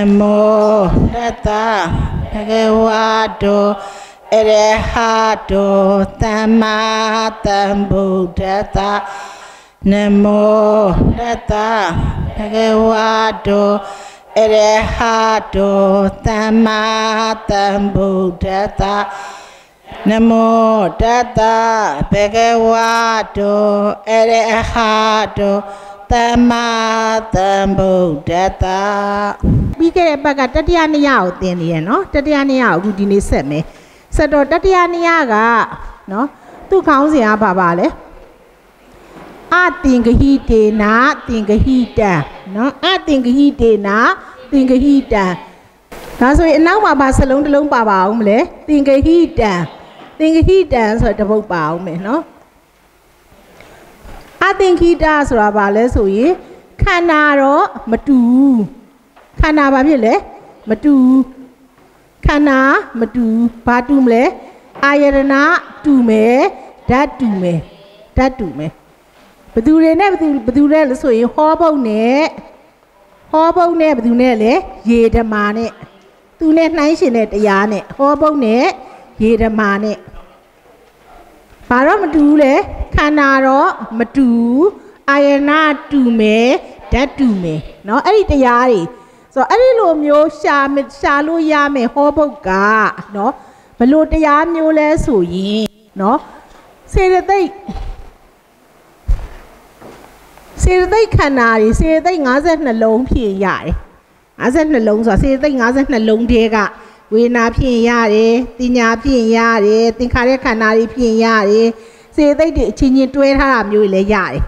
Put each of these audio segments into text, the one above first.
နမောတတဘဂဝါတောအရဟတောသမ္မာသမ္ဗုဒ္ဓတ္တနမောတတဘဂဝါတောအရဟတောသမ္မာသမ္ဗုဒ္ဓတ္တနမောတတဘဂဝါတောအရဟတော သမ္မာသမ္ဗုဒ္ဓတ္တပြီးခဲ့တဲ့ဘက်ကတတိယနိယကိုသင်နေရနော်တတိယနိယကိုအခုဒီနေ့ဆက်မယ်ဆက်တော့တတိယနိယကနော်သူ့ခေါင်းစဉ်ကဘာပါလဲအတင်ဂဟိတေနာတင်ဂဟိတံနော်အတင်ဂဟိတေနာတင်ဂဟိတံဒါဆိုရင်အနောက်မှာဘာစလုံးတစ်လုံးပါပါအောင်မလဲတင်ဂဟိတံတင်ဂဟိတံဆိုတော့တစ်ပုတ်ပါအောင်မယ်နော် အတင်ခိတဆိုတာဘာလဲဆိုရင်ခန္ဓာတော့မတူဘူးခန္ဓာဘာဖြစ်လဲမတူခန္ဓာမတူဘာတူမလဲအာယတနာတူမယ်ဓာတ်တူမယ်ဓာတ်တူမယ်ဘသူတွေနဲ့ဘသူဘသူနဲ့လဲဆိုရင်ဟောဘုံနဲ့ဟောဘုံနဲ့ဘသူနဲ့လဲရေဓမာနဲ့သူနဲ့နှိုင်းရှင်တဲ့တရားနဲ့ဟောဘုံနဲ့ရေဓမာနဲ့ ဘာတော့မတူဘူးလေခန္ဓာတော့မတူအာယနာတူမယ်ဓာတ်တူမယ်เนาะအဲ့ဒီတရားတွေ ဆိုတော့အဲ့ဒီလိုမျိုးရှာမရှာလို့ရမယ်ဟောဘုတ်ကเนาะဘလို့တရားမျိုးလဲဆိုရင်เนาะစေတသိက်စေတသိက်ခန္ဓာတွေစေတသိက်52လုံးဖြည့်ရတယ်52လုံးဆိုတာစေတသိက်52လုံးတည်းက ဝေဒနာဖြည့်ရတယ်တင်ညာဖြည့်ရတယ်သင်္ခါရခန္ဓာတွေဖြည့်ရတယ်စေတသိက်တွေအချင်းချင်းတွဲထားတာမျိုးတွေလည်းရတယ်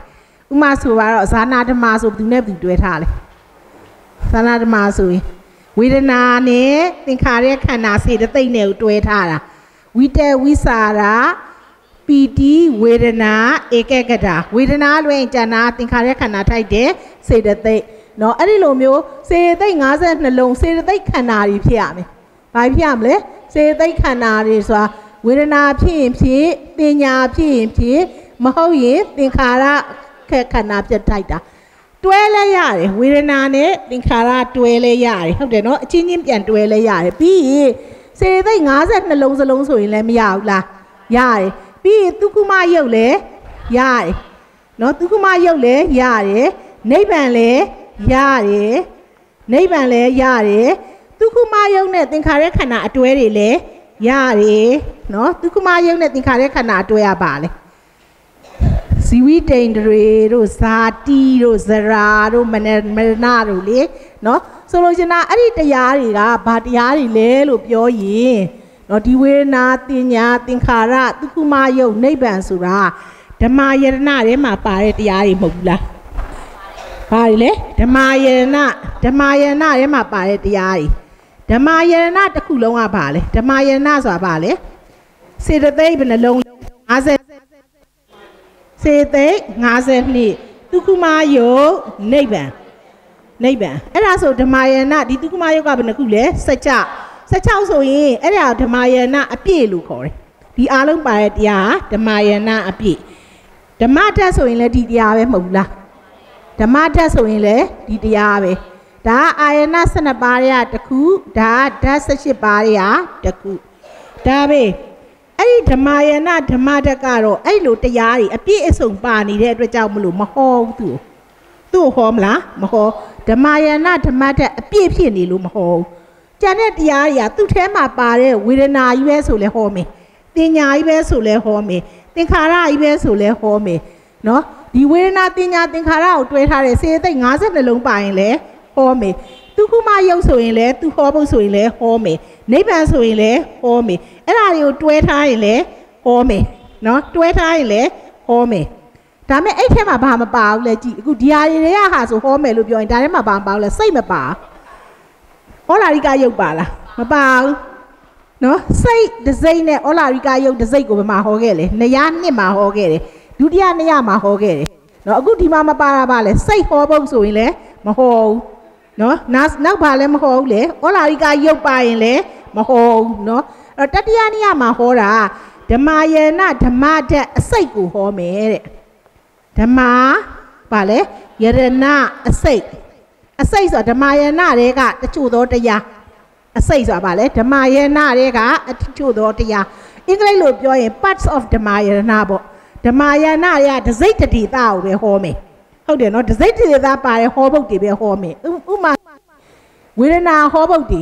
ဥပမာဆိုတော့ဇာနာဓမ္မဆိုဘယ်သူနဲ့ဘယ်သူတွဲထားလဲ သနာဓမ္မဆိုရင်ဝေဒနာနဲ့သင်္ခါရခန္ဓာစေတသိက်နဲ့ကိုတွဲထားတာဝိတဝိစာရာပီတိဝေဒနာဧကကတာဝေဒနာလွင်ဉာဏသင်္ခါရခန္ဓာထိုက်တဲ့စေတသိက်เนาะအဲ့ဒီလိုမျိုးစေတသိက်52လုံးစေတသိက်ခန္ဓာတွေဖြစ်ရမယ်။ ဘာဖြစ်ရမလဲစေတသိက်ခန္ဓာတွေဆိုတာဝေဒနာဖြစ်ရင်ဖြစ်ပညာဖြစ်ရင်ဖြစ်မဟုတ်ရင်သင်္ခါရခန္ဓာပြတ်ထိုက်တာတွဲလဲရတယ်ဝေဒနာနဲ့သင်္ခါရတွဲလဲရတယ်ဟုတ်တယ်နော်အချင်းချင်းပြန်တွဲလဲရတယ်ပြီးရင်စေတသိက်52လုံးစလုံးဆိုရင်လည်းမရဘူးလားရတယ်ပြီးရင်သုကုမယုတ်လည်းရတယ်နော်သုကုမယုတ်လည်းရတယ်နိဗ္ဗာန်လည်းရတယ်နိဗ္ဗာန်လည်းရတယ် သုကုမယုတ်နဲ့သင်္ခါရခန္ဓာအတွဲတွေလည်းရတယ်နော်သုကုမယုတ်နဲ့သင်္ခါရခန္ဓာအတွဲရပါလေဇီဝိတိန်တွေတို့ဇာတိတို့ဇရာတို့မနမရဏတို့လေနော်ဆိုလို့ရှင်တာအဲ့ဒီတရားတွေကဘာတရားတွေလဲလို့ပြောရင်နော်ဒီဝေဒနာတင်ညာသင်္ခါရသုခုမယုတ်နိဗ္ဗာန်ဆိုတာဓမ္မယရဏထဲမှာပါတဲ့တရားတွေမဟုတ်ဘူးလားဘာတွေလဲဓမ္မယရဏဓမ္မယရဏထဲမှာပါတဲ့တရားတွေ ဓမ္မယရဏတစ်ခုလုံးကဘာလဲဓမ္မယရဏဆိုတာဘာလဲစေတသိက်ဘယ်နှလုံး50စေသိက်52သုခုမယုတ်နိဗ္ဗာန်နိဗ္ဗာန်အဲ့ဒါဆိုဓမ္မယနာဒီသုခုမယုတ်ကဘယ်နှခုလဲစัจကြစัจ6ဆိုရင်အဲ့ဒါဓမ္မယနာအပြည့်လို့ခေါ်တယ်ဒီအားလုံးပါတဲ့တရားဓမ္မယနာအပြည့်ဓမ္မဓာတ်ဆိုရင်လည်းဒီတရားပဲမဟုတ်ဘူးလားဓမ္မဓာတ်ဆိုရင်လည်းဒီတရားပဲ ဒါကအာယနာ12ပါးရတစ်ခုဒါကဓာတ်18ပါးရတစ်ခုဒါပဲအဲ့ဒီဓမ္မယနာဓမ္မတက်ကတော့အဲ့လိုတရားတွေအပြည့်အစုံပါနေတဲ့အတွက်ကြောင့်မလို့မဟောဘူးသူ့သူ့ဟောမလားမဟောဓမ္မယနာဓမ္မတက်အပြည့်ဖြစ်နေလို့မဟောဘူးကျန်တဲ့တရားတွေကသူ့ထဲမှာပါတဲ့ဝေဒနာကြီးပဲဆိုလဲဟောမယ်တင်ညာကြီးပဲဆိုလဲဟောမယ်သင်္ခါရကြီးပဲဆိုလဲဟောမယ်နော်ဒီဝေဒနာတင်ညာသင်္ခါရကိုတွဲထားတဲ့စေသိက်52လုံးပါရင်လဲ ဟောမယ်သူခုမယုတ်ဆိုရင်လဲသူဟောဖို့ဆိုရင်လဲဟောမယ်နိဗ္ဗာန်ဆိုရင်လဲဟောမယ်အဲ့ဒါတွေကိုတွဲထားရင်လဲဟောမယ်နော်တွဲထားရင်လဲဟောမယ်ဒါမဲ့အဲ့ထဲမှာဘာမပါဘူးလဲကြည့်အခုဒီဟာတွေတွေကဟာဆိုဟောမယ်လို့ပြောရင်ဒါထဲမှာဘာမပါဘူးလဲစိတ်မပါဩလာရိကယုတ်ပါလားမပါဘူးနော်စိတ်တစ်စိမ့်နဲ့ဩလာရိကယုတ်တစ်စိမ့်ကိုဘယ်မှာဟောခဲ့လဲနေရနှစ်မှာဟောခဲ့တယ်ဒုတိယနေရမှာဟောခဲ့တယ်နော်အခုဒီမှာမပါတာပါလဲစိတ်ဟောဖို့ဆိုရင်လဲမဟောဘူး နော်နောက်နောက်ဘာလဲမဟောဘူးလေဩလာရိကရုပ်ပါရင်လည်းမဟောဘူးနော်အဲ့တတိယနိယမှာဟောတာဓမ္မယေနဓမ္မဓာတ်အစိတ်ကိုဟောမယ်တဲ့ဓမ္မဘာလဲယရဏအစိတ်အစိတ်ဆိုတာဓမ္မယနာတွေကတချို့သောတရားအစိတ်ဆိုတာဗာလဲဓမ္မယနာတွေကအတချို့သောတရားအင်္ဂလိပ်လိုပြောရင် parts of ဓမ္မယနာပေါ့ဓမ္မယနာတွေကဒစိတ်တတိသားကိုပဲဟောမယ် ဟုတ်တယ်နော်ဒစိတ်တတိသားပါတယ်ဟောပုတ်တွေပဲဟောမယ်ဥဥမာဝေဒနာဟောပုတ်တွေ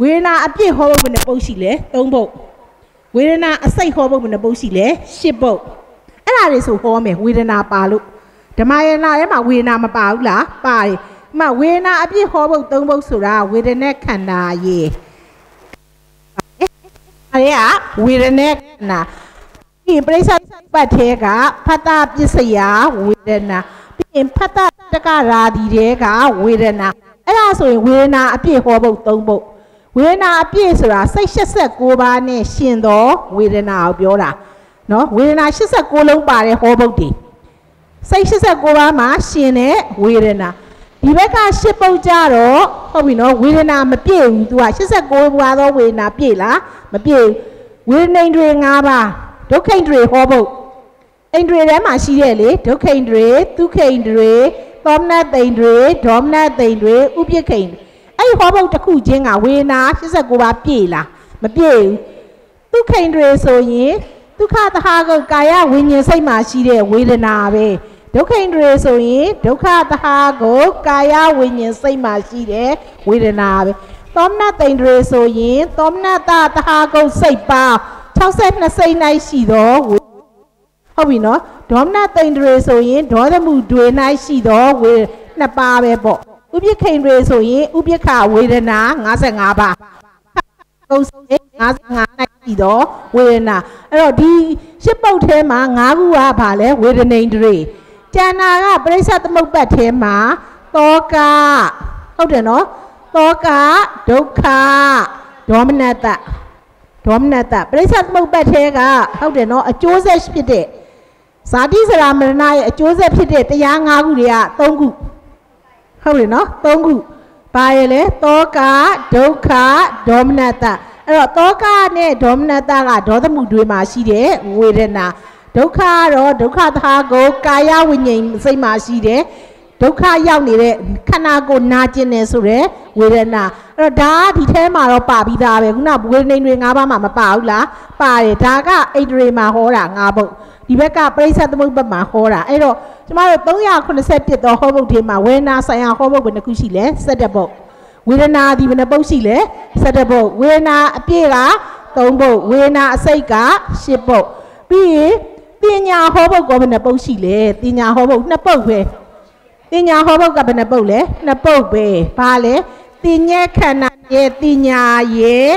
ဝေဒနာအပြည့်ဟောပုတ်ဘယ်နှပုတ်ရှိလဲ၃ပုတ်ဝေဒနာအစိတ်ဟောပုတ်ဘယ်နှပုတ်ရှိလဲ၈ပုတ်အဲ့ဒါတွေဆိုဟောမယ်ဝေဒနာပါလို့ဓမ္မယနာထဲမှာဝေဒနာမပါဘူးလားပါတယ်အမဝေဒနာအပြည့်ဟောပုတ်၃ပုတ်ဆိုတာဝေဒနာခန္ဓာရေအဲ့ဒါဝေဒနာခန္ဓာပြီး ရင်ပရိစ္ဆေပတ်သေးကဖတ်တာပစ္စယဝေဒနာပြီးရင်ဖတ်တာတက္ကရာဒီတဲ့ကဝေဒနာအဲ့ဒါဆိုရင်ဝေဒနာအပြည့်ဟောပုတ်၃ပုတ်ဝေဒနာအပြည့်ဆိုတာစိတ်89ပါးနဲ့ရှင်သောဝေဒနာကိုပြောတာနော်ဝေဒနာ89လုံးပါတဲ့ဟောပုတ်တွေစိတ်89ပါးမှာရှင်တဲ့ဝေဒနာဒီဘက်ကရှစ်ပုတ်ကြတော့ဟုတ်ပြီနော်ဝေဒနာမပြည့်ဘူး तू က89ပါးသောဝေဒနာပြည့်လားမပြည့်ဝေဒနာတွေ၅ပါး ဒုက္ခိန်တွေဟောဖို့အိန္ဒြေထဲမှာရှိတဲ့လေဒုက္ခိန်တွေဒုက္ခိန်တွေသောမနသိန်တွေဒေါမနသိန်တွေဥပိ္ပခိန်အဲ့ဟောဖို့တစ်ခုချင်းကဝေဒနာ89ပါးပြည့်လားမပြည့်ဘူးဒုက္ခိန်တွေဆိုရင်ဒုက္ခသဟာကုကာယဝိညာဉ်စိတ်မှာရှိတဲ့ဝေဒနာပဲဒုက္ခိန်တွေဆိုရင်ဒုက္ခသဟာကိုကာယဝိညာဉ်စိတ်မှာရှိတဲ့ဝေဒနာပဲသောမနသိန်တွေဆိုရင်သောမနတသဟာကုစိတ်ပါ 62စိတ်၌ရှိသောဝေဟုတ်ပြီနော်ဒေါမနသိန်တွေဆိုရင်ဒေါသမှုတွေ၌ရှိသောဝေနှစ်ပါးပဲပေါ့ဥပိ္ပခိန်တွေဆိုရင်ဥပိ္ပခဝေဒနာ55ပါးကုစိတ်55၌ရှိသောဝေဒနာအဲ့တော့ဒီရှစ်ပုတ်ထဲမှာ၅ခုကဘာလဲဝေဒနိန်တွေကျန်တာကပရိစ္ဆသမုပ္ပတ်ထဲမှာသောကဟုတ်တယ်နော်သောကဒုက္ခဒေါမနတ ဒေါမနတပရိစ္ဆသမုပ္ပတ်ထဲကဟုတ်တယ်နော်အကျိုးဆက်ဖြစ်တဲ့ဇာတိစရာမရဏရဲ့အကျိုးဆက်ဖြစ်တဲ့တရား၅ခုတွေက၃ခုဟုတ်တယ်နော်၃ခုဘာရလဲသောကဒုက္ခဒေါမနတအဲ့တော့သောကနဲ့ဒေါမနတကဒေါသမှုတွေမှာရှိတဲ့ဝေဒနာဒုက္ခတော့ဒုက္ခသာကိုကာယဝိညာဉ်စိတ်မှာရှိတယ် ဒုက္ခရောက်နေတဲ့ခန္ဓာကိုယ်နာကျင်နေဆိုတဲ့ဝေဒနာအဲ့တော့ဒါကဒီထဲမှာတော့ပါပြီးသားပဲခုနဝေဒနေတွေ၅ပါးမှမပါဘူးလားပါတယ်ဒါကအိတ်တွေမှာဟောတာ၅ပုတ်ဒီဘက်ကပရိစ္ဆသမုပ္ပတ်မှာဟောတာအဲ့တော့ကျမတို့381သောဟောပုတ်တွေမှာဝေဒနာဆိုင်ရာဟောပုတ်ဘယ်နှခုရှိလဲ17ပုတ်ဝေဒနာဒီဘယ်နှပုတ်ရှိလဲ17ပုတ်ဝေဒနာအပြည့်က3ပုတ်ဝေဒနာအစိတ်က10ပုတ်ပြီးရင်ပညာဟောပုတ်ကဘယ်နှပုတ်ရှိလဲပညာဟောပုတ်2ပုတ်ပဲ ပညာဟောပုတ်ကဘယ်နှပုတ်လဲ2ပုတ်ပဲဘာလဲတင်ញက်ခန္ဓာရဲ့တင်ညာရဲ့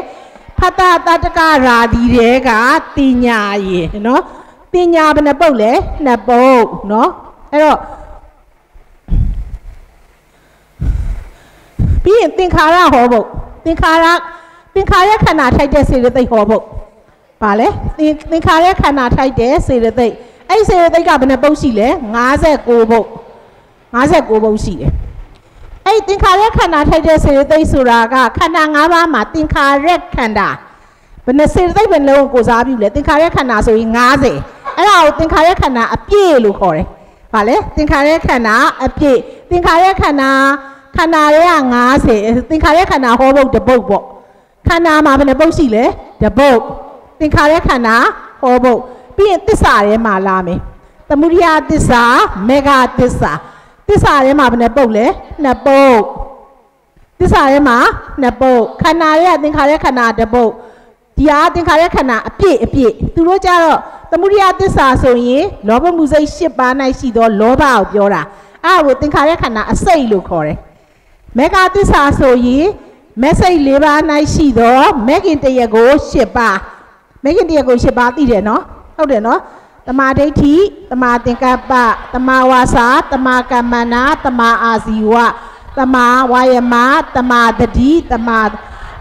ဖတတတကရာဒီတဲ့ကတင်ညာရဲ့နော်တင်ညာဘယ်နှပုတ်လဲနှစ်ပုတ်နော်အဲ့တော့ပြီးရင်သင်္ခါရဟောဖို့သင်္ခါရသင်္ခါရခန္ဓာထိုက်တဲ့စေတသိက်ဟောဖို့ဗာလဲသင်သင်္ခါရခန္ဓာထိုက်တဲ့စေတသိက်အဲ့စေတသိက်ကဘယ်နှပုတ်ရှိလဲ59ပုတ် 59ပုတ်ရှိတယ်အဲ့သင်္ခါရခန္ဓာထိုက်တဲ့စေတသိက်ဆိုတာကခန္ဓာ၅ပါးမှာသင်္ခါရခန္ဓာဘယ်နှစေတသိက်ဘယ်လုံးကိုစားပြုလဲသင်္ခါရခန္ဓာဆိုရင်90အဲ့ဒါကိုသင်္ခါရခန္ဓာအပြည့်လို့ခေါ်တယ်။ဗာလဲသင်္ခါရခန္ဓာအပြည့်သင်္ခါရခန္ဓာခန္ဓာရဲ့90သင်္ခါရခန္ဓာဟောဖို့တပုတ်ပေါ့ခန္ဓာမှာဘယ်နှပုတ်ရှိလဲတပုတ်သင်္ခါရခန္ဓာဟောဖို့ပြီးရင်သစ္စာထဲမှာလာမယ်သမုဒိယသစ္စာမေဃသစ္စာသ စ္စာထဲမှာဘယ်နှပုတ်လဲနှစ်ပုတ်သစ္စာထဲမှာနှစ်ပုတ်ခန္ဓာရဲ့သင်္ခါရခန္ဓာတပုတ်ဒီဟာသင်္ခါရခန္ဓာအပြည့်အပြည့်သူတို့ကြတော့သမုဒိယသစ္စာဆိုရင်လောဘမှုစိတ်၈ပါး၌ရှိသောလောဘကိုပြောတာအဲ့ဒါကိုသင်္ခါရခန္ဓာအစိတ်လို့ခေါ်တယ်မေဃသစ္စာဆိုရင်မက်စိတ်၄ပါး၌ရှိသောမေခင်တရကို၈ပါးမေခင်တရကို၈ပါးသိတယ်နော်ဟုတ်တယ်နော် တမာဒိဋ္ဌိတမာသင်္ကပ္ပတမာဝါစာတမာကမ္မနာတမာအာဇီဝတမာဝါယမတမာတတိတမာ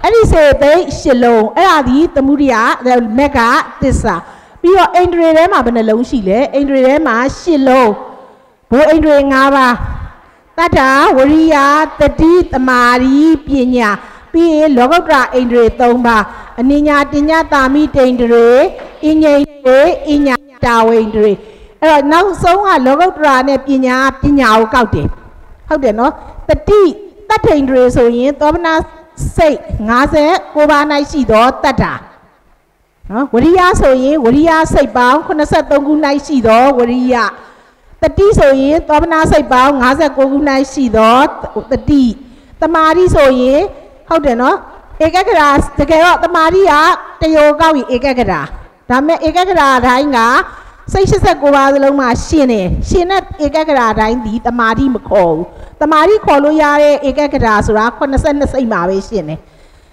အဲ့ဒီစေသိရှစ်လုံးအဲ့ဒါဒီသမှုရိယမက်ကသစ္စာပြီးတော့အိန္ဒြေထဲမှာဘယ်နှလုံးရှိလဲအိန္ဒြေထဲမှာရှစ်လုံးဘိုးအိန္ဒြေ၅ပါးတတ္ထာဝရိယတတိတမာရီပညာပြီးရင်လောကုတ္တရာအိန္ဒြေ၃ပါးအနိညာတင်ညာတာမိတိန္ဒြေအညိတွေအညာ တာဝိန္ဒြေအဲ့တော့နောက်ဆုံးကလောကုတ္တရာနဲ့ပညာပညာကိုကောက်တယ်ဟုတ်တယ်နော်တတတိတတ်ထိန်တွေဆိုရင်သောမနာစိတ်50ပါး၌ရှိသောတတ်တာနော်ဝရိယဆိုရင်ဝရိယစိတ်ပေါင်း83ခု၌ရှိသောဝရိယတတိဆိုရင်သောမနာစိတ်ပေါင်း59ခု၌ရှိသောတတိတမာတိဆိုရင်ဟုတ်တယ်နော်ဧကဂရာတကယ်တော့တမာတိကတယောကောက်ရင်ဧကဂရာ ဒါပေမဲ့ဧကဂရာတိုင်းကစိတ်89ပါးစလုံးမှာရှင်တယ်ရှင်တဲ့ဧကဂရာတိုင်းဒီတမာတိမခေါ်ဘူးတမာတိခေါ်လို့ရတဲ့ဧကဂရာဆိုတာ82စိတ်မှာပဲရှင်တယ်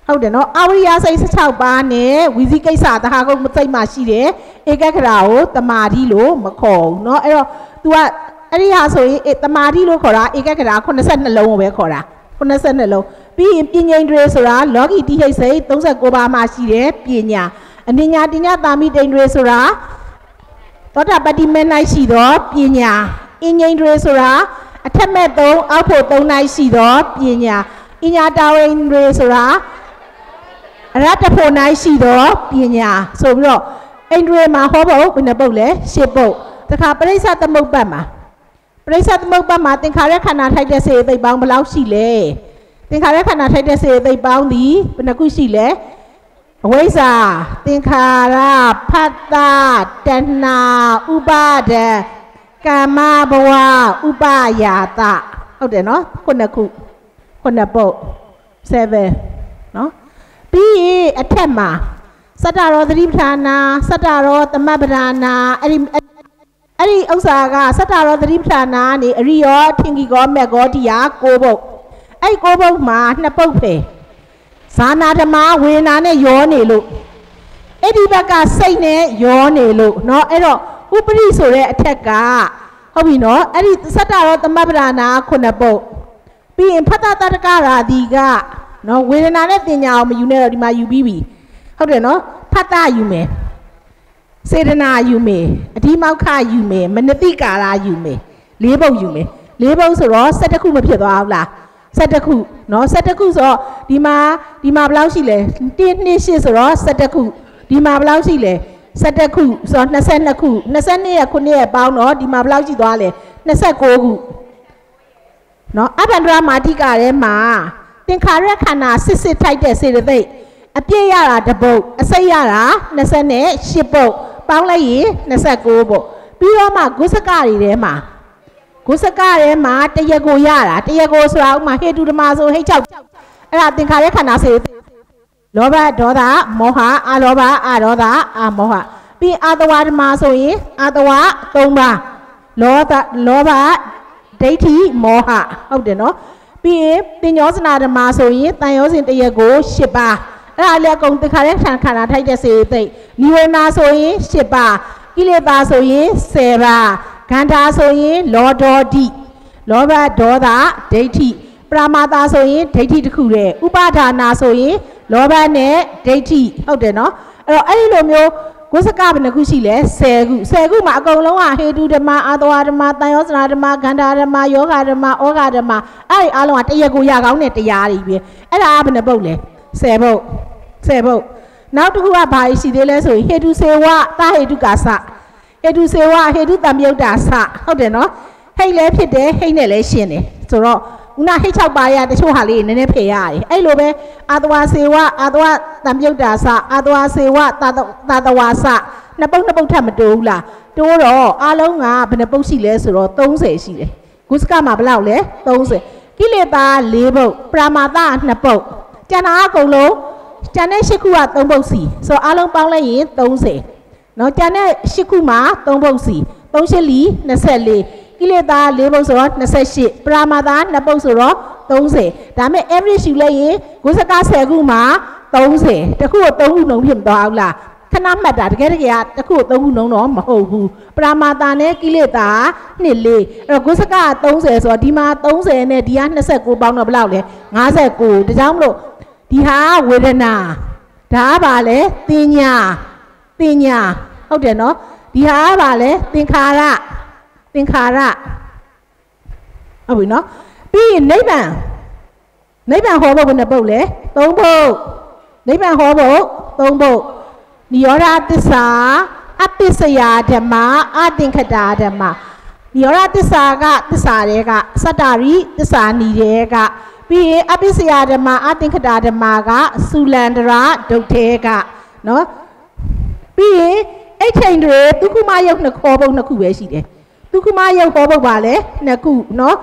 ဟုတ်တယ်နော်အဝိယစိတ်16ပါးနဲ့ဝီဇိကိစ္စတဟာကုတ်စိတ်မှာရှိတယ်ဧကဂရာကိုတမာတိလို့မခေါ်ဘူးနော်အဲ့တော့ तू ကအဲ့ဒီဟာဆိုရင်တမာတိလို့ခေါ်တာဧကဂရာ82လုံးကိုပဲခေါ်တာ82လုံးပြီးရင်ပညာတွေဆိုတာလောကီတိဟိတ်စိတ်39ပါးမှာရှိတယ်ပညာ အနိညာတိညာတာမိတိန်တွေဆိုတာသောတာပတ္တိမေ၌ရှိသောပညာအင်ငိန်တွေဆိုတာအထက်မဲ့3အောက်ဖို့3၌ရှိသောပညာအညာတာဝင်တွေဆိုတာအရတ္တဖို့၌ရှိသောပညာဆိုပြီးတော့အိန္ဒြေမှာဟောဖို့ဘယ်နှပုတ်လဲရှစ်ပုတ်တခါပရိစ္ဆသမုပ္ပတ်မှာပရိစ္ဆသမုပ္ပတ်မှာသင်္ခါရခန္ဓာထိုက်တဲ့စေသိပ်ပေါင်းဘယ်လောက်ရှိလဲသင်္ခါရခန္ဓာထိုက်တဲ့စေသိပ်ပေါင်းသည်ဘယ်နှခုရှိလဲ အဝိဇ္ဇာသင်္ခါရဖတ်တာတဏှာဥပါဒံကာမဘဝဥပယာတဟုတ်တယ်နော်ခုနှစ်ခုခုနှစ်ပုတ်7နော်ပြီးရင်အထက်မှာစတ္တရောသတိပဋ္ဌာနာစတ္တရောသမပ္ပဒါနာအဲ့ဒီအဲ့ဒီဥစ္စာကစတ္တရောသတိပဋ္ဌာနာနေအရိယောထင်ကြီးကောမက်ကောတရား၉ပုတ်အဲ့၉ပုတ်မှာနှစ်ပုတ်ပဲ ဇာနာဓမ္မဝေဒနာနဲ့ယောနေလို့အဲ့ဒီဘက်ကစိတ်နဲ့ယောနေလို့เนาะအဲ့တော့ဥပရိဆိုတဲ့အထက်ကဟုတ်ပြီเนาะအဲ့ဒီစတ္တရောသမပ္ပဒါနာခုနှစ်ပုတ်ပြီးရင်ဖတ်တတတကရာဒီကနော်ဝေဒနာနဲ့တင်ညာအောင်မယူနဲ့တော့ဒီမှာယူပြီးပြီဟုတ်တယ်နော်ဖတ်တယူမယ်စေတနာယူမယ်အဒီမောက္ခယူမယ်မနတိကာရယူမယ်လေးပုတ်ယူမယ်လေးပုတ်ဆိုတော့7ခုမဖြစ်သွားဘူးလား7ခု เนาะ7ခုဆိုတော့ဒီမှာဒီမှာဘယ်လောက်ရှိလဲ1 2 8ဆိုတော့7ခုဒီမှာဘယ်လောက်ရှိလဲ17ခုဆိုတော့22ခု22ရက်9ရက်ပေါင်းတော့ဒီမှာဘယ်လောက်ရှိသွားလဲ29ခုเนาะအဘန္ဒရာမာတိကထဲမှာသင်္ခါရခန္ဓာစစ်စစ်ထိုက်တဲ့စေတသိက်အပြည့်ရတာတပုတ်အစိတ်ရတာ28ပုတ်ပေါင်းလိုက်ရင်29ပုတ်ပြီးတော့မှဂုစကတွေထဲမှာ ဂုစကထဲမှာတရက်ကိုရတာတရက်ကိုဆိုတာဥမာဟေတုဓမ္မဆိုဟိတ်6အဲ့ဒါသင်္ခါရခန္ဓာစေတသိက်လောဘဒေါသမောဟအာလောဘအာဒေါသအာမောဟပြီးအာတဝဓမ္မဆိုရင်အာတဝ3ပါးလောဘလောဘဒိဋ္ဌိမောဟဟုတ်တယ်နော်ပြီးရင်တင်ညောစနာဓမ္မဆိုရင်တန်ရောစဉ်တရက်ကို၈ပါးအဲ့ဒါလည်းအကုန်တခါတည်းခန္ဓာခန္ဓာထိုက်တဲ့စေသိက်နိဝေနာဆိုရင်၈ပါးကိလေသာဆိုရင်10ပါး ခန္ဓာဆိုရင်လောဒေါတိလောဘဒေါသဒိဋ္ဌိပရမာတာဆိုရင်ဒိဋ္ဌိတစ်ခုတည်းဥပါဒါနာဆိုရင်လောဘနဲ့ဒိဋ္ဌိဟုတ်တယ်နော်အဲ့တော့အဲ့ဒီလိုမျိုးဝိစကဘယ်နှခုရှိလဲ10ခု10ခုမှာအကုန်လုံးကဟေတုဓမ္မအာတဝဓမ္မတန်ယောစနာဓမ္မခန္ဓာဓမ္မယောဂဓမ္မဩဃဓမ္မအဲ့ဒီအားလုံးကတရက်ကိုရကောင်းတဲ့တရားတွေပဲအဲ့ဒါကဘယ်နှပုတ်လဲ10ပုတ်10ပုတ်နောက်တစ်ခုကဘာရှိသေးလဲဆိုရင်ဟေတုစေဝသဟေတုကာစ ဟေတုစေဝဟေတုတံမြုတ်တာစဟုတ်တယ်နော်ဟိတ်လည်းဖြစ်တယ်ဟိတ်နဲ့လည်းရှင်းတယ်ဆိုတော့ခုနဟိတ်6ပါးရတချို့ဟာလေးနည်းနည်းဖယ်ရတယ်အဲ့လိုပဲအာတဝါစေဝအာတဝတံပြုတ်တာစအာတဝါစေဝတာတာတဝါစနှစ်ပုတ်နှစ်ပုတ်ထပ်မတိုးဘူးလားတိုးတော့အားလုံးကဘယ်နှပုတ်ရှိလဲဆိုတော့30ရှိတယ်ဂုစကမှာဘယ်လောက်လဲ30ကိလေသာ4ပုတ်ပရာမာသ2ပုတ်ကျန်တာအကုန်လုံးကျန်တဲ့8ခုက3ပုတ်စီဆိုတော့အားလုံးပေါင်းလိုက်ရင်30 နော်ကျန်တဲ့၈ခုမှာ၃ပုတ်စီ38လီ24ကိလေသာ၄ပုတ်ဆိုတော့28ပရာမသာ2ပုတ်ဆိုတော့30ဒါပေမဲ့ average ယူလိုက်ရင်ဂုစက10ခုမှာ30တခုကို3ခုလုံးဖြစ်မသွားဘူးလားခဏမှတ်တာတကယ်တကယ်ကတခုကို3ခုလုံးတော့မဟုတ်ဘူးပရာမသာနဲ့ကိလေသာ2 4အဲ့တော့ဂုစက30ဆိုတော့ဒီမှာ30နဲ့ဒီက29ပေါင်းတော့ဘယ်လောက်လဲ59ဒါကြောင့်မလို့ဒီဟာဝေဒနာဒါကပါလေတင်ညာတင်ညာ ဟုတ်တယ်နော်ဒီဟာကဘာလဲသင်္ခါရသင်္ခါရဟုတ်ပြီနော်ပြီးရင်နိဗ္ဗာန်နိဗ္ဗာန်ဟောဖို့ဘယ်နှပုတ်လဲ၃ပုတ်နိဗ္ဗာန်ဟောဖို့၃ပုတ်နိရောဓသစ္စာအပစ္စယဓမ္မအသင်္ခတာဓမ္မနိရောဓသစ္စာကသစ္စာတွေကစတ္တရိသစ္စာနီတွေကပြီးရင်အပိစယဓမ္မအသင်္ခတာဓမ္မကစူလန္ဒရာဒုတ်သေးကနော်ပြီးရင် အဲ့ချိန်တွေဒုက္ခမယုတ်နှစ်ခေါ်ပုံနှစ်ခုပဲရှိတယ်ဒုက္ခမယုတ်ခေါ်ပုံပါလေနှစ်ခုနော်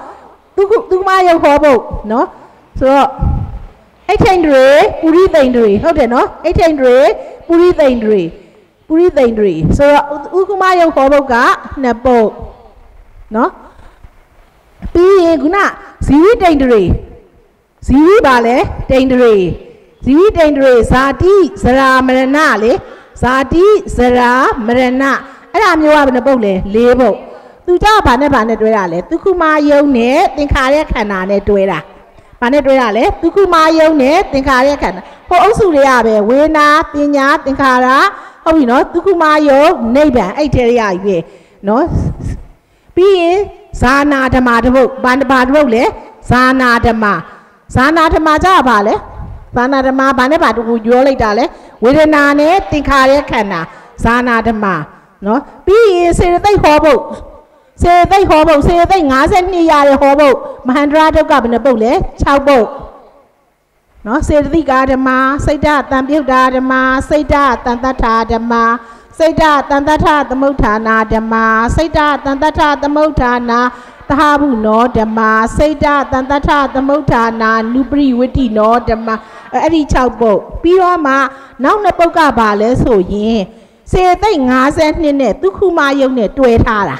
ဒုက္ခဒုက္ခမယုတ်ခေါ်ပုံနော်ဆိုတော့အဲ့ချိန်တွေပုရိသိန်တွေဟုတ်တယ်နော်အဲ့ချိန်တွေပုရိသိန်တွေပုရိသိန်တွေဆိုတော့ဥက္ခမယုတ်ခေါ်ပုံကနှစ်ပုတ်နော်ပြီးရင်ခုနဇီဝိတိန်တွေဇီဝိပါလေတိန်တွေဇီဝိတိန်တွေဇာတိဇရာမရဏလေ ဇာတိဇရာမရဏအဲ့ဒါမျိုးကဘယ်နှပုတ်လဲ၄ပုတ်သူကြောက်ဘာနဲ့ဘာနဲ့တွဲတာလဲသူခုမာယုံနဲ့သင်္ခါရခန္ဓာနဲ့တွဲတာဘာနဲ့တွဲတာလဲသူခုမာယုံနဲ့သင်္ခါရခန္ဓာဟိုအုပ်စုတွေကပဲဝေနာပညာသင်္ခါရဟုတ်ပြီနော်သူခုမာယုံနိဗ္ဗာန်အဲ့ထဲရရပြီနော်ပြီးရင်ဇာနာဓမ္မတစ်ပုတ်ဘာဘာတစ်ပုတ်လဲဇာနာဓမ္မဇာနာဓမ္မကြပါလဲ ဇာနာဓမ္မဘာနဲ့ဘာတူပြောလိုက်တာလဲဝေဒနာနဲ့သင်္ခါရခန္ဓာဇာနာဓမ္မနော်ပြီးရင်စေတသိက်ဟောဖို့စေတသိက်ဟောဖို့စေတသိက်52ရတဲ့ဟောဖို့မဟန္ဒရာဒုက္ခဘယ်နှပုတ်လဲ6ပုတ်နော်စေတသိက်ကဓမ္မစိတ်ဓာတံပြုတ်တာဓမ္မစိတ်ဓာတန်တ္ထာဓမ္မစိတ်ဓာတန်တ္ထသမုဋ္ဌာနာဓမ္မစိတ်ဓာတန်တ္ထသမုဋ္ဌာနာသဟဘုနောဓမ္မစိတ်ဓာတန်တ္ထသမုဋ္ဌာနာနုပရိဝတ္တိနောဓမ္မ အဲ့ဒီ6ပုတ်ပြီးတော့မှနောက်နှစ်ပုတ်ကပါလဲဆိုရင်စေသိက်52နဲ့ဒုက္ခမယုံနဲ့တွဲထားတာ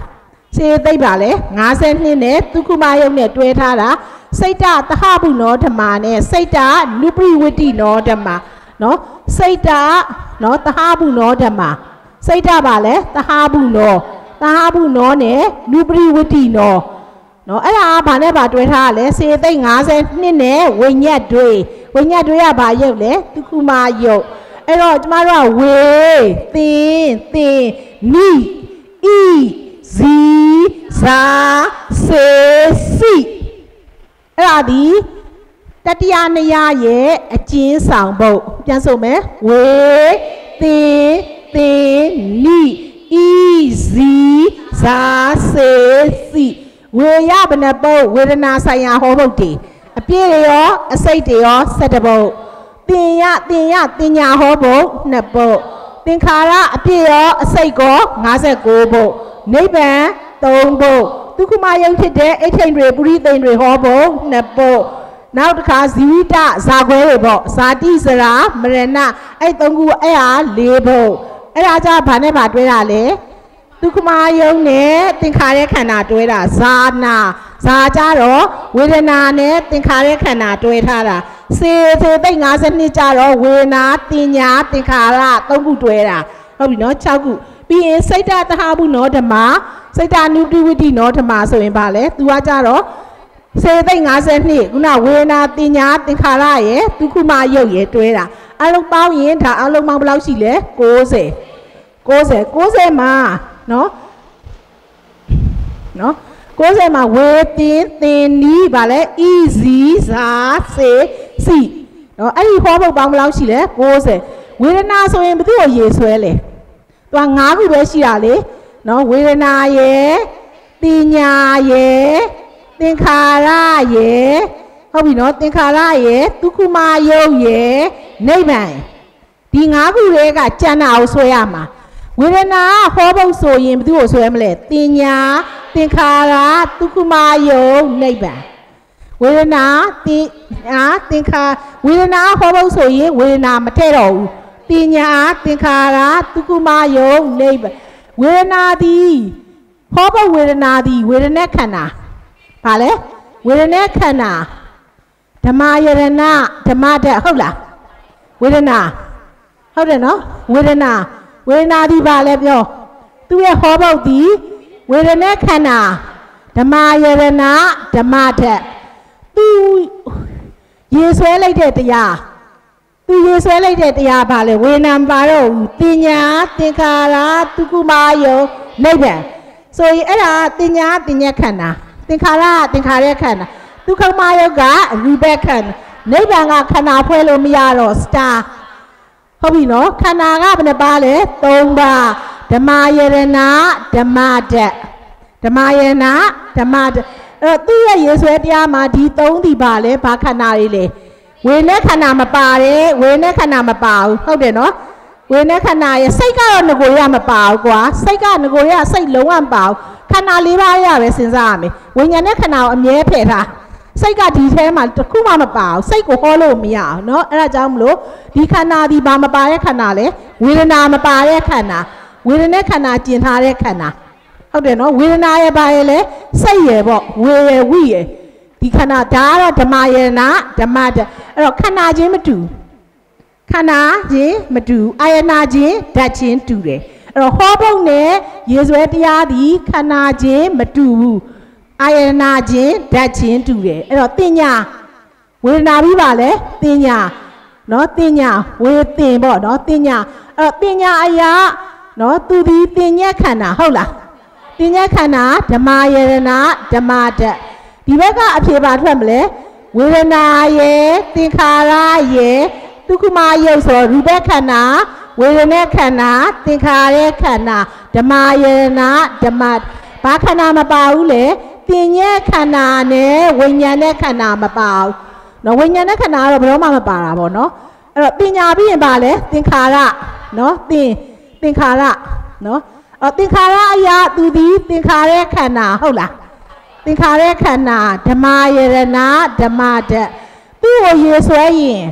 စေသိက်ပါလဲ52နဲ့ဒုက္ခမယုံနဲ့တွဲထားတာစိတ်ဓာသဟဘုနောဓမ္မနဲ့စိတ်ဓာနုပရိဝတ္တိနောဓမ္မနော်စိတ်ဓာနော်သဟဘုနောဓမ္မစိတ်ဓာပါလဲသဟာဘုနောသဟာဘုနောနဲ့လူပရိဝတ္တိနော နော်အဲ့ဒါကဘာနဲ့ဘာတွဲထားရလဲစေသိက်52နဲ့ဝိညာဉ်တွေဝိညာဉ်တွေကဘာရုပ်လဲဒုက္ခမယုတ်အဲ့တော့ကျမတို့ကဝေသင်သင်နိဤဇီဇာစေစီအဲ့ဒါဒီတတိယနရရဲ့အကျဉ်းဆောင်ဖို့ပြန်ဆိုမယ်ဝေသင်သင်နိဤဇီဇာစေစီ ဝေရဘနပုတ်ဝေဒနာဆိုင်ရာဟောဘုတ်တွေအပြည့်တွေရောအစိတ်တွေရော7ပုတ်တင်ရတင်ရတင်ညာဟောဘုတ်2ပုတ်သင်္ခါရအပြည့်ရောအစိတ်ကော59ပုတ်နိဗ္ဗာန်3ပုတ်ဒုက္ခမယုံဖြစ်တဲ့အိဋ္ဌိန်တွေပုရိသိန်တွေဟောဘုတ်2ပုတ်နောက်တစ်ခါဇီဝိတဇာခွဲတွေပေါ့ဇာတိစရာမရဏအဲ့သုံးခုအဲ့ဟာ၄ဘုတ်အဲ့ဒါကြဘာနဲ့ဘာတွဲတာလဲ ဒုက္ခမယုံနဲ့သင်္ခါရခန္ဓာတွဲတာဇာနာဇာကြတော့ဝေဒနာနဲ့သင်္ခါရခန္ဓာတွဲထားတာစေစေသိက်52ကြတော့ဝေဒနာတင်ညာသင်္ခါရသုံးခုတွဲတာဟုတ်ပြီနော်6ခုပြီးရင်စိတ်တသဟဘုနောဓမ္မစိတ်တနုပတိဝိတိနောဓမ္မဆိုရင်ဗာလဲသူကကြတော့စေသိက်52ခုနဝေဒနာတင်ညာသင်္ခါရရဲ့ဒုက္ခမယုတ်ရဲ့တွဲတာအလုံးပေါင်းရင်ဒါအလုံးပေါင်းဘယ်လောက်ရှိလဲ60 90 90မှာ နော်နော်90မှာဝေတင်သင်နီးဗာလဲ easy ဇာစေစီနော်အဲ့ဒီဟောပုတ်ပေါင်းဘယ်လောက်ရှိလဲ90ဝေဒနာဆိုရင်ဘယ်သူ့ကိုရေဆွဲလဲသူက9ခုပဲရှိတာလေနော်ဝေဒနာရယ်တင်ညာရယ်သင်္ခါရရယ်ဟုတ်ပြီနော်သင်္ခါရရယ်ဒုက္ခမယုတ်ရယ်နိဗ္ဗာန်ဒီ၅ခုတွေကကြံ့တာကိုဆွဲရမှာ ဝေဒနာဟောဖို့ဆိုရင်ဘယ်သူ့ကိုဆွဲမလဲတင်ညာသင်္ခါရဒုက္ခမယုတ်နိဗ္ဗာန်ဝေဒနာတင်ညာသင်္ခါဝေဒနာဟောဖို့ဆိုရင်ဝေဒနာမထည့်တော့ဘူးတင်ညာသင်္ခါရဒုက္ခမယုတ်နိဗ္ဗာန်ဝေဒနာသည်ဟောဖို့ဝေဒနာသည်ဝေဒနာခန္ဓာဘာလဲဝေဒနာခန္ဓာဓမ္မယရဏဓမ္မဓာတ်ဟုတ်လားဝေဒနာဟုတ်တယ်နော်ဝေဒနာ ဝေဒနာဒီပါလဲပြောသူရဲ့ဟောပုတ်ဒီဝေဒနာခန္ဓာဓမ္မယရဏဓမ္မဓာတ်သူရေဆွဲလိုက်တဲ့တရားသူရေဆွဲလိုက်တဲ့တရားပါလဲဝေဒနာပါတော့တင်ညာသင်္ခါရဒုက္ခမယုံနိဗ္ဗာန်ဆိုရင်အဲ့ဒါတင်ညာတင်ညာခန္ဓာသင်္ခါရသင်္ခါရခန္ဓာဒုက္ခမယုတ်ကရူပခန္ဓာနိဗ္ဗာန်ကခန္ဓာဖွဲ့လို့မရတော့စတာ ဟုတ်ပြီနော်ခန္ဓာကဘယ်နှပါလဲ၃ပါးဓမ္မယရဏဓမ္မဓာတ်ဓမ္မယနာဓမ္မတအဲ့တော့သူ့ရဲ့ရေဆွဲတရားမှာဒီသုံးဒီပါလဲဘာခန္ဓာတွေလဲဝေနဲ့ခန္ဓာမပါတယ်ဝေနဲ့ခန္ဓာမပါဘူးဟုတ်တယ်နော်ဝေနဲ့ခန္ဓာရဲ့စိတ်ကတော့ငကိုရမပါဘူးကွာစိတ်ကငကိုရစိတ်လုံးဝမပါဘူးခန္ဓာလေးပါးရပဲစဉ်းစားရမယ်ဝိညာဉ်နဲ့ခန္ဓာကိုအမြဲဖယ်ထား စိတ်ကဒီထဲမှာတစ်ခုမှမပါဘူးစိတ်ကိုဟောလို့မရအောင်เนาะအဲ့ဒါကြောင့်မလို့ဒီခန္ဓာဒီဘာမပါတဲ့ခန္ဓာလဲဝေဒနာမပါတဲ့ခန္ဓာဝေဒနာခန္ဓာကျင်ထားတဲ့ခန္ဓာဟုတ်တယ်နော်ဝေဒနာရဲ့ပါရဲ့လဲစိတ်ရဲ့ပေါ့ဝေရဝိရဲ့ဒီခန္ဓာဒါကတော့ဓမ္မယေနာဓမ္မတအဲ့တော့ခန္ဓာချင်းမတူခန္ဓာချင်းမတူအာယနာချင်းဓာတ်ချင်းတူတယ်အဲ့တော့ဟောပုံနဲ့ရေဆွဲတရားဒီခန္ဓာချင်းမတူဘူး အာယနာချင်းဓာတ်ချင်းတူတယ်အဲ့တော့တင်ညာဝေဒနာပြီးပါလဲတင်ညာနော်တင်ညာဝေတင်ပေါ့နော်တင်ညာအဲ့တော့တင်ညာအရာနော်သူဒီတင်ညက်ခန္ဓာဟုတ်လားတင်ညက်ခန္ဓာဓမ္မယေရနာဓမ္မဓာတ်ဒီဘက်ကအဖြေပါထွက်မလဲဝေဒနာယေသင်္ခါရယေဒုက္ခမယုတ်ဆိုရူပခန္ဓာဝေဒနာခန္ဓာသင်္ခါရခန္ဓာဓမ္မယေရနာဓမ္မဘာခန္ဓာမပါဘူးလေ ပညာခန္ဓာနဲ့ဝိညာဉ်နဲ့ခန္ဓာမပါဘူးနော်ဝိညာဉ်နဲ့ခန္ဓာကတော့ဘယ်တော့မှမပါတာပေါ့နော်အဲ့တော့ပညာပြီးရင်ပါလေသင်္ခါရနော်သင်သင်္ခါရနော်အဲ့သင်္ခါရအရာသူဒီသင်္ခါရခန္ဓာဟုတ်လားသင်္ခါရခန္ဓာဓမ္မယရဏဓမ္မဒတ်သူ့ကိုရေဆွဲရင်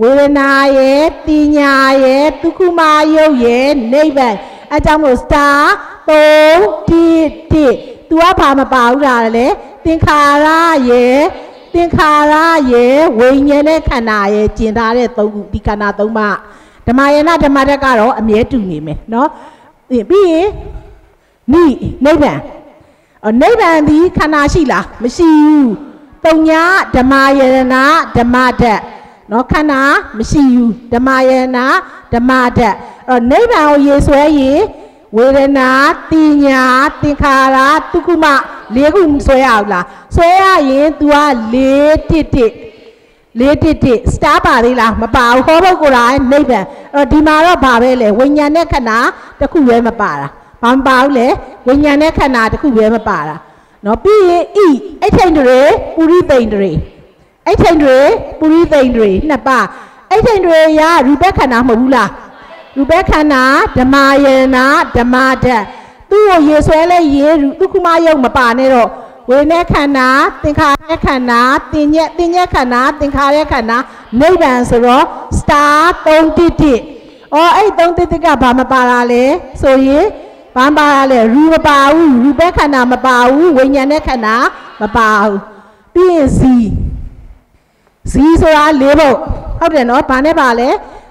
ဝေဒနာရဲ့တင်ညာရဲ့ဒုက္ခမယုတ်ရဲ့နိဗ္ဗာန်အဲကြောင့်မို့ star 3 1 1 သူကဘာမပါဘူးလားလဲသင်္ခါရရဲ့သင်္ခါရရဲ့ဝိညာဉ်နဲ့ခန္ဓာရဲ့ကျင်ထားတဲ့သုံးခုဒီခန္ဓာသုံးပါးဓမ္မယနာဓမ္မတက်ကတော့အမြဲတူနေမယ်เนาะပြီးရင်နိနိဗ္ဗာန်နိဗ္ဗာန်ဒီခန္ဓာရှိလားမရှိဘူးတုံညာဓမ္မယရဏဓမ္မဓာတ်เนาะခန္ဓာမရှိဘူးဓမ္မယရဏဓမ္မဓာတ်အဲ့တော့နိဗ္ဗာန်ကိုရေဆွဲရင် ဝေဒနာတိညာသင်္ခါရဒုက္ခမလေးခုဆွဲရအောင်လားဆွဲရရင် तू ကလေးတစ်တစ်လေးတစ်တစ်စတားပါသေးလားမပါဘူးဟောဖို့ကိုယ်တိုင်နိဗ္ဗာန်အဲ့တော့ဒီမှာတော့ဗာပဲလေဝိညာဉ်နဲ့ခန္ဓာတစ်ခုပဲမပါတာဘာမပါဘူးလေဝိညာဉ်နဲ့ခန္ဓာတစ်ခုပဲမပါတာနော်ပြီးရင်ဤအိဋ္ဌိန်တွေပုရိသိန်တွေအိဋ္ဌိန်တွေပုရိသိန်တွေနှစ်ပါးအိဋ္ဌိန်တွေရရူပခန္ဓာမဟုတ်ဘူးလား ရူပခန္ဓာဓမ္မယေနာဓမ္မဓာတ်သူ့ကိုရေဆွဲလဲရေဒုက္ခမယုတ်မပါနဲ့တော့ဝေနဲ့ခန္ဓာသင်္ခါရခန္ဓာတင်ညက်တင်ညက်ခန္ဓာသင်္ခါရခန္ဓာနိဗ္ဗာန်ဆိုတော့ star 3တိတိအော်အဲ့3တိတိကဘာမပါတာလဲဆိုရင်ဘာမပါတာလဲရူမပါဘူးရူပခန္ဓာမပါဘူးဝိညာဉ်နဲ့ခန္ဓာမပါဘူးပြီးရင်ဇီဇီဆိုတာ၄ဘုတ်ဟုတ်တယ်နော်ဘာနဲ့ပါလဲ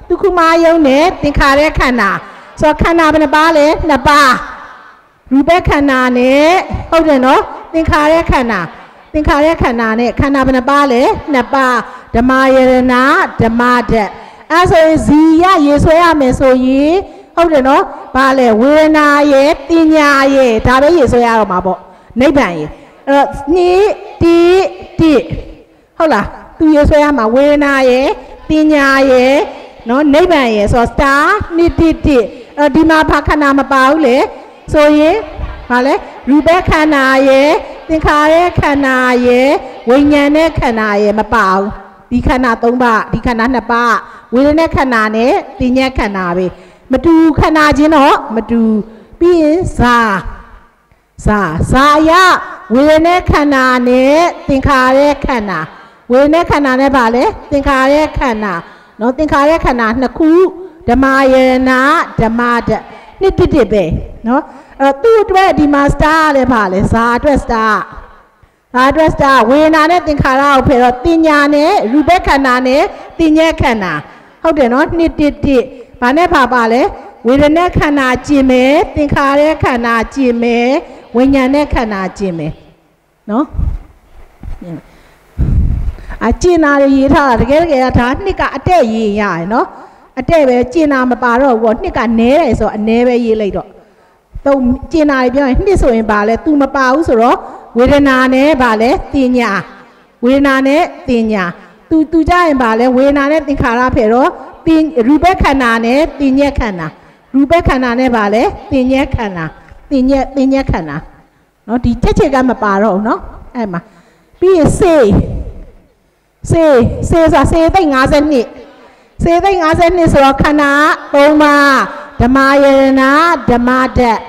ဒုက္ခမယုံနဲ့သင်္ခါရခန္ဓာဆိုတော့ခန္ဓာဘယ်နှပါလဲနှစ်ပါးရူပခန္ဓာနဲ့ဟုတ်တယ်နော်သင်္ခါရခန္ဓာသင်္ခါရခန္ဓာနဲ့ခန္ဓာဘယ်နှပါလဲနှစ်ပါးဓမ္မယရဏဓမ္မဓာတ်အဲဆိုရင်ဇီရရေဆွဲရမယ်ဆိုရင်ဟုတ်တယ်နော်ဘာလဲဝေဒနာရဲ့ပညာရဲ့ဒါပဲရေဆွဲရတော့မှာပေါ့နိဗ္ဗာန်ရဲ့အဲ့တော့နှစ်တိတိဟုတ်လားသူရေဆွဲရမှာဝေဒနာရဲ့ပညာရဲ့ နော်နိဗ္ဗာန်ရဲ့ဆိုတော့ star နှစ်တိတိအဲ့တော့ဒီမှာဘာခန္ဓာမပါဘူးလေဆိုရင်ဘာလဲရူပခန္ဓာရဲ့သင်္ခါရခန္ဓာရဲ့ဝိညာဉ်နဲ့ခန္ဓာရဲ့မပါဘူးဒီခန္ဓာ၃ပါးဒီခန္ဓာ၂ပါးဝေဒနာခန္ဓာနဲ့သိဉ္ဇခန္ဓာပဲမတူခန္ဓာချင်းတော့မတူပြီးရင်ဇာဇာဇာယဝေဒနာခန္ဓာနဲ့သင်္ခါရခန္ဓာဝေဒနာခန္ဓာနဲ့ပါလေသင်္ခါရခန္ဓာ နော်သင်္ခါရခန္ဓာနှစ်ခုဓမ္မယရဏဓမ္မဓာတ်နှစ်တစ်တစ်ပဲနော်အဲ့တော့သူ့အတွက်ဒီမှာ star လည်းပါလေဇာအတွက် star ဇာအတွက် star ဝေဒနာနဲ့သင်္ခါရကိုဖယ်တော့တင်ညာနဲ့ရူပခန္ဓာနဲ့တင်ညက်ခန္ဓာဟုတ်တယ်နော်နှစ်တစ်တစ်ဘာနဲ့ပါပါလဲဝေဒနာခန္ဓာကျင်မယ်သင်္ခါရခန္ဓာကျင်မယ်ဝိညာဉ်နဲ့ခန္ဓာကျင်မယ်နော် အကျင်နာရရေးထားတာတကယ်တကယ်ဒါနှစ်ကအတက်ရေးရရယ်နော်အတဲ့ပဲကျင်နာမပါတော့ဘူးနှစ်ကနဲတယ်ဆိုတော့အနဲပဲရေးလိုက်တော့သုံးကျင်နာတွေပြောရင်နှစ်ဆိုရင်ပါလဲ तू မပါဘူးဆိုတော့ဝေဒနာနဲ့ပါလဲတင်ညာဝေဒနာနဲ့တင်ညာ तू तू ကြရင်ပါလဲဝေဒနာနဲ့သင်္ခါရဖေတော့တင်ရူပခန္ဓာနဲ့တင်ညက်ခန္ဓာရူပခန္ဓာနဲ့ပါလဲတင်ညက်ခန္ဓာတင်ညက်တင်ညက်ခန္ဓာ နော်ဒီချက်ချက်ကမပါတော့ဘူးနော်အဲ့မှာပြီးရင်စေ စေစေဆိုတာစေသိမ့်52စေသိမ့်52ဆိုတော့ခန္ဓာ3ပါးဓမ္မယရဏဓမ္မဓာတ်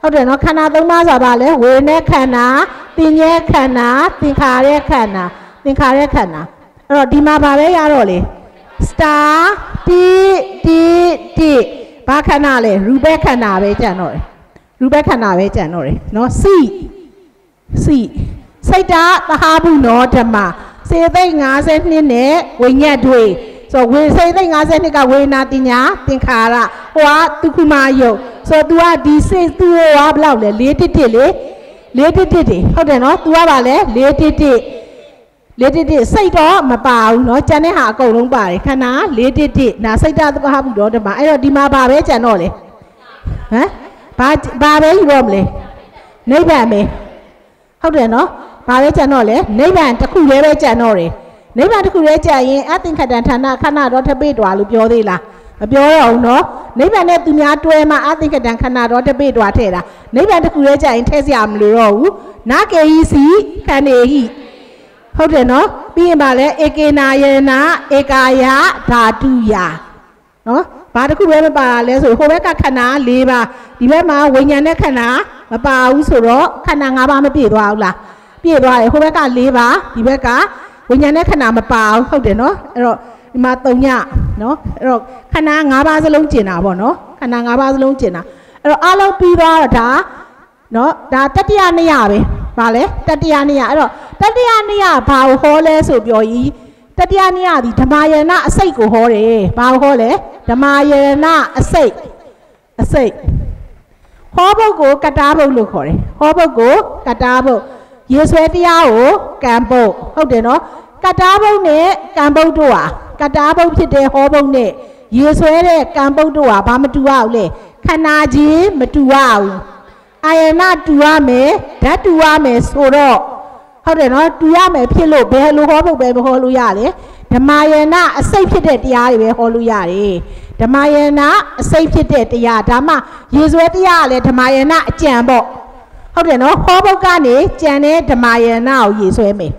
ဟုတ်တယ်နော်ခန္ဓာ3ပါးဆိုတာဗာလဲဝေနဲ့ခန္ဓာသင်ញဲခန္ဓာသင်္ခါရခန္ဓာသင်္ခါရခန္ဓာအဲ့တော့ဒီမှာဗာပဲရတော့လေ star t t t ဘာခန္ဓာလဲရူပခန္ဓာပဲကြံတော့တယ်ရူပခန္ဓာပဲကြံတော့တယ်နော်စီစီစိတ်တာသဟာဘူးနောဓမ္မ စေသိက်52နဲ့ဝိညာဉ်တွေဆိုဝေစေသိက်52ကဝေနာတင်ညာသင်္ခါရဟိုကဒုက္ခမယုတ်ဆို तू ကဒီစိတ်သူ့ဟိုကဘယ်လောက်လဲ4တစ်တစ်လေ4တစ်တစ်တွေဟုတ်တယ်နော် तू ကပါလဲ4တစ်တစ်လေးတစ်တစ်စိတ်တော့မပါဘူးเนาะကြံတဲ့ဟာအကုန်လုံးပါတယ်ခန္ဓာလေးတစ်တစ်နာစိတ်တသဘာဘူးတော့ဓမ္မအဲ့တော့ဒီမှာပါပဲကြံတော့လေဟမ်ဘာဘာပဲယူတော့မလဲနိဗ္ဗာန်ပဲဟုတ်တယ်နော် ဘာပဲကြံတော့လေနိဗ္ဗာန်တစ်ခုလေးပဲကြံတော့တယ်နိဗ္ဗာန်တစ်ခုလေးကြံရင်အသင်္ခတန်ဌာနခန္ဓာတော့ထပိတော်လို့ပြောသေးလားမပြောတော့ဘူးနော်နိဗ္ဗာန်နဲ့သူများတွဲမှာအသင်္ခတန်ခန္ဓာတော့တပိတော်ထဲတာနိဗ္ဗာန်တစ်ခုလေးကြံရင်ထဲစရာမလိုတော့ဘူးနာကေဟိစီခန္နေဟိဟုတ်တယ်နော်ပြီးရင်ဗာလဲဧကေနာယေနာဧကာယဓာတုယနော်ဘာတစ်ခုပဲမပါလဲဆိုဟိုဘက်ကခန္ဓာ၄ပါးဒီဘက်မှာဝိညာဉ်နဲ့ခန္ဓာမပါဘူးဆိုတော့ခန္ဓာ၅ပါးမပြည့်သွားဘူးလား ပြည့်သွားတယ်ဟိုဘက်က၄ပါးဒီဘက်ကဝိညာဉ်နဲ့ခန္ဓာမပါဘူးဟုတ်တယ်နော်အဲ့တော့ဒီမှာ၃ညနော်အဲ့တော့ခန္ဓာ၅ပါးစလုံးကျင်တာပေါ့နော်ခန္ဓာ၅ပါးစလုံးကျင်တာအဲ့တော့အလုံးပြီးသွားတော့ဒါနော်ဒါတတိယနေရပဲဗာလဲတတိယနေရအဲ့တော့တတိယနေရဘာကိုဟောလဲဆိုပြောကြီးတတိယနေရဒီဓမ္မယနာအစိတ်ကိုဟောတယ်ဘာကိုဟောလဲဓမ္မယနာအစိတ်အစိတ်ဟောဘုတ်ကိုကတားဘုတ်လို့ခေါ်တယ်ဟောဘုတ်ကိုကတားဘုတ် ရေဆွဲတရားကိုကံဘုတ်ဟုတ်တယ်နော်ကတားဘုတ်နဲ့ကံဘုတ်တို့ဟာကတားဘုတ်ဖြစ်တဲ့ဟောဘုတ်နဲ့ရေဆွဲတဲ့ကံဘုတ်တို့ဟာဘာမတူရဘူးလေခန္ဓာကြီးမတူရဘူးအာယနာတူရမယ်ဓာတ်တူရမယ်ဆိုတော့ဟုတ်တယ်နော်တူရမယ်ဖြစ်လို့ဘယ်လိုဟောဖို့ပဲမဟောလို့ရလေဓမ္မယနာအစိတ်ဖြစ်တဲ့တရားတွေပဲဟောလို့ရတယ်ဓမ္မယနာအစိတ်ဖြစ်တဲ့တရားဒါမှရေဆွဲတရားကလည်းဓမ္မယနာအကြံပေါ့ ဟုတ်တယ်နော်ဟောဘုတ်ကနေကြံတဲ့ဓမ္မယနာကိုရေဆွဲမယ်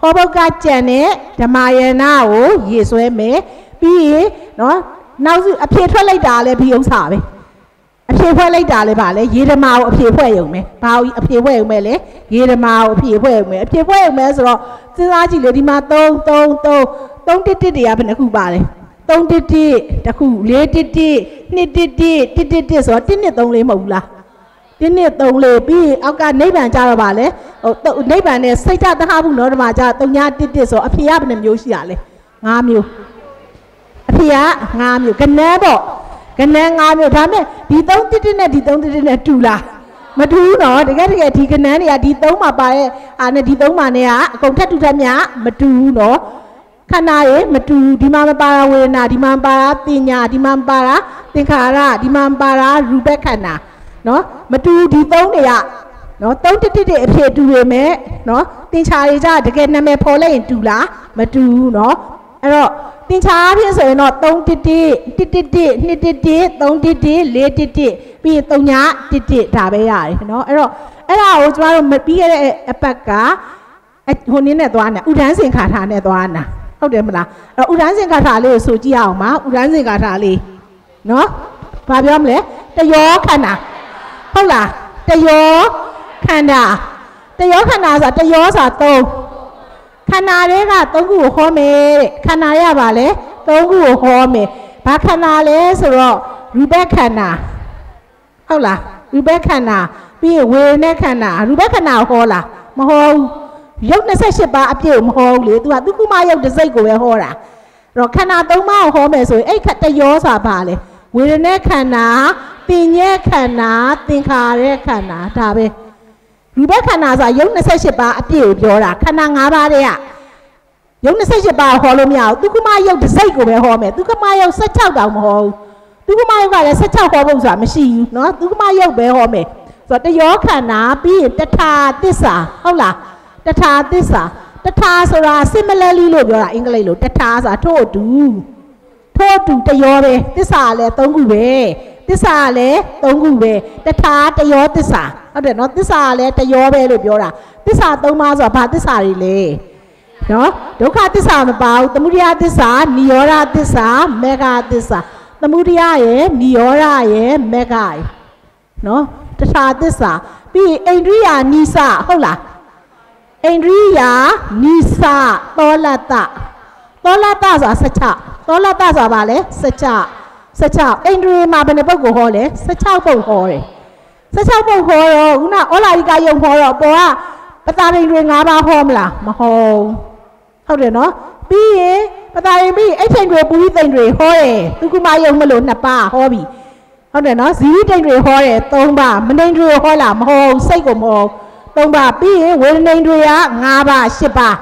ဟောဘုတ်ကကြံတဲ့ဓမ္မယနာကိုရေဆွဲမယ်ပြီးရင်နော်နောက်စုအဖြေထွက်လိုက်တာလည်းဒီဥစ္စာပဲအဖြေဖွဲ့လိုက်တာလည်းဗာလဲရေဓမာကိုအဖြေဖွဲ့ရုံပဲဘာကိုအဖြေဖွဲ့ရုံပဲလေရေဓမာကိုအဖြေဖွဲ့ရုံပဲအဖြေဖွဲ့ရုံပဲဆိုတော့စဉ်းစားကြည့်လေဒီမှာ3 3 3 3တစ်တစ်တွေကဘယ်နှခုပါလဲ3တစ်တစ်တစ်ခု4တစ်တစ်2တစ်တစ်1တစ်တစ်ဆိုတော့1နှစ်3လေးမဟုတ်ဘူးလား 1နှစ်3လေးပြီးအောက်ကနိဗ္ဗာန်ကြတော့ဗာလဲဟိုနိဗ္ဗာန်နဲ့စိတ်တသဟဘူးနော်ဓမ္မကြ3ညတစ်တစ်ဆိုအဖြေရဘယ်နှမျိုးရှိရလဲ5မျိုးအဖြေက5မျိုးကနန်းပေါ့ကနန်း၅မျိုးဒါမဲ့ဒီ၃တစ်တစ်နဲ့ဒီ၃တစ်တစ်နဲ့တူလားမတူဘူးနော်တကယ်တကယ်ဒီကနန်းတွေကဒီ၃မှာပါရဲ့အာနဲ့ဒီ၃မှာနဲ့ကအကုန်ထက်တူထက်မြမတူဘူးနော်ခန္ဓာရေမတူဒီမှာမပါတာဝေဒနာဒီမှာမပါတာပညာဒီမှာမပါတာသင်္ခါရဒီမှာမပါတာရူပခန္ဓာ နော်မတူဒီ၃တွေကနော်၃တစ်တစ်တွေအဖြစ်တူပေမဲ့နော်သင်္ချာတွေကြတကယ်နာမည်ဖော်လိုက်ရင်တူလားမတူဘူးနော်အဲ့တော့သင်္ချာအဖြစ်ဆိုရင်တော့3တစ်တစ်တစ်တစ်တစ်2တစ်တစ်3တစ်တစ်4တစ်တစ်ပြီးရင်3ညတစ်တစ်ဒါပဲရတယ်နော်အဲ့တော့အဲ့ဒါကိုကျမတို့ပြီးခဲ့တဲ့အပတ်ကဟိုနင်းနဲ့သွားနေဥဒန်းစင်ခါထာနဲ့သွားနာဟုတ်တယ်မလားအဲ့တော့ဥဒန်းစင်ခါထာလေးကိုဆိုကြည့်အောင်ပါဥဒန်းစင်ခါထာလေးနော်ဘာပြောမလဲတယောခန္ဓာ ဟုတ်လားတယောခန္ဓာတယောခန္ဓာဆိုတာတယောဆိုတာ3ခန္ဓာတွေက၃ခုကိုဟောမယ်တဲ့ခန္ဓာရပါလေ၃ခုကိုဟောမယ်ဘာခန္ဓာလဲဆိုတော့ရူပခန္ဓာဟုတ်လားရူပခန္ဓာပြီးရင်ဝေဒနာခန္ဓာရူပခန္ဓာကိုဟောလားမဟောဘူးရုပ်28ပါးအပြည့်ကိုမဟောဘူးလေ तू ကသူကုမရုပ်တစ်စိတ်ကိုပဲဟောတာအဲ့တော့ခန္ဓာ၃ပါးကိုဟောမယ်ဆိုရင်အဲ့ခတယောဆိုတာဘာလဲဝေဒနာခန္ဓာ ပညာခန္ဓာသင်္ခါရခန္ဓာဒါပဲရူပခန္ဓာဆိုတာယုံ28ပါးအပြည့်ကိုပြောတာခန္ဓာ၅ပါးတည်းကယုံ28ပါးဟောလို့မရဘူးသူကမယုတ်တစ်စိတ်ကိုပဲဟောမယ်သူကမယုတ်16တောင်မဟောဘူးသူကမယုတ်ကလည်း16ဟောဖို့ဆိုတာမရှိဘူးเนาะသူကမယုတ်ပဲဟောမယ်ဆိုတော့တယောခန္ဓာပြီးရင်တထာသစ္စာဟုတ်လားတထာသစ္စာတထာဆိုတာ similarly လို့ပြောတာအင်္ဂလိပ်လိုတထာဆိုတာထို့အတူ ထို့အတူတရောပဲသစ္စာကလည်း၃ခုပဲသစ္စာကလည်း၃ခုပဲတထာတရောသစ္စာဟုတ်တယ်နော်သစ္စာကလည်းတရောပဲလို့ပြောတာသစ္စာ၃ပါးဆိုတာဘာသစ္စာတွေလဲနော်ဒုက္ခသစ္စာမပါဘူးသမုဒယသစ္စာនិရောဓသစ္စာမေဃသစ္စာသမုဒယရဲ့និရောဓရဲ့မေဃရဲ့နော်တထာသစ္စာပြီးရင်အိန္ဒြိယာနိစဟုတ်လားအိန္ဒြိယာနိစသောလတ္တသောလတ္တဆိုတာ16 သောလတ္တဆိုတာဘာလဲ16 16အိန္ဒြိမှာဘယ်နှပုဂ္ဂိုလ်ဟောလဲ16ပုဂ္ဂိုလ်ဟောတယ်16ပုဂ္ဂိုလ်ဟောတော့ခုနဩလာရိကယုံဟောတော့ပေါ်ကပတာရိန်တွေ၅ပါးဟောမလားမဟောဟုတ်တယ်နော်ပြီးရင်ပတာရိန်ပြီးအိတ်ချိန်တွေပူရိသိမ့်တွေဟောတယ်သူကုမယုံမလို့နှစ်ပါးဟောပြီဟုတ်တယ်နော်ဇီဝိတိန်တွေဟောတယ်၃ပါးမနိန်တွေဟောလားမဟောစိတ်ကိုမဟော၃ပါးပြီးရင်ဝေဒနိန်တွေက၅ပါး၈ပါး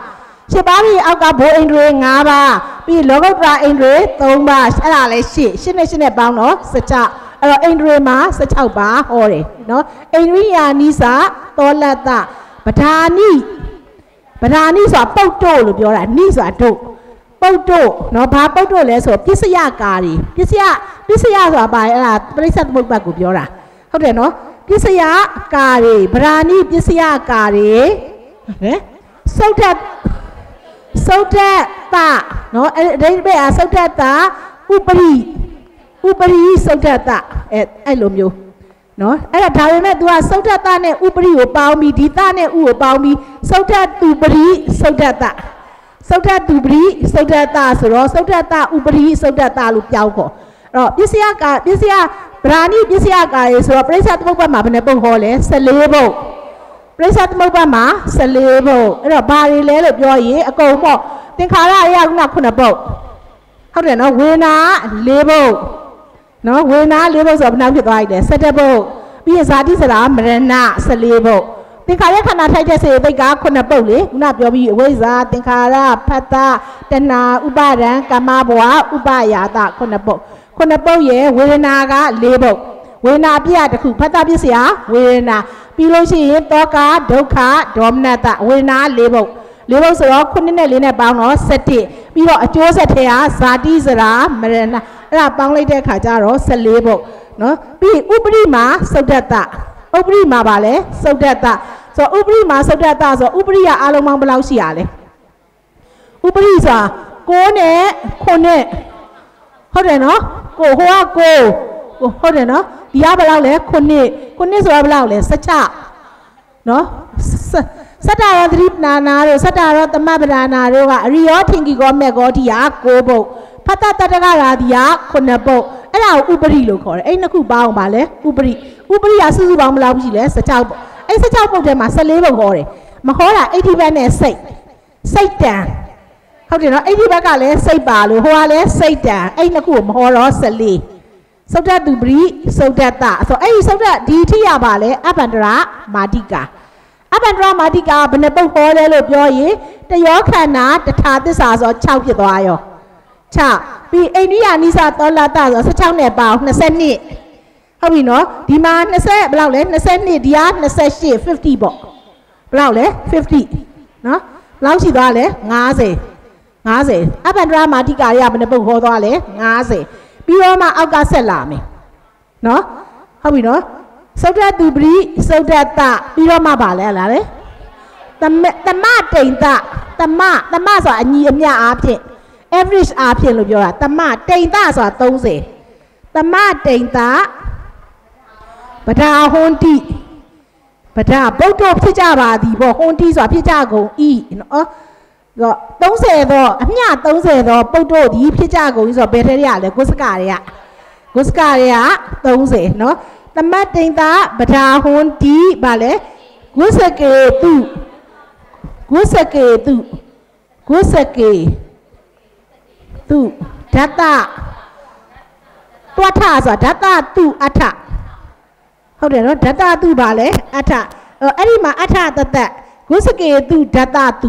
၈ပါးပြီးအောက်ကဘိုးအိန်တွေ၅ပါးပြီးလောကုတ္တရာအိန်တွေ၃ပါးအဲ့ဒါလည်း၈၈နဲ့၈နဲ့ပေါင်းတော့16အဲ့တော့အိန်တွေမှာ16ပါးဟောတယ်နော်အိန္ဒြိယာနိစာသောလတ္တပဓာနိပဓာနိဆိုတာပုတ်တို့လို့ပြောတာနိဆိုတာတို့ပုတ်တို့နော်ဘာပုတ်တို့လဲဆိုပစ္စယကာတွေပစ္စယပစ္စယဆိုတာဘာလဲအဲ့ဒါပရိစ္ဆေသမုပ္ပတ်ကိုပြောတာဟုတ်တယ်နော်ပစ္စယကာတွေဗราဏိပစ္စယကာတွေဟဲ့စုတ်တဲ့ စုတ်တဲ့တာနော်အဲ့ဒီဘက်အားစုတ်တဲ့တာဥပရိဥပရိစုတ်တဲ့တာအဲ့အဲ့လိုမျိုးနော်အဲ့ဒါဒါပေမဲ့ तू ကစုတ်တဲ့တာနဲ့ဥပရိကိုပေါင်းပြီးဒီတာနဲ့ဥကိုပေါင်းပြီးစုတ်တဲ့သူပရိစုတ်တဲ့တာစုတ်တဲ့သူပရိစုတ်တဲ့တာဆိုတော့စုတ်တဲ့တာဥပရိစုတ်တဲ့တာလို့ပြောင်းခေါ်အဲ့တော့ပစ္စယကပစ္စယဗราဏိပစ္စယကာရေဆိုတော့ပြိဿသမုပ္ပါမှာဘယ်နှပုံဟောလဲ14ပုံ ပြိဿသမုပ္ပါမှာ14ပုံအဲ့တော့ဘာတွေလဲလို့ပြောရင်အကုန်ပေါ့သင်္ခါရအရာက9ပုံဟုတ်တယ်နော်ဝေနာ4ပုံနော်ဝေနာ4ပုံဆိုတော့ဘယ်နှဖြစ်သွားပြီလဲ17ပုံပြီးရင်ဇာတိစရာမရဏ14ပုံသင်္ခါရခန္ဓာထိုက်တဲ့စေတိတ်က9ပုတ်လေခုနပြောပြီးအဝိဇ္ဇာသင်္ခါရဖတ္တတဏှာဥပါဒံကမ္မဘဝဥပယာတ9ပုတ်9ပုတ်ရဲ့ဝေဒနာက4ပုတ် ဝေဒနာပြတစ်ခုဖတ္တပစ္စယဝေဒနာပြီးလို့ရှိရင်တောကဒုက္ခဒေါမနတဝေဒနာ4ပုတ်၄ပုတ်ဆိုတော့9နဲ့4နဲ့ပေါင်းတော့7ပြီးတော့အကျိုးဆက်ထဲကဇာတိစရာမရဏအဲ့ဒါပေါင်းလိုက်တဲ့အခါကျတော့14ပုတ်နော်ပြီးဥပရိမာသုဒ္ဓတဥပရိမာပါလဲသုဒ္ဓတဆိုတော့ဥပရိမာသုဒ္ဓတဆိုဥပရိယအလုံးပေါင်းဘယ်လောက်ရှိရလဲဥပရိဆိုတာ6နဲ့9နဲ့ဟုတ်တယ်နော်ကိုဟိုကကိုကို ဟုတ်တယ်နော်ဒီကဘယ်လောက်လဲ9နှစ်9နှစ်ဆိုတာဘယ်လောက်လဲ16နော်စတ္တရသတိပနာနာတို့စတ္တရသမပဒနာတို့ကအရိယောထင်ကြီးကောမဲ့ကောတိဟာ9ပုတ်ဖတ်တတတကရာတိဟာ9ပုတ်အဲ့ဒါကိုဥပရိလို့ခေါ်တယ်အဲ့နှစ်ခုပေါင်းပါလဲဥပရိဥပရိကစုစုပေါင်းဘယ်လောက်ရှိလဲ16ပုတ်အဲ့16ပုတ်ထဲမှာ14ပုတ်ဟောတယ်မဟောတာ80ဘက်နဲ့စိတ်စိတ်တန်ဟုတ်တယ်နော်အဲ့ဒီဘက်ကလည်းစိတ်ပါလို့ဟိုကလည်းစိတ်တန်အဲ့နှစ်ခုကိုမဟောတော့14 သုဒ္ဓတုပရိသုဒ္ဓတဆိုအဲ့ဒီသုဒ္ဓဒီထိရပါလဲအပန္တရာမာတိကာအပန္တရာမာတိကာဘယ်နှပုတ်ဟောလဲလို့ပြောရင်တယောခန္ဓာတထာသစ္စာဆို6ဖြစ်သွားရော6ပြီးအိန္ဒိယနိစ္စသောလတဆို16နဲ့ပေါင်း22ဟုတ်ပြီနော်ဒီမှာ20ဘယ်လောက်လဲ22ဒီက28 50ပေါ့ဘယ်လောက်လဲ50နော်ဘယ်လောက်ရှိသွားလဲ50 50အပန္တရာမာတိကာရဘယ်နှပုတ်ဟောသွားလဲ50 ပြီးတော့မှအောက်ကဆက်လာမယ်နော်ဟုတ်ပြီနော်သုဒ္ဓတုပရိသုဒ္ဓတပြီးတော့မှပါလဲလားလေသမသမတိန်တသမသမဆိုတာအညီအမျှအားဖြင့် average အားဖြင့်လို့ပြောတာသမတိန်တဆိုတာ30သမတိန်တပဒါဟွန်တိပဒါဗုဒ္ဓဖြစ်ကြပါသည်ပေါ့ဟွန်တိဆိုတာဖြစ်ကြကုန်ဤနော် တော့30တော့အမျှ30တော့ပုတ်တို့ဒီဖြစ်ကြကုန်ပြီဆိုတော့ဘယ်ထဲရလဲကိုစကတွေကကိုစကတွေက30နော်သမတ်တိန်တာပဓာဟွန်ဒီဗာလဲဂုစကေတုဂုစကေတုဂုစကေတုဓာတတွဋ္ဌဆိုတာဓာတတုအထဟုတ်တယ်နော်ဓာတတုဗာလဲအထအဲ့ဒီမှာအထတသက်ဂုစကေတုဓာတတု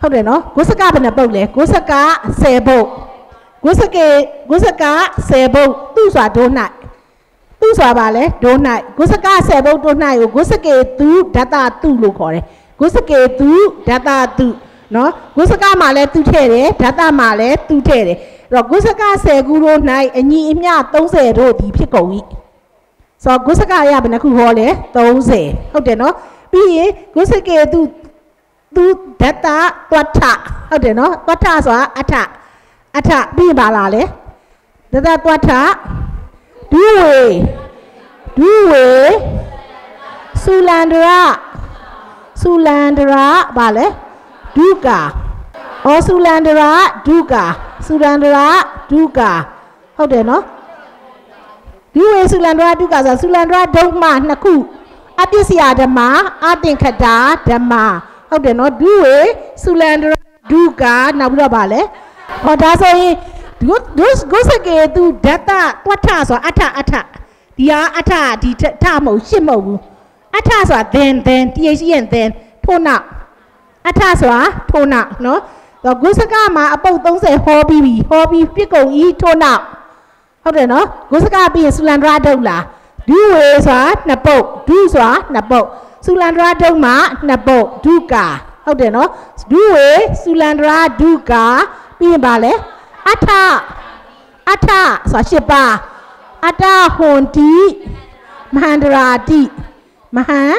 ဟုတ်တယ်နော်ဂုစကဘယ်နှပုတ်လဲဂုစက10ပုတ်ဂုစကေဂုစက10ပုတ်သူ့စွာဒိုး၌သူ့စွာပါလဲဒိုး၌ဂုစက10ပုတ်ဒိုး၌ကိုဂုစကေသူဓာတတုလို့ခေါ်တယ်ဂုစကေသူဓာတတုနော်ဂုစကမှာလဲသူထည့်တယ်ဓာတမှာလဲသူထည့်တယ်တော့ဂုစက10ခုတို့၌အညီအမျှ30တို့သည်ဖြစ်ကုန်၏ဆိုတော့ဂုစကရဘယ်နှခုဟောလဲ30ဟုတ်တယ်နော်ပြီးရင်ဂုစကေသူ သူဒတ္တတွဋ္ဌဟုတ်တယ်နော်တွဋ္ဌဆိုတာအထအထပြီးပါလားလေဒတ္တတွဋ္ဌဒုဝေဒုဝေစုလန္ဒရာစုလန္ဒရာဗာလဲဒုကာဩစုလန္ဒရာဒုကာစုလန္ဒရာဒုကာဟုတ်တယ်နော်ဒီဝေစုလန္ဒရာဒုကာဆိုစုလန္ဒရာဒုမနှစ်ခုအပစ္စယဓမ္မအသင်္ခတာဓမ္မ ဟုတ်တယ်နော်ဒုဝေစုလန္ဒရာဒုကာနောက်ပြီးတော့ဗာလဲဟောဒါဆိုရင်ဒုဒုဂုစကေသူဒတ္တတွဋ္ဌဆိုအထအထဒီဟာအထဒီထမဟုတ်ရှစ်မဟုတ်ဘူးအထဆိုတာ then then th en then ထို့နောက်အထဆိုတာထို့နောက်နော်တော့ဂုစကမှာအပုတ်30ဟောပြီးပြီဟောပြီးပြစ်ကုန်ဤထို့နောက်ဟုတ်တယ်နော်ဂုစကပြီးရင်ဆူလန္ဒရာဒုတ်လားဒုဝေဆိုတာနှစ်ပုတ်ဒုဆိုတာနှစ်ပုတ် ဆူလန္ဒရာဒုတ်မှာနှစ်ပုတ်ဒုကာဟုတ်တယ်နော်ဒုဝေဆူလန္ဒရာဒုကာပြီးရင်ပါလေအထအထဆိုတာရှစ်ပါအတဟွန်တိမဟန္ဒရာတိမဟန်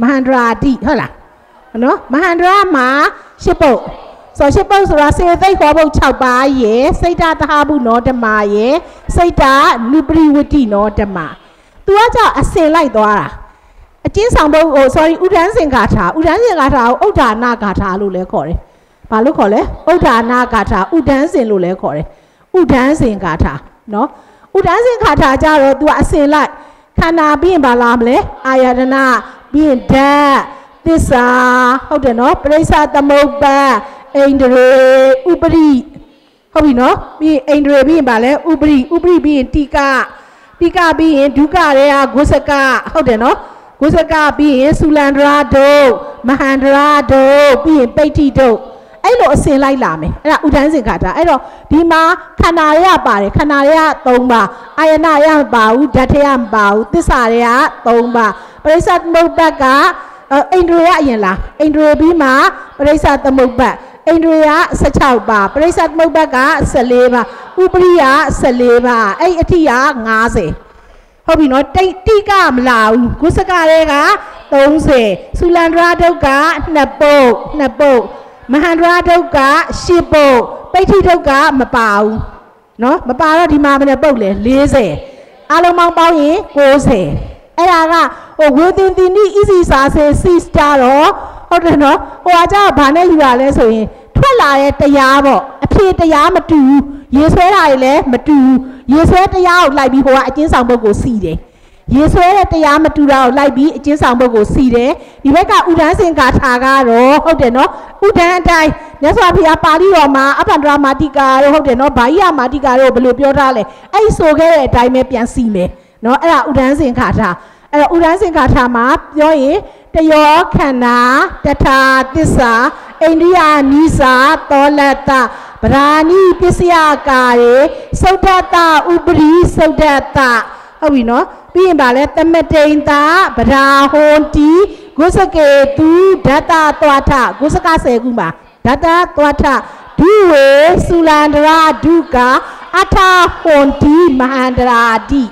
မဟန္ဒရာတိဟုတ်လားနော်မဟန္ဒရာမှာရှစ်ပုတ်ဆိုရှစ်ပုတ်ဆိုတာစေသိက်ခေါ်ပုတ်6ပါးရယ်စိတ်တသဟဘူးနောဓမ္မရယ်စိတ်တနုပရိဝတ္တိနောဓမ္မသူကကြောင့်အစင်လိုက်သွားတာ အကျဉ်းဆောင်ပုတ်ဟို sorry ဥဒန်းစင်ဂါထာဥဒန်းစင်ဂါထာကိုဥဒ္ဒါနာဂါထာလို့လည်းခေါ်တယ်ဘာလို့ခေါ်လဲဥဒ္ဒါနာဂါထာဥဒန်းစင်လို့လည်းခေါ်တယ်ဥဒန်းစင်ဂါထာနော်ဥဒန်းစင်ဂါထာကြတော့ तू အစင်လိုက်ခန္ဓာပြီးရင်ဘာလာမလဲအာယတနာပြီးရင်ဓာတ်သစ္စာဟုတ်တယ်နော်ပရိစ္ဆသမုပ္ပါအိန္ဒြေဥပရိဟုတ်ပြီနော်ပြီးရင်အိန္ဒြေပြီးရင်ဘာလဲဥပရိဥပရိပြီးရင်တိကတိကပြီးရင်ဒုက္ခရေဟာဂုစကဟုတ်တယ်နော် ဂုစကပြီးရင်စုလန္ဒရာဒုမဟန္ဒရာဒုပြီးရင်ပိဋ္ဌိဒုအဲ့လိုအစင်လိုက်လာမယ်အဲ့ဒါဥဒန်းစင်ခါတာအဲ့တော့ဒီမှာခန္ဓာရပါတယ်ခန္ဓာရ၃ပါးအာယနာရမပါဘူးဓာတ်ထရမပါဘူးသစ္စာရ၃ပါးပရိစ္ဆသမုပ္ပတ်ကအိန္ဒြေရအရင်လားအိန္ဒြေပြီးမှပရိစ္ဆသမုပ္ပတ်အိန္ဒြေရ16ပါးပရိစ္ဆသမုပ္ပတ်က14ပါးဥပရိယ14ပါးအဲ့အထိက90 ဟုတ်ပြီနော်တိတိကမလာဘူးကုစကတွေက30ဆူလန္ဒရာဒုက္ခ2ပုတ်2ပုတ်မဟန္ဒရာဒုက္ခ10ပုတ်ပိဋ္ဌိဒုက္ခမပါဘူးနော်မပါတော့ဒီမှာဘယ်နှပုတ်လဲ40အလုံးပေါင်းပေါင်းရင်90အဲ့ဒါကဟိုဝေသင်တိနိဣစီစာစေစီစတာတော့ဟုတ်တယ်နော်ဟိုကကြောင့်ဗာနဲ့ယူရလဲဆိုရင်ထွက်လာတဲ့တရားပေါ့အဖြေတရားမတူဘူးရေဆွဲတာတွေလည်းမတူဘူး ရေဆွဲတရားကိုလိုက်ပြီးဟိုကအကျဉ်းဆောင်ဘုတ်ကိုစီတယ်ရေဆွဲတဲ့တရားမတူတာကိုလိုက်ပြီးအကျဉ်းဆောင်ဘုတ်ကိုစီတယ်ဒီဘက်ကဥဒန်းစင်ကာထာကတော့ဟုတ်တယ်နော်ဥဒန်းအတိုင်းမြတ်စွာဘုရားပါဠိတော်မှာအပန္ဒရာမာတိကာတို့ဟုတ်တယ်နော်ဘာယမာတိကာတို့ဘယ်လိုပြောထားလဲအဲ့ဆိုခဲ့တဲ့အတိုင်းပဲပြန်စီမယ်နော်အဲ့ဒါဥဒန်းစင်ကာထာအဲ့တော့ဥဒန်းစင်ကာထာမှာပြောရင်တယောခန္ဓာတထာသစ္စာအိန္ဒိယနိစာသောလတ္တ ဗရာဏိပစ္စယကာရေသုဒ္ဓတဥပရိသုဒ္ဓတဟုတ်ပြီနော်ပြီးရင်ဗာလဲတမတိန်တာဗရာဟွန်တီဂုစကေသူဓတ္တသွာထဂုစက10ခုမှာဓတ္တသွာထဒုဝေစုလန္ဒရာဒုကအထဟွန်တီမဟန္ဒရာတိ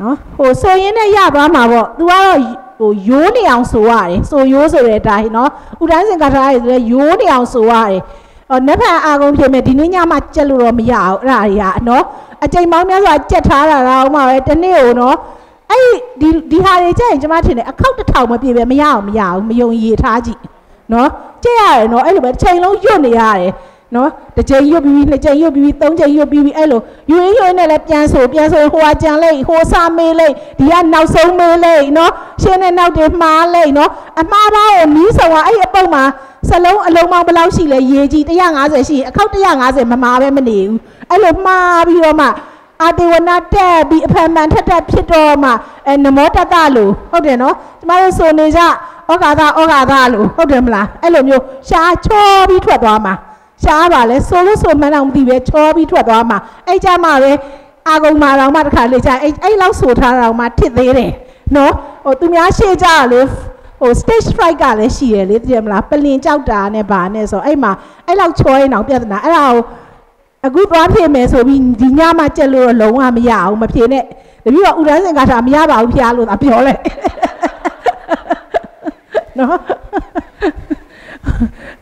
နော်ဟိုဆိုရင်လည်းရသွားမှာပေါ့ तू ကတော့ဟိုယိုးနေအောင်ဆိုရတယ်ဆိုယိုးဆိုတဲ့အတိုင်းနော်ဥတိုင်းစင်ကထားရဆိုယိုးနေအောင်ဆိုရတယ်ဟော နက်ဖန်အာကုန်ဖြစ်မဲ့ဒီနေ့ညမှကြက်လို့တော့မရအောင်အဲ့ဒါတွေကနော်အချိန်ပေါင်းများစွာကြက်ထားတာတော့မှပဲတနေ့ကိုနော်အဲ့ဒီဒီဟာတွေကြက်ရင်ကျမထင်တယ်အခောက်တစ်ထောင်မပြည့်ပဲမရအောင်မရအောင်မယုံရည်ထားကြည့်နော်ကြက်ရတယ်နော်အဲ့လိုပဲတစ်ချိန်လုံးရွတ်နေရတယ် နော်တစ်ချိန်ရွတ်ပြီးနှစ်ချိန်ရွတ်ပြီးသုံးချိန်ရွတ်ပြီးအဲ့လိုယူရင်းယူရင်းနဲ့လည်းပြန်ဆိုပြန်ဆိုဟိုကကြံလိုက်ဟိုစာမေးလိုက်ဒီကနောက်ဆုံးမေးလိုက်နော်ရှင်းတဲ့နောက်တွေမှားလိုက်နော်အမှားပါကိုမီးဆောင်ကအဲ့အပုတ်မှာစလုံးအလုံးပေါင်းဘယ်လောက်ရှိလဲရေကြီး150ရှိရင်အခောက်150မမှားပဲမနေဘူးအဲ့လိုမှားပြီးတော့မှအာတေဝနာတက်ပြီးအဖန်ဖန်ထက်ထက်ဖြစ်တော့မှအဲနမောတတလို့ဟုတ်တယ်နော်ကျမတို့ဆိုနေကြဩဃာသဩဃာသလို့ဟုတ်တယ်မလားအဲ့လိုမျိုးရှားချောပြီးထွက်သွားမှာ ရှားပါလဲဆိုလို့ဆိုမှန်းတော့မသိပဲချောပြီးထွက်သွားမှာအဲ့ကြမှာပဲအာကုံမာတော်မှတခါလေကြာအဲ့အဲ့လောက်ဆိုထားတာမှထစ်သေးတယ်နော်ဟိုသူများရှေ့ကြလေဟို stage fright ကလည်းရှိရလေသိရမလားပလင်ကြောက်တာနဲ့ဗာနဲ့ဆိုအဲ့မှာအဲ့လောက်ချောရင်တော့ပြဿနာအဲ့ဒါကိုအခုသွားဖြေမယ်ဆိုပြီးဒီညမှကြက်လို့တော့လုံးဝမရအောင်မဖြေနဲ့တပည့်တော်ဥဒန်းစင်ကထာမရပါဘူးဖျားလို့သာပြောလိုက်နော်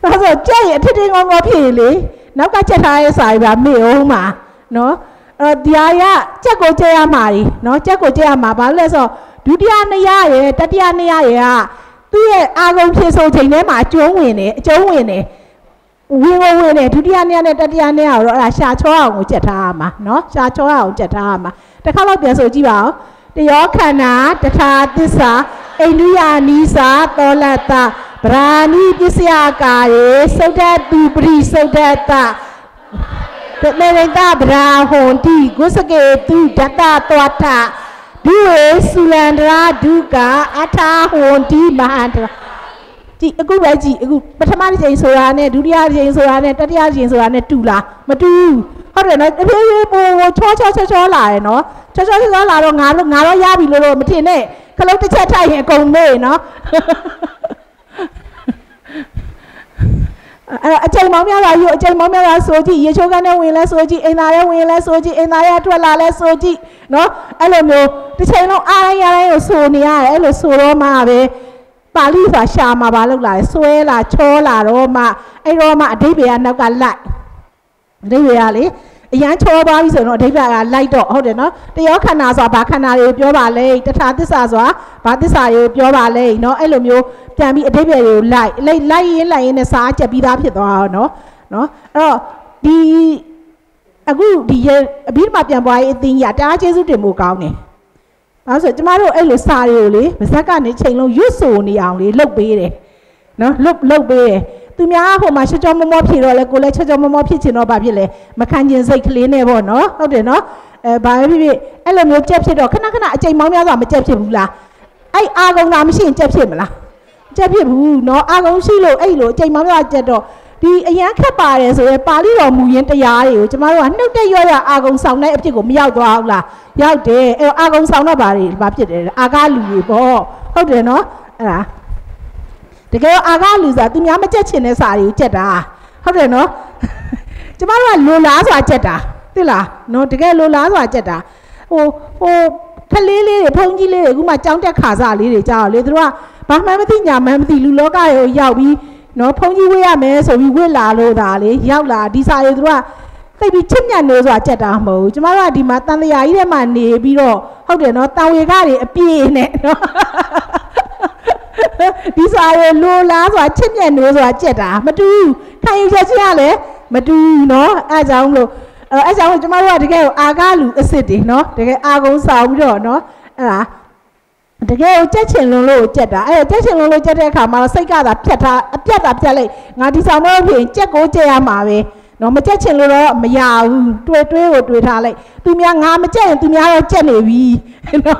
ဒါဆိုကြက်ရအထစ်ထင်းကောင်းကောင်းဖြေလေနောက်ကချက်ထားရဲ့စာရီပါမေ့အောင်မှာနော်အဲ့တော့ဒီဟာရကြက်ကိုကြက်ရမှာကြီးနော်ကြက်ကိုကြက်ရမှာဘာလို့လဲဆိုတော့ဒုတိယနေရရဲ့တတိယနေရရဲ့ကသူ့ရဲ့အာဂုံဖြေဆိုချိန်ထဲမှာအကျုံးဝင်တယ်အကျုံးဝင်တယ်ဝင်ဝင်ဝင်တယ်ဒုတိယနေရနဲ့တတိယနေရတော့အဲ့ဒါရှာချောအောင်ကိုကြက်ထားရမှာနော်ရှာချောအောင်ကြက်ထားရမှာတစ်ခါတော့ပြန်ဆိုကြည့်ပါဦးတယောခန္ဓာတထာသစ္စာအိန္ဒိယနီးစာသောလတ္တ ဗราဏိပစ္စယကာရေသုဒ္ဓတုပရိသုဒ္ဓတ္တတမေရိတဗရာဟွန်တိဂုစကေတုဒတ္တတောထဒုဝေစုလန္ဒရာဒုကအထာဟွန်တိမဟာတရာဒီအခုပဲကြည့်အခုပထမတစ်ချိန်ဆိုတာနဲ့ဒုတိယတစ်ချိန်ဆိုတာနဲ့တတိယတစ်ချိန်ဆိုတာနဲ့တူလားမတူဘူးဟုတ်တယ်နော်တဖြည်းဖြည်းပိုချောချောချောချောလာရယ်နော်ချောချောချောချောလာတော့ငါတို့ငါတော့ရပြီလို့တော့မထင်နဲ့ခလုံးတစ်ချက်ထိုက်ရင်အကုန်မေ့နော် အဲ့တော့အချိန်မောင်းများစွာယူအချိန်မောင်းများစွာဆိုကြည့်ရေချိုးကန်းနဲ့ဝင်လဲဆိုကြည့်အိမ်သားရဲ့ဝင်လဲဆိုကြည့်အိမ်သားရဲ့ထွက်လာလဲဆိုကြည့်နော်အဲ့လိုမျိုးတစ်ချိန်လုံးအားရရတိုင်းကိုဆိုနေရတယ်အဲ့လိုဆိုတော့မှပဲပါဠိဆိုတာရှာမှာပါလို့လာတယ်ဆွဲလာချောလာတော့မှအဲ့တော့မှအဓိပ္ပာယ်ကနောက်ကလိုက်အဓိပ္ပာယ်ကလေ အရန်ချောသွားပြီဆိုတော့အဓိပ္ပာယ်ကလိုက်တော့ဟုတ်တယ်နော်တယောခန္ဓာဆိုတာဘာခန္ဓာတွေကိုပြောပါလဲတထာသစ္စာဆိုတာဘာသစ္စာတွေကိုပြောပါလဲနော်အဲ့လိုမျိုးပြန်ပြီးအဓိပ္ပာယ်တွေကိုလိုက်လိုက်လိုက်ရင်းလိုက်ရင်းနဲ့စာအချက်ပြီးသားဖြစ်သွားအောင်နော်နော်အဲ့တော့ဒီအခုဒီရအပြီးမှပြန်ပွားရေးအသင်းကြီးကတအားကျေးဇူးတင်ဖို့ကောင်းတယ်။ဘာလို့ဆိုကျမတို့အဲ့လိုစာတွေကိုလေဗဇက်ကနေချိန်လုံးရွတ်ဆိုနေအောင်လေလုပ်ပေးတယ်။နော်လုပ်လုပ်ပေးတယ်။ သူများဟိုမှာချောချောမောမောဖြစ်တော့လေကိုလည်းချောချောမောမောဖြစ်ချင်တော့ဘာဖြစ်လဲမခံကျင်စိတ်ကလေးနဲ့ပေါ့နော်ဟုတ်တယ်နော်အဲဘာပဲဖြစ်ဖြစ်အဲ့လိုမျိုးကြက်ဖြစ်တော့ခဏခဏအချိန်မောင်းများစွာမကြက်ဖြစ်ဘူးလားအဲ့အာကုံသာမရှိရင်ကြက်ဖြစ်မလားကြက်ဖြစ်ဘူးနော်အာကုံရှိလို့အဲ့လိုအချိန်မောင်းများကြက်တော့ဒီအရန်ခက်ပါတယ်ဆိုရဲပါဠိတော်မူရင်းတရားတွေကိုကျမတို့ကနှုတ်တက်ရွရအာကုံဆောင်တဲ့အဖြစ်ကိုမရောက်သွားဘူးလားရောက်တယ်အဲအာကုံဆောင်တော့ဘာတွေဘာဖြစ်တယ်အာကလူတွေပေါ့ဟုတ်တယ်နော်အဲ့ဒါ တကယ်အာကလူဆိုတာသူများမကြက်ချင်တဲ့စာတွေကိုကြက်တာဟုတ်တယ်နော်ကျမတို့ကလိုလားဆိုတာကြက်တာသိလားနော်တကယ်လိုလားဆိုတာကြက်တာဟိုဟိုခလေးလေးတွေဖုန်ကြီးလေးတွေအခုမှကြောင်းတက်ခါစားလေးတွေကြောက်လေသူတို့ကဘာမှမသိညာမှမသိလူလောကတွေကိုရောက်ပြီးနော်ဖုန်ကြီးဝေးရမယ်ဆိုပြီးဝေးလာလို့ဒါလေရောက်လာဒီစာတွေသူတို့ကသိပြီးချစ်မြတ်နေဆိုတာကြက်တာမဟုတ်ဘူးကျမတို့ကဒီမှာတန်လျာကြီးထဲမှာနေပြီးတော့ဟုတ်တယ်နော်တန်ဝေကတွေအပြည့်နဲ့နော် ဒီစာရလိုလားဆိုတာချစ်မြတ်နိုးဆိုတာကြက်တာမတူခံယူချက်ချင်းကလည်းမတူနော်အဲကြောင့်မလို့အဲကြောင့်ကျွန်တော်တို့ကတကယ်ကိုအာကလူအစ်စ်တွေနော်တကယ်အာကုံဆောင်ပြီးတော့နော်အဲ့ဒါတကယ်ကိုကြက်ချင်လွန်လို့ကြက်တာအဲ့ကြက်ချင်လွန်လို့ကြက်တဲ့အခါမှာတော့စိတ်ကသာဖြတ်ထားအပြတ်သာပြတ်လိုက်ငါဒီဆောင်တော့ဖြစ်ရင်ကြက်ကိုကြက်ရမှာပဲနော်မကြက်ချင်လို့တော့မရဘူးတွေ့တွေ့ကိုတွေ့ထားလိုက်သူများငါမကြက်ရင်သူများတော့ကြက်နေပြီနော်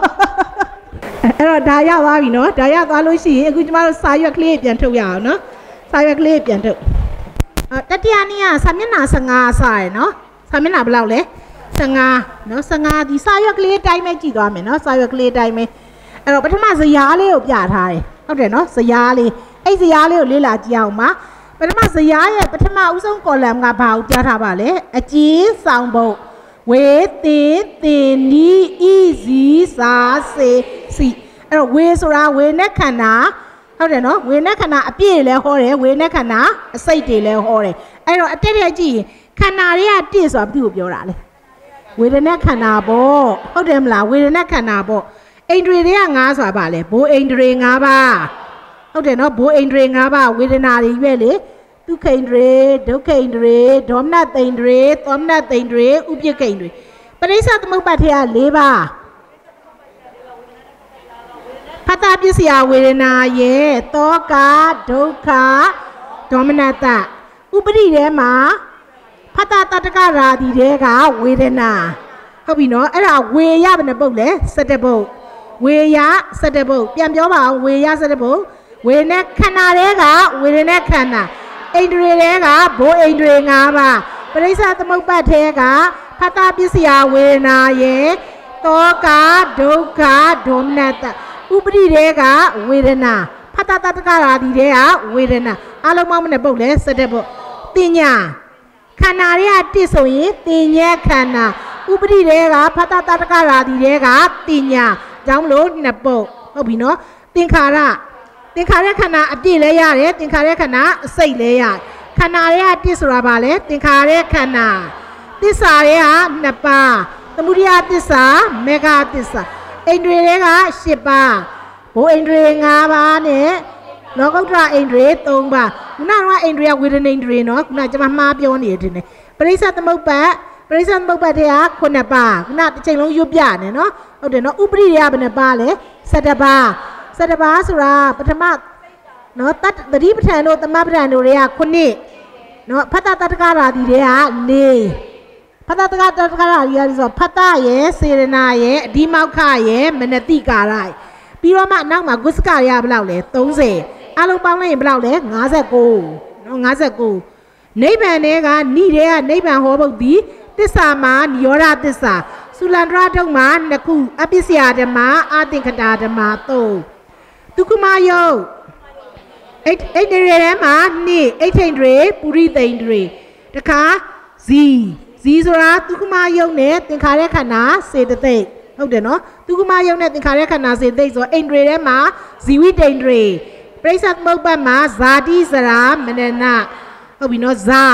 အဲ့တော့ဒါရသွားပြီနော်ဒါရသွားလို့ရှိရင်အခုကျမတို့စာရွက်ကလေးပြန်ထုတ်ရအောင်နော်စာရွက်ကလေးပြန်ထုတ်တတိယနေ့ကစာမျက်နှာ15စာရယ်နော်စာမျက်နှာဘယ်လောက်လဲ15နော်15ဒီစာရွက်ကလေးအတိုင်းပဲကြည့်သွားမယ်နော်စာရွက်ကလေးအတိုင်းပဲအဲ့တော့ပထမဇရာလေးကိုပြထားတယ်ဟုတ်တယ်နော်ဇရာလေးအဲ့ဇရာလေးကိုလေ့လာကြည့်အောင်ပါပထမဇရာရဲ့ပထမဦးဆုံး column ကဘာကိုပြထားပါလဲအကျဉ်းဆောင်ဖို့ ဝေတင်တင်နီဤစည်းစာစေစီအဲ့တော့ဝေဆိုတာဝေနဲ့ခန္ဓာဟုတ်တယ်နော်ဝေနဲ့ခန္ဓာအပြည့်လည်းဟောတယ်ဝေနဲ့ခန္ဓာအစိတ်တွေလည်းဟောတယ်အဲ့တော့အတက်တက်ကြည့်ရင်ခန္ဓာတွေကတည့်ဆိုတာဘယ်ကိုပြောတာလဲဝေဒနာခန္ဓာပေါ့ဟုတ်တယ်မလားဝေဒနာခန္ဓာပေါ့အိန္ဒြေတွေကငါးဆိုတာပါလေဘိုးအိန္ဒြေ၅ပါးဟုတ်တယ်နော်ဘိုးအိန္ဒြေ၅ပါးဝေဒနာတွေရွဲ့လေ ဒုက္ခိန္ဒြေဒုက္ခိန္ဒြေဒေါမနသိန္ဒြေသောမနသိန္ဒြေဥပ္ပကိန္ဒြေပရိစ္ဆသမုပ္ပါထေက၄ပါးဖတ်တာပစ္စယဝေဒနာရဲ့သောကဒုက္ခဒေါမနတဥပရိထဲမှာဖတ်တာတတကရာဒီတဲကဝေဒနာဟုတ်ပြီနော်အဲ့ဒါဝေရဘယ်နှပုတ်လဲ17ပုတ်ဝေယ17ပုတ်ပြန်ပြောပါအောင်ဝေယ17ပုတ်ဝေနဲ့ခန္ဓာတွေကဝေဒနဲ့ခန္ဓာ အိန္ဒြေတွေကဘိုးအိန္ဒြေ၅ပါးပရိစ္ဆသမုပ္ပတ်ထဲကဖတ်တာပစ္စယဝေဒနာရဲ့သောကဒုက္ခဒေါမနတဥပရိတွေကဝေဒနာဖတ်တာတတကရာဒီတွေကဝေဒနာအလုံးမမနဲ့ပုတ်လဲ17ပုတ်တင်ညာခခန္ဓာတွေကတစ်ဆိုရင်တင်ညက်ခန္ဓာဥပရိတွေကဖတ္တတတကရာတိတွေကတင်ညာကြောင့်မလို့နှစ်ပုတ်ဟုတ်ပြီနော်သင်္ခါရ သင်္ခါရခန္ဓာအပြည့်လဲရတယ်သင်္ခါရခန္ဓာအစိတ်လဲရတယ်ခန္ဓာတွေကတစ်ဆိုတာဘာလဲသင်္ခါရခန္ဓာသစ္စာတွေကနှစ်ပါးသမုဒိယသစ္စာမေဃသစ္စာအိန္ဒြေတွေက၈ပါးဘိုးအိန္ဒြေ၅ပါးနဲ့လောကုတ္တရအိန္ဒြေ၃ပါးခုနကအိန္ဒြေကဝေဒနိန္ဒြေနော်ခုနကျွန်မမှားပြောနေတယ်နဲ့ပရိစ္ဆသမုပ္ပတ်ပရိစ္ဆသမုပ္ပတ်တွေကခုနှစ်ပါးခုနတစ်ချိန်လုံးရွတ်ပြနေနော်ဟုတ်တယ်နော်ဥပရိယဘယ်နှပါးလဲ၁၇ပါး ၁၇ပါးဆိုတာပထမနော်တတ္တတိပဋ္ဌာန်တို့သမပဋ္ဌာန်တို့တွေကခုနှစ်နော်ဖတ်တတတ္တကရာတိတွေက၄ဖတ်တတတတ္တကရာတိကဆိုဖတ်တရဲ့စေရနာရဲ့အဒီမောက္ခရဲ့မနတိကာရရဲ့ပြီးတော့မှနောက်မှာဂုစကရဘယ်လောက်လဲ30အလုံးပေါင်းလိုက်ရင်ဘယ်လောက်လဲ59နော်59နိဗ္ဗာန်တွေကဏိတွေကနိဗ္ဗာန်ဟောဖို့ဒီတစ္ဆာမှာနိရောဓတစ္ဆာသုလန္ဒရတုံမှာနှစ်ခုအပစ္စယဓမ္မအာသင်္ခတာဓမ္မ သုံးဒုက္ခမယုတ်အိတ်အိတ်တွေထဲမှာနှစ်အိတ်ထိန်တွေပုရိသိန်တွေတခါဇီဇီဆိုတာဒုက္ခမယုတ်နဲ့သင်္ခါရခန္ဓာစေတသိက်ဟုတ်တယ်နော်ဒုက္ခမယုတ်နဲ့သင်္ခါရခန္ဓာစေတသိက်ဆိုအိန္ဒြေထဲမှာဇီဝိတိန်တွေပရိစ္ဆသမုပ္ပတ်မှာဇာတိစရာမနနဟုတ်ပြီနော်ဇာ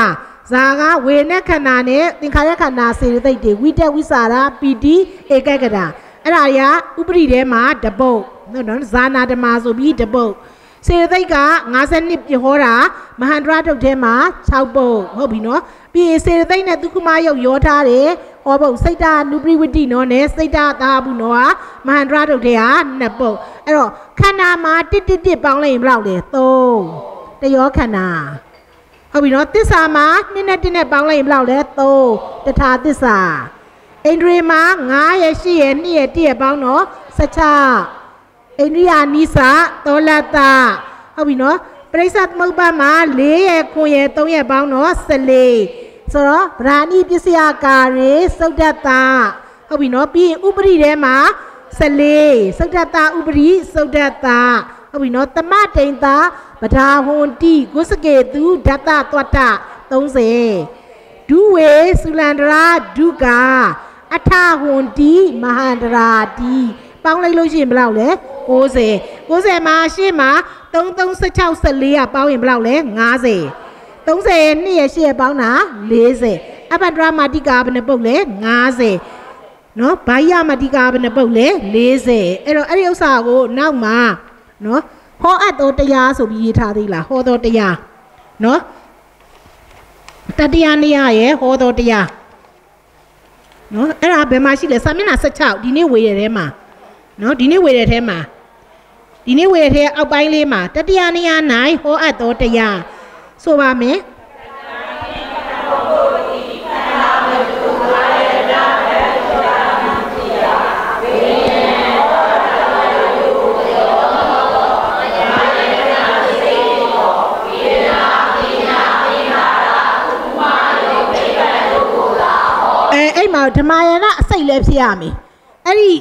ဇာကဝေနဲ့ခန္ဓာနဲ့သင်္ခါရခန္ဓာစေတသိက်တွေဝိတက်ဝိစာရပီတိဧကကတာအဲ့ဒါတွေကဥပရိထဲမှာတပုတ် နော်နော်ဇာနာဓမ္မာဆိုပြီးတပုတ်စေတသိက်က52ပြဟောတာမဟန္တရတုတ်ထဲမှာ6ပုတ်ဟုတ်ပြီနော်ပြီးရင်စေတသိက်နဲ့ဒုက္ခမယုတ်ရောထားတယ်ဟောပုတ်စိတ်တာနုပရိဝတ္တိနော်နဲ့စိတ်တာသာဘူးနော်ဟာမဟန္တရတုတ်ထဲဟာ2ပုတ်အဲ့တော့ခန္ဓာမှာတစ်တစ်တစ်ပေါင်းလိုက်ရင်ဘယ်လောက်လဲ3တယောခန္ဓာဟုတ်ပြီနော်သစ္စာမှာနှစ်နဲ့တစ်နဲ့ပေါင်းလိုက်ရင်ဘယ်လောက်လဲ3တထာသစ္စာအိန္ဒြေမှာ9ရဲ့10ရဲ့2ရဲ့1ရဲ့ပေါင်းတော့16 အိန္ဒြိယနိစ္စသောလတ္တဟုတ်ပြီနော်ပရိစ္ဆသမုပ္ပါမှာ4ရဲ့9ရဲ့3ရဲ့ပေါင်းတော့14ဆိုတော့ဗราဏိပစ္စယကာရေသုဒ္ဓတ္တဟုတ်ပြီနော်ပြီးရင်ဥပရိထဲမှာ14သုဒ္ဓတ္တဥပရိသုဒ္ဓတ္တဟုတ်ပြီနော်တမတိန်တာပဒါဟွန်တိကုစကေသူဓတ္တသွတ္တ30ဒုဝေသုလန္ဒရာဒုကာအထဟွန်တိမဟန္တရာတိ ပေါင်းလိုက်လို့ရှိရင်ဘယ်လောက်လဲ60 90မှာရှေ့မှာ3316 14ကပေါင်းရင်ဘယ်လောက်လဲ50 30ရဲ့2ရဲ့8ရဲ့ပေါင်းတာ40အပဒရာမာတိကာဘယ်နှပုတ်လဲ50နော်ဘာယမာတိကာဘယ်နှပုတ်လဲ40အဲ့တော့အဲ့ဒီဥစ္စာကိုနောက်မှာနော်ဟောအပ်တော်တရားဆိုပြီးရေးထားသေးလားဟောတော်တရားနော်တတရားနေရရဲ့ဟောတော်တရားနော်အဲ့ဒါဘယ်မှာရှိလဲစာမျက်နှာ16ဒီနေ့ဝေရတဲ့မှာ နော်ဒီနေ့ဝေရတဲ့ထဲမှာဒီနေ့ဝေရတဲ့အောက်ပိုင်းလေးမှာတတရားနေရ၌ဟောအပ်တော်တရားဆိုပါမယ်အဲအဲ့မှာဓမ္မယနာအစိတ်လည်းဖြစ်ရမယ်အဲ့ဒီ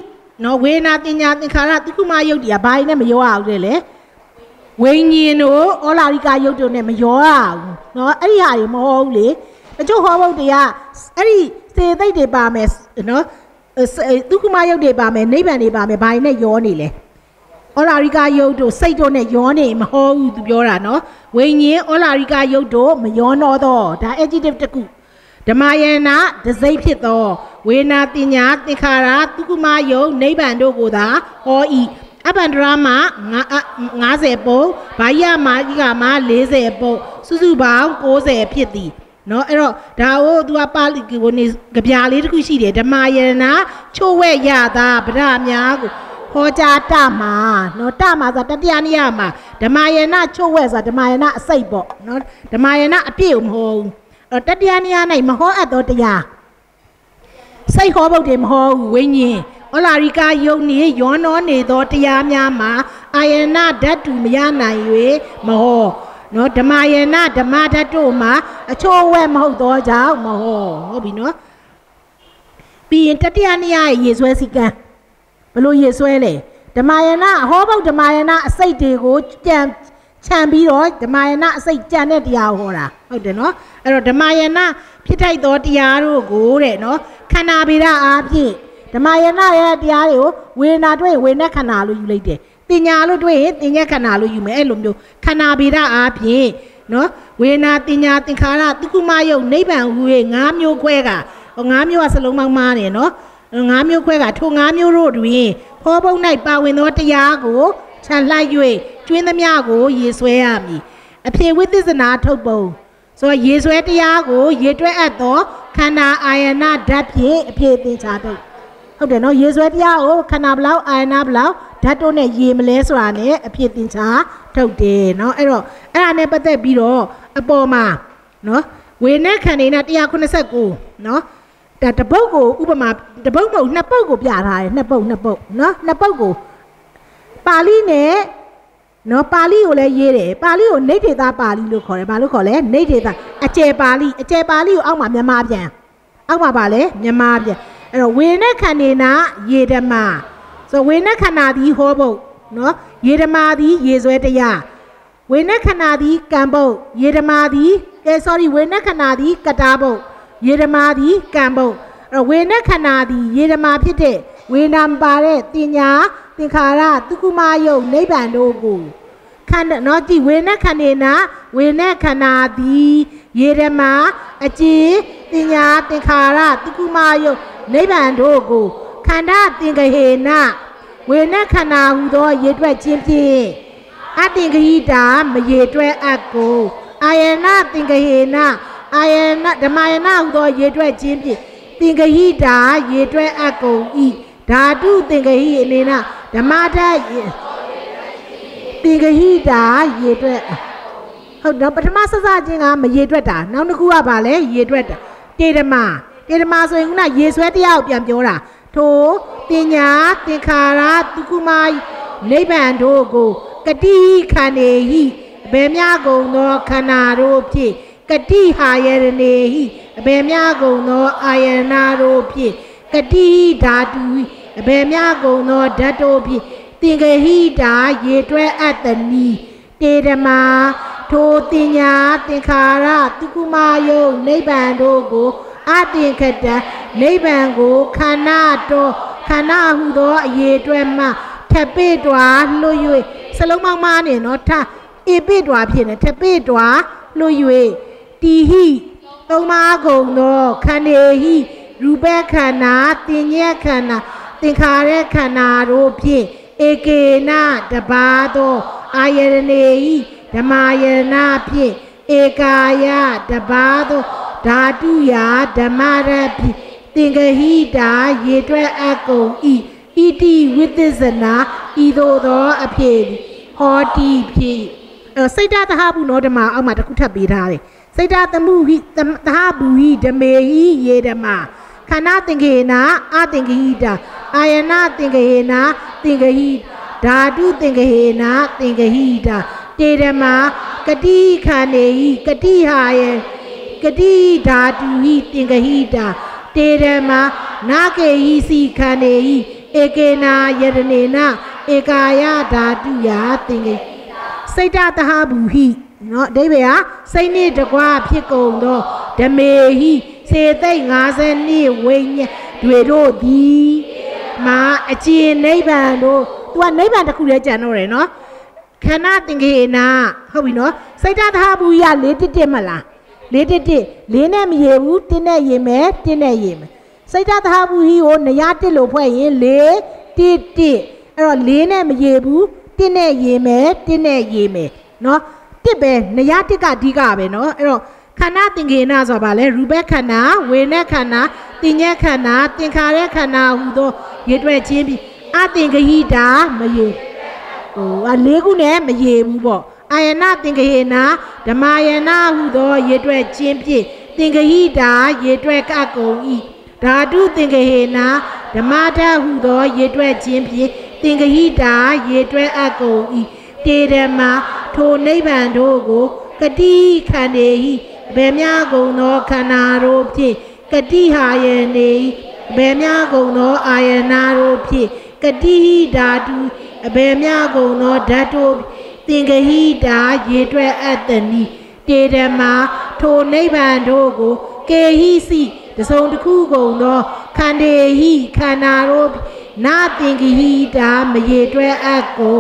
နော်ဝေဒနာတင်ညာသင်္ခါရတိကုမယုတ်တရားဘာတွေနဲ့မရောရဘူးလေဝိညာဉ်တို့ဩလာရိကယုတ်တို့နဲ့မရောရဘူးနော်အဲ့ဒီဟာတွေမဟုတ်ဘူးလေတချို့ဟောဘုတ်တရားအဲ့ဒီစေသိတ်တွေပါမယ်နော်ဒုက္ခမယုတ်တွေပါမယ်နိဗ္ဗာန်တွေပါမယ်ဘာတွေနဲ့ရောနေလဲဩလာရိကယုတ်တို့စိတ်တို့နဲ့ရောနေမဟုတ်ဘူးသူပြောတာနော်ဝိညာဉ်ဩလာရိကယုတ်တို့မရောတော့တော့ဒါ adjective တစ်ခုဓမ္မယနာဒစိမ့်ဖြစ်တော့ ဝေနာပညာသင်္ခါရသုကမယုံနိဗ္ဗာန်တို့ကိုသာဟောဤအပန္ဒရာမှာ90ပုံဘာယမာဂိကမှာ40ပုံစုစုပေါင်း60ဖြစ်သည်နော်အဲ့တော့ဒါကိုသူကပါဠိကိုနေကြပြားလေးတစ်ခုရှိတယ်ဓမ္မယရနာချို့ဝဲ့ရတာဗဒများကိုဟောကြားတမှာနော်တမှာဆိုတတရားနေရမှာဓမ္မယရနာချို့ဝဲ့ဆိုဓမ္မယရနာအစိတ်ပေါ့နော်ဓမ္မယရနာအပြည့်ကိုမဟုတ်ဘူးအဲ့တော့တတရားနေရ၌မဟောအပ်သောတရား စိတ်ဟောဘုတ်တွေမဟောဘူးဝိညာဉ်ဩလာရိကယုံနေယောနောနေသောတရားများမှာအာယနာဓာတ်တူမရနိုင်၍မဟောနော်ဓမ္မယနာဓမ္မဓာတ်တို့မှာအချိုးဝဲမဟုတ်သောကြောင့်မဟောဟုတ်ပြီနော်ပြီးရင်တတိယနိယရဲ့ရေဆွဲစီကံဘလို့ရေဆွဲလဲဓမ္မယနာဟောဘုတ်ဓမ္မယနာအစိတ်တွေကိုကြံ ခြံပြီးတော့ဓမ္မယနာအစိတ်ကြံတဲ့တရားကိုဟောတာဟုတ်တယ်နော်အဲ့တော့ဓမ္မယနာဖြစ်ထိုက်သောတရားတို့ကိုတဲ့နော်ခန္ဓာဗေဒအားဖြင့်ဓမ္မယနာရဲ့တရားတွေကိုဝေဒနာတွေ့ရင်ဝေဒနာခန္ဓာလို့ယူလိုက်တယ်တင်ညာလို့တွေ့ရင်တင်ညာခန္ဓာလို့ယူမယ်အဲ့လိုမျိုးခန္ဓာဗေဒအားဖြင့်နော်ဝေဒနာတင်ညာသင်္ခါရသုကုမယုတ်နိဗ္ဗာန်ဟူ၍၅မျိုးခွဲကဟော၅မျိုးကစလုံးမောင်းမားနေနော်ငါးမျိုးခွဲကထိုငါးမျိုးတို့တွင်ဟောဘုံ၌ပါဝင်သောတရားကိုခြံလိုက်၍ ကျွင်းသမျှကို ရေဆွဲရမည်အဖြေဝိသစ္စနာထုတ်ပုံဆိုရေဆွဲတရားကို ရေတွက်အပ်သောခန္ဓာအာယနာဓာတ်ဖြင့်အဖြေသင်္ချာပိတ်ဟုတ်တယ်နော်ရေဆွဲတရားကိုခန္ဓာဘလောက်အာယနာဘလောက်ဓာတ်တို့နဲ့ရေမလဲဆိုတာနဲ့အဖြစ်သင်္ချာထုတ်တယ်နော်အဲ့တော့အဲ့ဒါနဲ့ပတ်သက်ပြီးတော့အပေါ်မှာနော်ဝေနဲ့ခန္ဓာနဲ့189နော်ဒါတပုတ်ကိုဥပမာတပုတ်မဟုတ်နှစ်ပုတ်ကိုပြထားတယ်နှစ်ပုတ်နှစ်ပုတ်နော်နှစ်ပုတ်ကိုပါဠိနဲ့ နော်ပါဠိကိုလည်းရေးတယ်ပါဠိကိုနေထေသပါဠိလို့ခေါ်တယ်ဘာလို့ခေါ်လဲနေထေသအကျယ်ပါဠိအကျယ်ပါဠိကိုအောက်မှာမြန်မာပြန်အောက်မှာပါလဲမြန်မာပြန်အဲ့တော့ဝေနဲ့ခန္ဒီနာယေဓမဆိုဝေနဲ့ခန္ဓာသည်ဟောဖို့နော်ယေဓမာသည်ရေဆွဲတရားဝေနဲ့ခန္ဓာသည်ကံဖို့ယေဓမာသည်အဲ sorry ဝေနဲ့ခန္ဓာသည်ကတာဖို့ယေဓမာသည်ကံဖို့အဲ့တော့ဝေနဲ့ခန္ဓာသည်ယေဓမာဖြစ်တဲ့ဝေနာမပါတဲ့တင်ညာ သင်္ခါရသုကုမယုတ်နိဗ္ဗာန်တို့ကိုခန္ဓာနော်ကြည့်ဝေနဲ့ခန္ဓေနာဝေနဲ့ခန္ဓာသည်ယေဓမာအကျဉ်တင်ညာသင်္ခါရသုကုမယုတ်နိဗ္ဗာန်တို့ကိုခန္ဓာသင်္ကဟေနဝေနဲ့ခန္ဓာဟူသောရေတွက်ခြင်းဖြင့်အတ္တင်္ဂဟိတာမရေတွက်အပ်ကိုအာယနာသင်္ကဟေနအာယနာဓမ္မယနာဟူသောရေတွက်ခြင်းဖြင့်သင်္ကဟိတာရေတွက်အပ်ကုန်ဤ ဓာတုသင်္ကဟိအနေနဓမ္မတရေသင်္ကဟိတာရေတွက်ဟုတ်တော့ပထမစစချင်းကမရေတွက်တာနောက်တစ်ခုကဘာလဲရေတွက်တာတေဓမ္မာတေဓမ္မာဆိုရင်ခုနရေဆွဲတရားကိုပြန်ပြောတာထိုတင်ညာသင်္ခါရတုကုမနိဗ္ဗာန်တို့ကိုကတိခန္နေဟိအဘယ်များကုန်သောခန္ဓာတို့ဖြင့်ကတိဟာယရနေဟိအဘယ်များကုန်သောအာယနာတို့ဖြင့် ကတိဓာတုဟိအဘယ်များကုန်သောဓာတ်တို့ဖြင့်သင်္ကဟိတာရေတွဲအပ်တနီတေဓမ္မာထိုတင်ညာသင်္ခါရတုကုမယုတ်နိဗ္ဗာန်တို့ကိုအတင်ခတံနိဗ္ဗာန်ကိုခန္ဓာတော်ခန္ဓာဟုသောအရေးအတွက်မှထပ်ပိတွာလွတ်၍စလုံးမောင်းမနေနော်ထဧပိတွာဖြစ်နေထပ်ပိတွာလွတ်၍တီဟိသုံးပါးကုန်သောခန္ဓေဟိ ရူပခန္ဓာတင်ညက်ခန္ဓာသင်္ခါရခန္ဓာတို့ဖြင့်ဧကေနတပါသောအာယရနေဟိဓမ္မာယရဏဖြင့်ဧကာယတပါသောဓာတုယာဓမ္မရပိသင်္ကဟိတာရေတွဲအကုံဤဣတိဝိသစ္စနာဤသို့သောအဖြစ်ဟောတိဖြစ်အဲစိတ်တသဟဘူးနောဓမ္မအောက်မှာတစ်ခုထပ်ပေးထားတယ်စိတ်တသမှုဟိသဟဘူးဟိဓမေဟိယေဓမ္မ ခန္ဓာသင်္ကေနာအသင်္ကဟိတာအာယနာသင်္ကေနာသင်္ကဟိဓာတုသင်္ကေနာသင်္ကဟိတာတေဓမ္မကတိခန္နေဟိကတိဟာယေကတိဓာတုဟိသင်္ကဟိတာတေရမနာကေဟိစီခန္နေဟိဧကေနာယရနေနာဧကာယဓာတုယာသင်္ကေစိတ်တသဟဘူးဟိနော်အဓိပ္ပာယ်ဟာစိတ်နဲ့တကွာဖြစ်ကုန်သောဓမေဟိ စေသိက်50နှစ်ဝိညာဉ်တွေတို့သည်မာအကျဉ်နိဗ္ဗာန်တို့သူကနိဗ္ဗာန်တစ်ခုလည်းကြံတော့တယ်နော်ခန္ဓာသင်္ကေနာဟုတ်ပြီနော်စိတ်တသဟဘူးရလေးတစ်တစ်မလားလေးတစ်တစ်လေးနဲ့မရေဘူးတင်းနဲ့ရေမယ်တင်းနဲ့ရေမယ်စိတ်တသဟဘူးဟီကိုနရတစ်လို့ဖွဲ့ရင်လေးတစ်တစ်အဲ့တော့လေးနဲ့မရေဘူးတင်းနဲ့ရေမယ်တင်းနဲ့ရေမယ်နော်တစ်ပဲနရတစ်ကအဓိကပဲနော်အဲ့တော့ ခန္ဓာသင်္ကေနဆိုတာဗာလဲရူပခန္ဓာဝေနခန္ဓာတင်ညက်ခန္ဓာသင်္ခါရခန္ဓာဟူသောရေတွက်ခြင်းပြီးအသင်္ကဟိတာမရေဟိုအလေးခုနဲ့မရေဘူးပေါ့အာယနာသင်္ကဟေနာဓမ္မယနာဟုသောရေတွက်ခြင်းဖြင့်သင်္ကဟိတာရေတွက်ကကုန်၏ဓာတုသင်္ကဟေနာဓမ္မတဟုသောရေတွက်ခြင်းဖြင့်သင်္ကဟိတာရေတွက်အပ်ကုန်၏တေဓမ္မာထိုနိဗ္ဗာန်တို့ကိုကတိခန္တေဟိ ဘယ်များကုန်သောခန္ဓာတို့ဖြင့်ကတိဟာယနေဘယ်များကုန်သောအာယနာတို့ဖြင့်ကတိဓာတုအဘယ်များကုန်သောဓာတ်တို့သင်္ကဟိတာရေတွက်အပ်တနီတေဓမ္မာထိုနိဗ္ဗာန်တို့ကိုကေဟိစီတစုံတစ်ခုကုန်သောခန္တေဟိခန္ဓာတို့နာသင်္ကဟိတာမရေတွက်အပ်ကို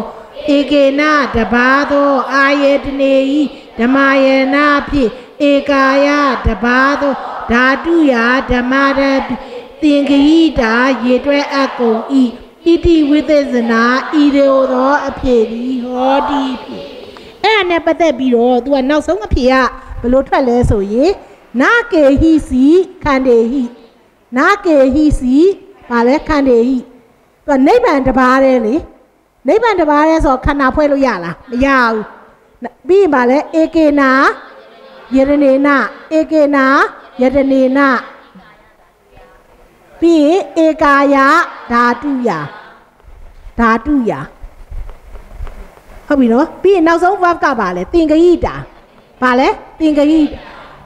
ဧကေနတပါသောအာယေတနေဤဓမ္မယနာဖြင့် ဧကာယတပါသောဓာတုယာဓမ္မရပိသင်္ကဟိတာရေတွဲအပ်ကုန်ဤဣတိဝိသေသနာဤရောသောအဖြစ်ဒီဟောတိဖြစ်အဲ့ဒါနဲ့ပတ်သက်ပြီးတော့ तू ကနောက်ဆုံးအဖြစ်ကဘယ်လိုထွက်လဲဆိုရင်နာကေဟိစီခန္တေဟိနာကေဟိစီဘာလဲခန္တေဟိသူကနိဗ္ဗာန်တစ်ပါးတည်းလေနိဗ္ဗာန်တစ်ပါးတည်းဆိုတော့ခန္ဓာဖွဲ့လို့ရလားမရဘူးပြီးရင်ဗာလဲဧကေနာ ယရနေနဧကေနာယရနေနပြီးရင်ဧကာယဓာတုယဓာတုယဟုတ်ပြီနော်ပြီးရင်နောက်ဆုံး verb ကပါလဲသင်္ကဟိတာဗာလဲသင်္ကဟိ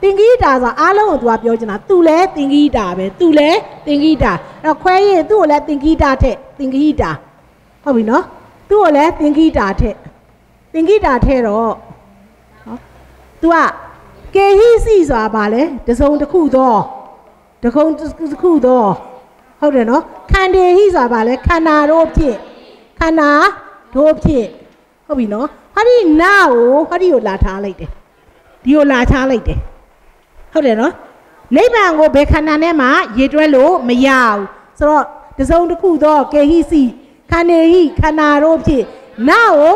သင်္ကဟိတာဆိုအားလုံးကိုသူကပြောချင်တာသူလဲသင်္ကဟိတာပဲသူလဲသင်္ကဟိတာအဲ့တော့ခွဲရင်သူ့ကိုလဲသင်္ကဟိတာထက်သင်္ကဟိတာဟုတ်ပြီနော်သူ့ကိုလဲသင်္ကဟိတာထက်သင်္ကဟိတာထက်တော့နော်သူက ကေဟိစီဆိုတာဗာလဲတစုံတစ်ခုသောတကုံတစ်ခုသောဟုတ်တယ်နော်ခန္တေဟိဆိုတာဗာလဲခန္ဓာတို့ဖြင့်ခန္ဓာတို့ဖြင့်ဟုတ်ပြီနော်ဟာဒီနာကိုဟာဒီကိုလာထားလိုက်တယ်ဒီကိုလာထားလိုက်တယ်ဟုတ်တယ်နော်နိဗ္ဗာန်ကိုဘယ်ခန္ဓာနဲ့မှရေတွဲလို့မရဘူးဆိုတော့တစုံတစ်ခုသောကေဟိစီခန္တေဟိခန္ဓာတို့ဖြင့်နာကို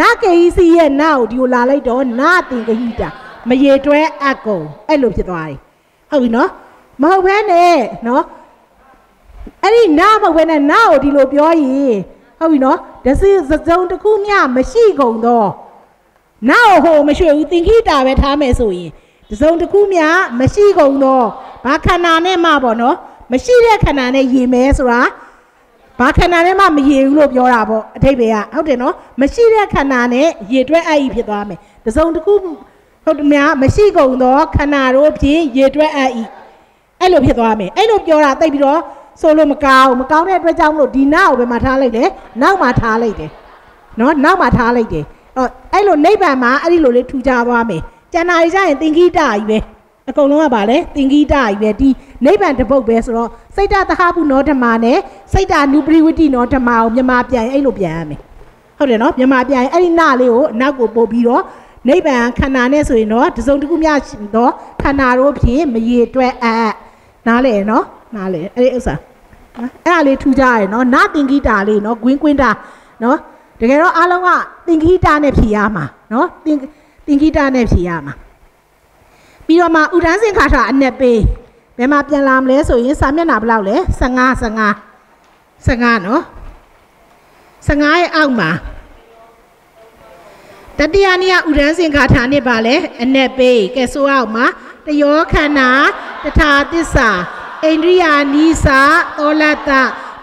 နာကေဟိစီရဲ့နာကိုဒီကိုလာလိုက်တော့နာတင်ကဟိတာ မရေတွဲအကုန်အဲ့လိုဖြစ်သွားတယ်ဟုတ်ပြီနော်မဟုတ်ဘဲနဲ့နော်အဲ့ဒီနာမဟုတ်ဘဲနဲ့နာကိုဒီလိုပြောရင်ဟုတ်ပြီနော်တစီစစုံတစ်ခုမျှမရှိကုန်တော့နာကိုဟိုမရှိဘူးသင်္ခိတာပဲထားမယ်ဆိုရင်တစုံတစ်ခုမျှမရှိကုန်တော့ဘာခန္ဓာနဲ့မှပေါ့နော်မရှိတဲ့ခန္ဓာနဲ့ယင်မဲဆိုတာဘာခန္ဓာနဲ့မှမယင်ဘူးလို့ပြောတာပေါ့အထိပ္ပယ်ကဟုတ်တယ်နော်မရှိတဲ့ခန္ဓာနဲ့ရေတွဲအဲ့ဤဖြစ်သွားမယ်တစုံတစ်ခု ဟုတ်တယ်များမရှိကုန်တော့ခန္ဓာတို့ဖြင့်ရေတွဲအဲ့ဤအဲ့လိုဖြစ်သွားမယ်အဲ့လိုပြောတာတိတ်ပြီးတော့ဆိုလို့မကောင်းမကောင်းတဲ့အတွက်ကြောင့်မလို့ဒီနာကိုပဲမှာထားလိုက်တယ်နောက်မှာထားလိုက်တယ်နော်နောက်မှာထားလိုက်တယ်အော်အဲ့လိုနိဗ္ဗာန်မှာအဲ့ဒီလိုလေးထူကြသွားမယ်ကျန်တာတွေကျရင်သင်္ကိတကြီးပဲအကုန်လုံးကပါလေသင်္ကိတကြီးပဲဒီနိဗ္ဗာန်တစ်ပုတ်ပဲဆိုတော့စိတ်တသဟပုနောဓမ္မနဲ့စိတ်တနုပရိဝတ္တိနောဓမ္မကိုမြမပြန်အဲ့လိုပြန်ရမယ်ဟုတ်တယ်နော်မြမပြန်အဲ့ဒီနာလေးကိုအနောက်ကိုပို့ပြီးတော့ နိဗ္ဗာန်ခန္ဓာနဲ့ဆိုရင်တော့တစုံတစ်ခုမျှတော့ခန္ဓာတို့ဖြင့်မရေတွက်အပ်နားလေနော်နားလေအဲ့ဒီဥစ္စာနော်အဲ့ဒါလေးထူကြရယ်နော်နာသင်္ကိတာလေးနော်ဂွင်းကွင်းတာနော်တကယ်တော့အားလုံးကသင်္ကိတာနဲ့ဖြေရမှာနော်သင်သင်္ကိတာနဲ့ဖြေရမှာပြီးတော့မှဥဒန်းစင်ခါထာအနက်ပေးဘယ်မှာပြန်လာမလဲဆိုရင်စာမျက်နှာဘယ်လောက်လဲ15 15 15နော်15ရဲ့အောက်မှာ တတိယနိယဥဒန်းစင်ခါထာနဲ့ပါလဲအနက်ပေးကဲဆိုအောက်မှာတယောခန္ဓာတထာသစ္စာအိန္ဒြိယာနိစာသောလတ္တ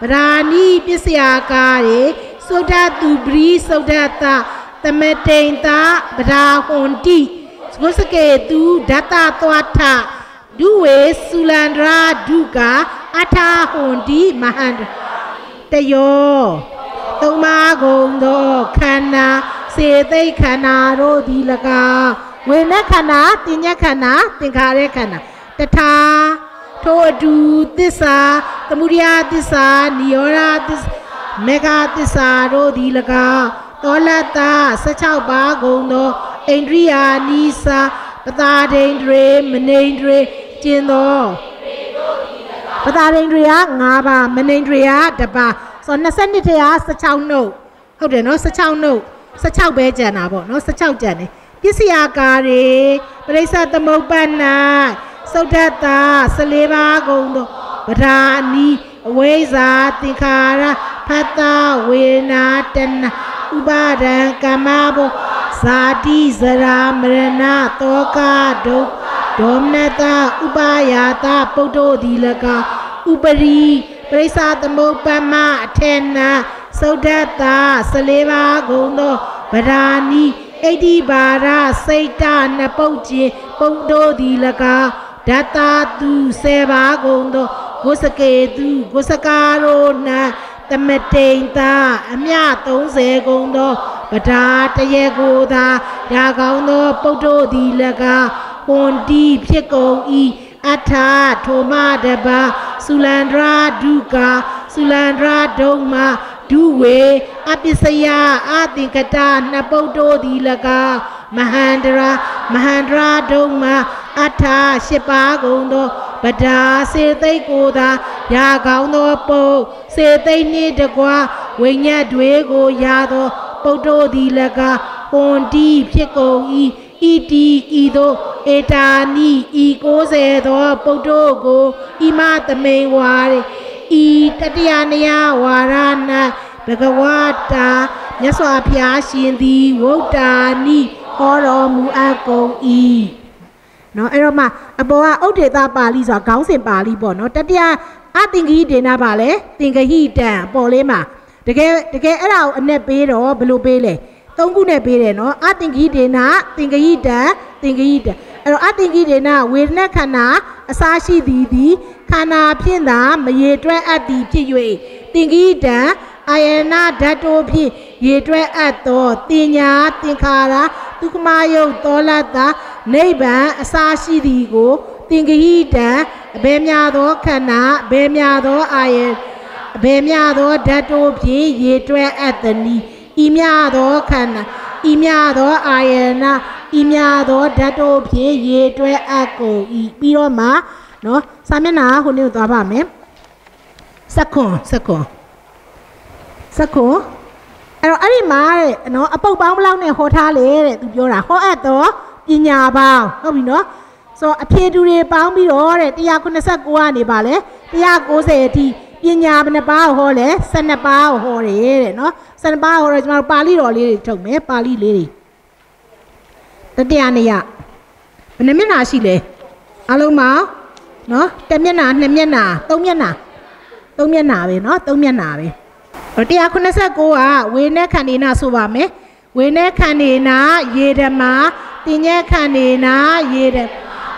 ဗရာဏိပစ္စယကာရေသုဒ္ဓတုပရိသုဒ္ဓတသမတိန်တာဗရာဟွန်တိဝစကေတုဓတ္တသွာထဒုဝေစုလန္ဒရာဒုကအထာဟွန်တိမဟန္တတယောသုံးပါးကုန်သောခန္ဓာ စေသိက်ခန္ဓာတို့ဒီလကဝေနခန္ဓာတင်ညခန္ဓာသင်္ခါရခန္ဓာတထာထိုအတူသစ္စာသမုဒယသစ္စာနိရောဓသစ္စာမေဃသစ္စာတို့ဒီလကသောလတ္တ16ပါးကုန်သောအိန္ဒြိယာနိစာပတာဒိန်တွေမနိန်တွေကျင်သောပတာဒိန်တွေက5ပါးမနိန်တွေက1ပါးဆိုတော့22ထဲက16နှုတ်ဟုတ်တယ်နော်16နှုတ် 16ပဲကျန်တာပေါ့နော်16ကျန်တယ်ပစ္စယကာတွေပရိစ္ဆသမုပ္ပန္နသုဒ္ဓတ္တာ14ပါးကုန်သောဗဒါနီအဝိဇ္ဇာသင်္ခါရဖတ္တဝေနာတဏဥပါဒံကမ္မဘောဇာတိဇရာမရဏတောကဒုဒေါမနတဥပါယာတပုတ္တောဒီလကဥပရိပရိစ္ဆသမုပ္ပမအထေန သုဒ္ဓတ္တာ14ပါးကုန်သောဗဒါနီဣတိဘာရစိတ်တနပုတ်ခြင်းပုံတို့ဒီလကဓတ္တာသူ10ပါးကုန်သောဂုစကေသူဂုစကာရောနသမတိန်တာအမြ30ကုန်သောပဒါတရေကိုသာရာကောင်းသောပုတ်တို့သည်၎င်းဟွန်တီဖြစ်ကုန်၏အထာထိုမတပါစုလန္ဒရာဒုကာစုလန္ဒရာဒုံမ ဒုဝေအပစ္စယအသင်္ကတနှစ်ပုတ်တို့သည်၎င်းမဟန္တရာမဟန္တရာဒုံမအထာရှစ်ပါးကုန်သောပဒါစေသိက်ကိုသာရာကောင်းသောပုတ်စေသိက်နှင့်တကွာဝိညာဉ်တွေကိုရာသောပုတ်တို့သည်၎င်းဟွန်တီဖြစ်ကုန်၏ဤတီဤသို့အေတာနီဤ90သောပုတ်တို့ကိုဤမသမိန်ဝါရီ ဤတတယနယဝါရဏဘဂဝတာမြတ်စွာဘုရားရှင်သည်ဝုဒ္တာနိဟောတော်မူအပ်ကုန်၏နော်အဲ့တော့မှအပေါ်ကဥဒေတာပါဠိဆိုတာခေါင်းစဉ်ပါဠိပေါ့နော်တတိယအသင်္ကိဒေနာပါလေသင်္ကဟိတံအပေါ်လေးမှာတကယ်တကယ်အဲ့ဒါကိုအ내ပေးတော့ဘယ်လိုပေးလဲသုံးခုနဲ့ပေးတယ်နော်အသင်္ကိဒေနာသင်္ကဟိတံသင်္ကဟိတံအဲ့တော့အသင်္ကိဒေနာဝေဒနာခန္ဓာအစာရှိသည်သည် ခန္ဓာဖြင့်သာမရေတွက်အပ်သည်ဖြစ်၍သင်္ကိတံအာယနာဓာတ်တို့ဖြင့်ရေတွဲအပ်သောတင်ညာသင်္ခါရဒုက္ခမယုတ်တောလတ္တနိဗ္ဗာန်အစာရှိသည်ကိုသင်္ကဟိတံအဘယ်များသောခန္ဓာအဘယ်များသောအာယအဘယ်များသောဓာတ်တို့ဖြင့်ရေတွဲအပ်သည်နီဤများသောခန္ဓာဤများသောအာယနာဤများသောဓာတ်တို့ဖြင့်ရေတွဲအပ်ကုန်ဤပြီးတော့မှ နော်စာမျက်နှာဟိုနေ့ကိုသွားပါမယ်စက္ကွန်စက္ကွန်စက္ကိုအဲ့တော့အဲ့ဒီမှာတဲ့နော်အပုတ်ပေါင်းဘလောက်နဲ့ဟောထားလေတဲ့သူပြောတာဟောအပ်တော့ပညာပေါင်းဟုတ်ပြီနော်ဆိုတော့အဖြေတူတွေပေါင်းပြီးတော့တဲ့189ကနေပါလေ190အထိပညာဘယ်နှပါးဟောလဲ12ပါးဟောတယ်တဲ့နော်12ပါးဟောတော့ကျွန်တော်တို့ပါဠိတော်လေးတွေထုတ်မယ်ပါဠိလေးတွေတတိယနေရဘယ်နှမျက်နှာရှိလဲအလုံးမ နော်တစ်မျက်နှာနှစ်မျက်နှာသုံးမျက်နှာသုံးမျက်နှာပဲနော်သုံးမျက်နှာပဲ189ကဝေနဲ့ခန္ဒီနာဆိုပါမယ်ဝေနဲ့ခန္ဒီနာရေဓမာတင်ညက်ခန္ဒီနာရေဓ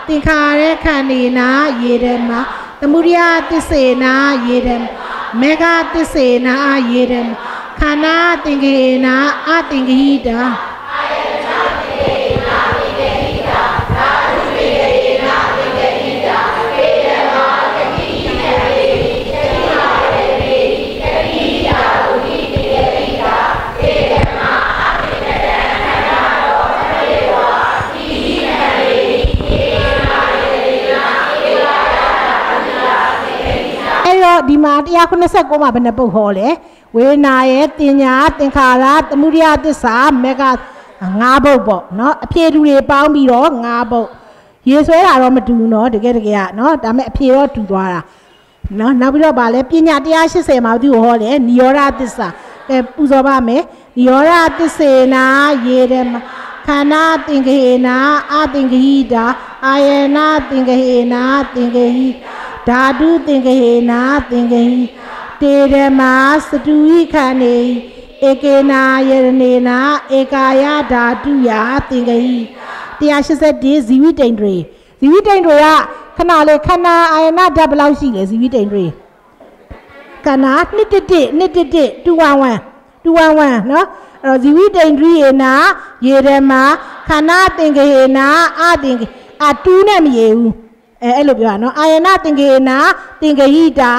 သင်္ခါရခန္ဒီနာရေဓမာသမုဒိယသစ္စေနာရေဓမမေဃသစ္စေနာရေဓမခန္ဓာသင်္ကေနာအသင်္ကိတာ တော့ဒီမှာ189မှာဘယ်နှပုတ်ဟောလဲဝေဒနာရဲ့တင်ညာသင်္ခါရသမုဒိယသစ္စာမေဃ၅ပုတ်ပေါ့နော်အဖြေတူတွေပေါင်းပြီးတော့၅ပုတ်ရေဆွဲတာတော့မတူဘူးနော်တကယ်တကယ်ကနော်ဒါပေမဲ့အဖြေတော့တူသွားတာနော်နောက်ပြီးတော့ဗာလဲပညာ180မှာသူ့ကိုဟောတယ်နိရောဓသစ္စာကဲပူဇော်ပါမယ်နိရောဓသစ္စေနာရေဓမ္မခန္ဓာသင်္ကေနာအသင်္ကိတာအာယနာသင်္ကေနာသင်္ကေ ဓာတုသင်္ကေနာသင်္ကေတေရမစတုဝိခန္နေဧကေနာယရနေနာဧကာယဓာတုယသင်္ကေ181ဇီဝိတိန်တွေဇီဝိတိန်တွေကခဏလေးခန္ဓာအာယနာဓာတ်ဘယ်လောက်ရှိလဲဇီဝိတိန်တွေကန္နာ111 111 211 211နော်အဲ့တော့ဇီဝိတိန်တွေရေနာရေရမခန္ဓာသင်္ကေနာအသင်္ကေအတူးနဲ့မရေဘူး အဲအဲ့လိုပြောတာနော်အာယနာသင်္ကေနာသင်္ကေဟိတာ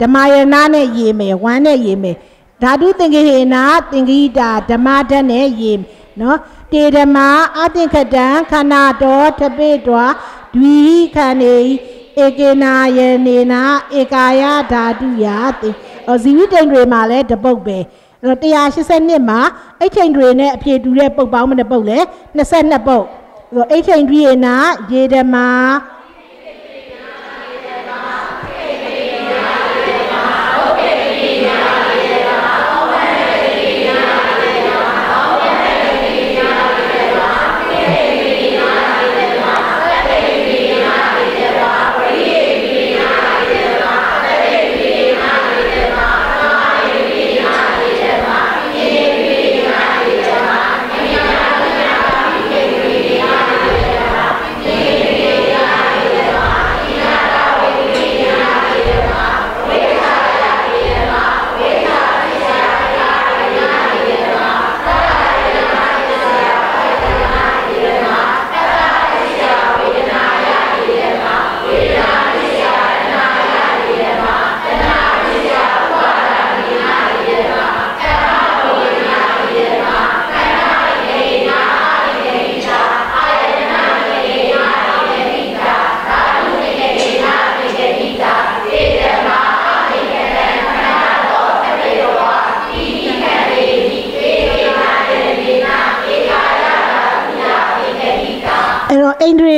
ဓမ္မယနာနဲ့ရေမယ်ဝမ်းနဲ့ရေမယ်ဓာတုသင်္ကေနာသင်္ကေဟိတာဓမ္မဓာတ်နဲ့ရေနော်တေဓမ္မာအသင်္ခတံခန္ဓာတော်ထပိတောဒွီခန္နေဧကေနာယနေနာဧကာယဓာတုယတိအော်ဇီဝိတိန်တွေမှာလည်းတပုတ်ပဲအဲ့တော့182မှာအိတ်ချိန်တွေနဲ့အဖြေတူတဲ့ပုတ်ပေါင်းမတဲ့ပုတ်လဲ22ပုတ်အဲ့တော့အိတ်ချိန်တွေနာရေဓမ္မာ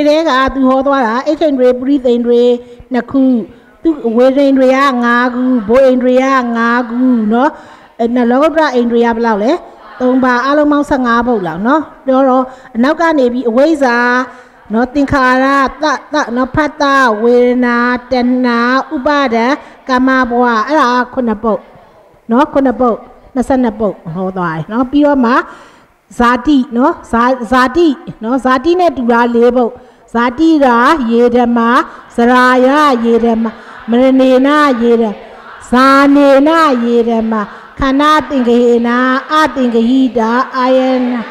တွေကသူဟောသွားတာအိတ်ိန္ဒြေပရိသိန္ဒြေနှစ်ခုသူဝေဒိန္ဒြေက5ခုဘိုဣန္ဒြေက5ခုเนาะအဲနော်လောကုတ္တရအိန္ဒြေကဘယ်လောက်လဲ3ပါအလုံးပေါင်း15ပုတ်လောက်เนาะပြောတော့အနောက်ကနေပြီးအဝိဇ္ဇာနော်သင်္ခါရတတနော်ဖတ်တဝေဒနာတဏှာဥပါဒံကာမဘဝအဲ့ဒါခုနှစ်ပုတ်နော်ခုနှစ်ပုတ်22ပုတ်ဟောသွားတယ်နော်ပြီးတော့မှဇာတိနော်ဇာဇာတိနော်ဇာတိနဲ့တူတာ၄ပုတ် ဇာတိရာယေဓမ္မာဇရာယယေဓမ္မာမရဏေနယေဓမ္မာဇာနေနယေဓမ္မာခန္ဓာသင်္ကေနာအသင်္ကဟိတာအာယနာ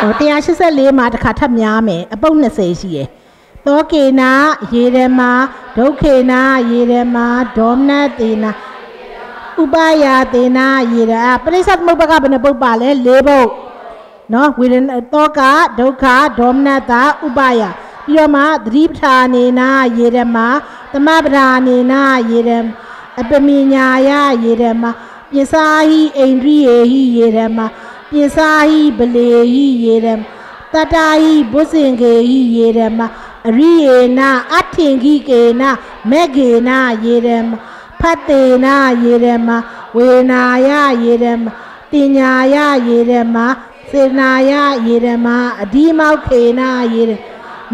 ဟို184မှာတစ်ခါထပ်များမယ်အပုတ်20ရှိရယ် သောကေနာယေရမဒုက္ခေနာယေရမဒေါမနတေနာဥပယာတေနာယေရအပရိစ္ဆသမုပ္ပါကဘယ်နှပုတ်ပါလဲ၄ပုတ်နော်ဝေဒနာသောကဒုက္ခဒေါမနတာဥပယာပြီးတော့မှသတိပဋ္ဌာနေနာယေရမသမပဋ္ဌာနေနာယေရမအပမိညာယယေရမပစ္စာဟိအိန္ဒြိယေဟိယေရမပိစာဟိဗလေဟိယေရမတတဟိဘုဇင်ကေဟိယေရမ အရိယေနအထင်ခိကေနမေကေနယေရမဖတ်တေနယေရမဝေနာယယေရမတင်ညာယယေရမစေနာယယေရမအဒီမောက်ခေနယေရ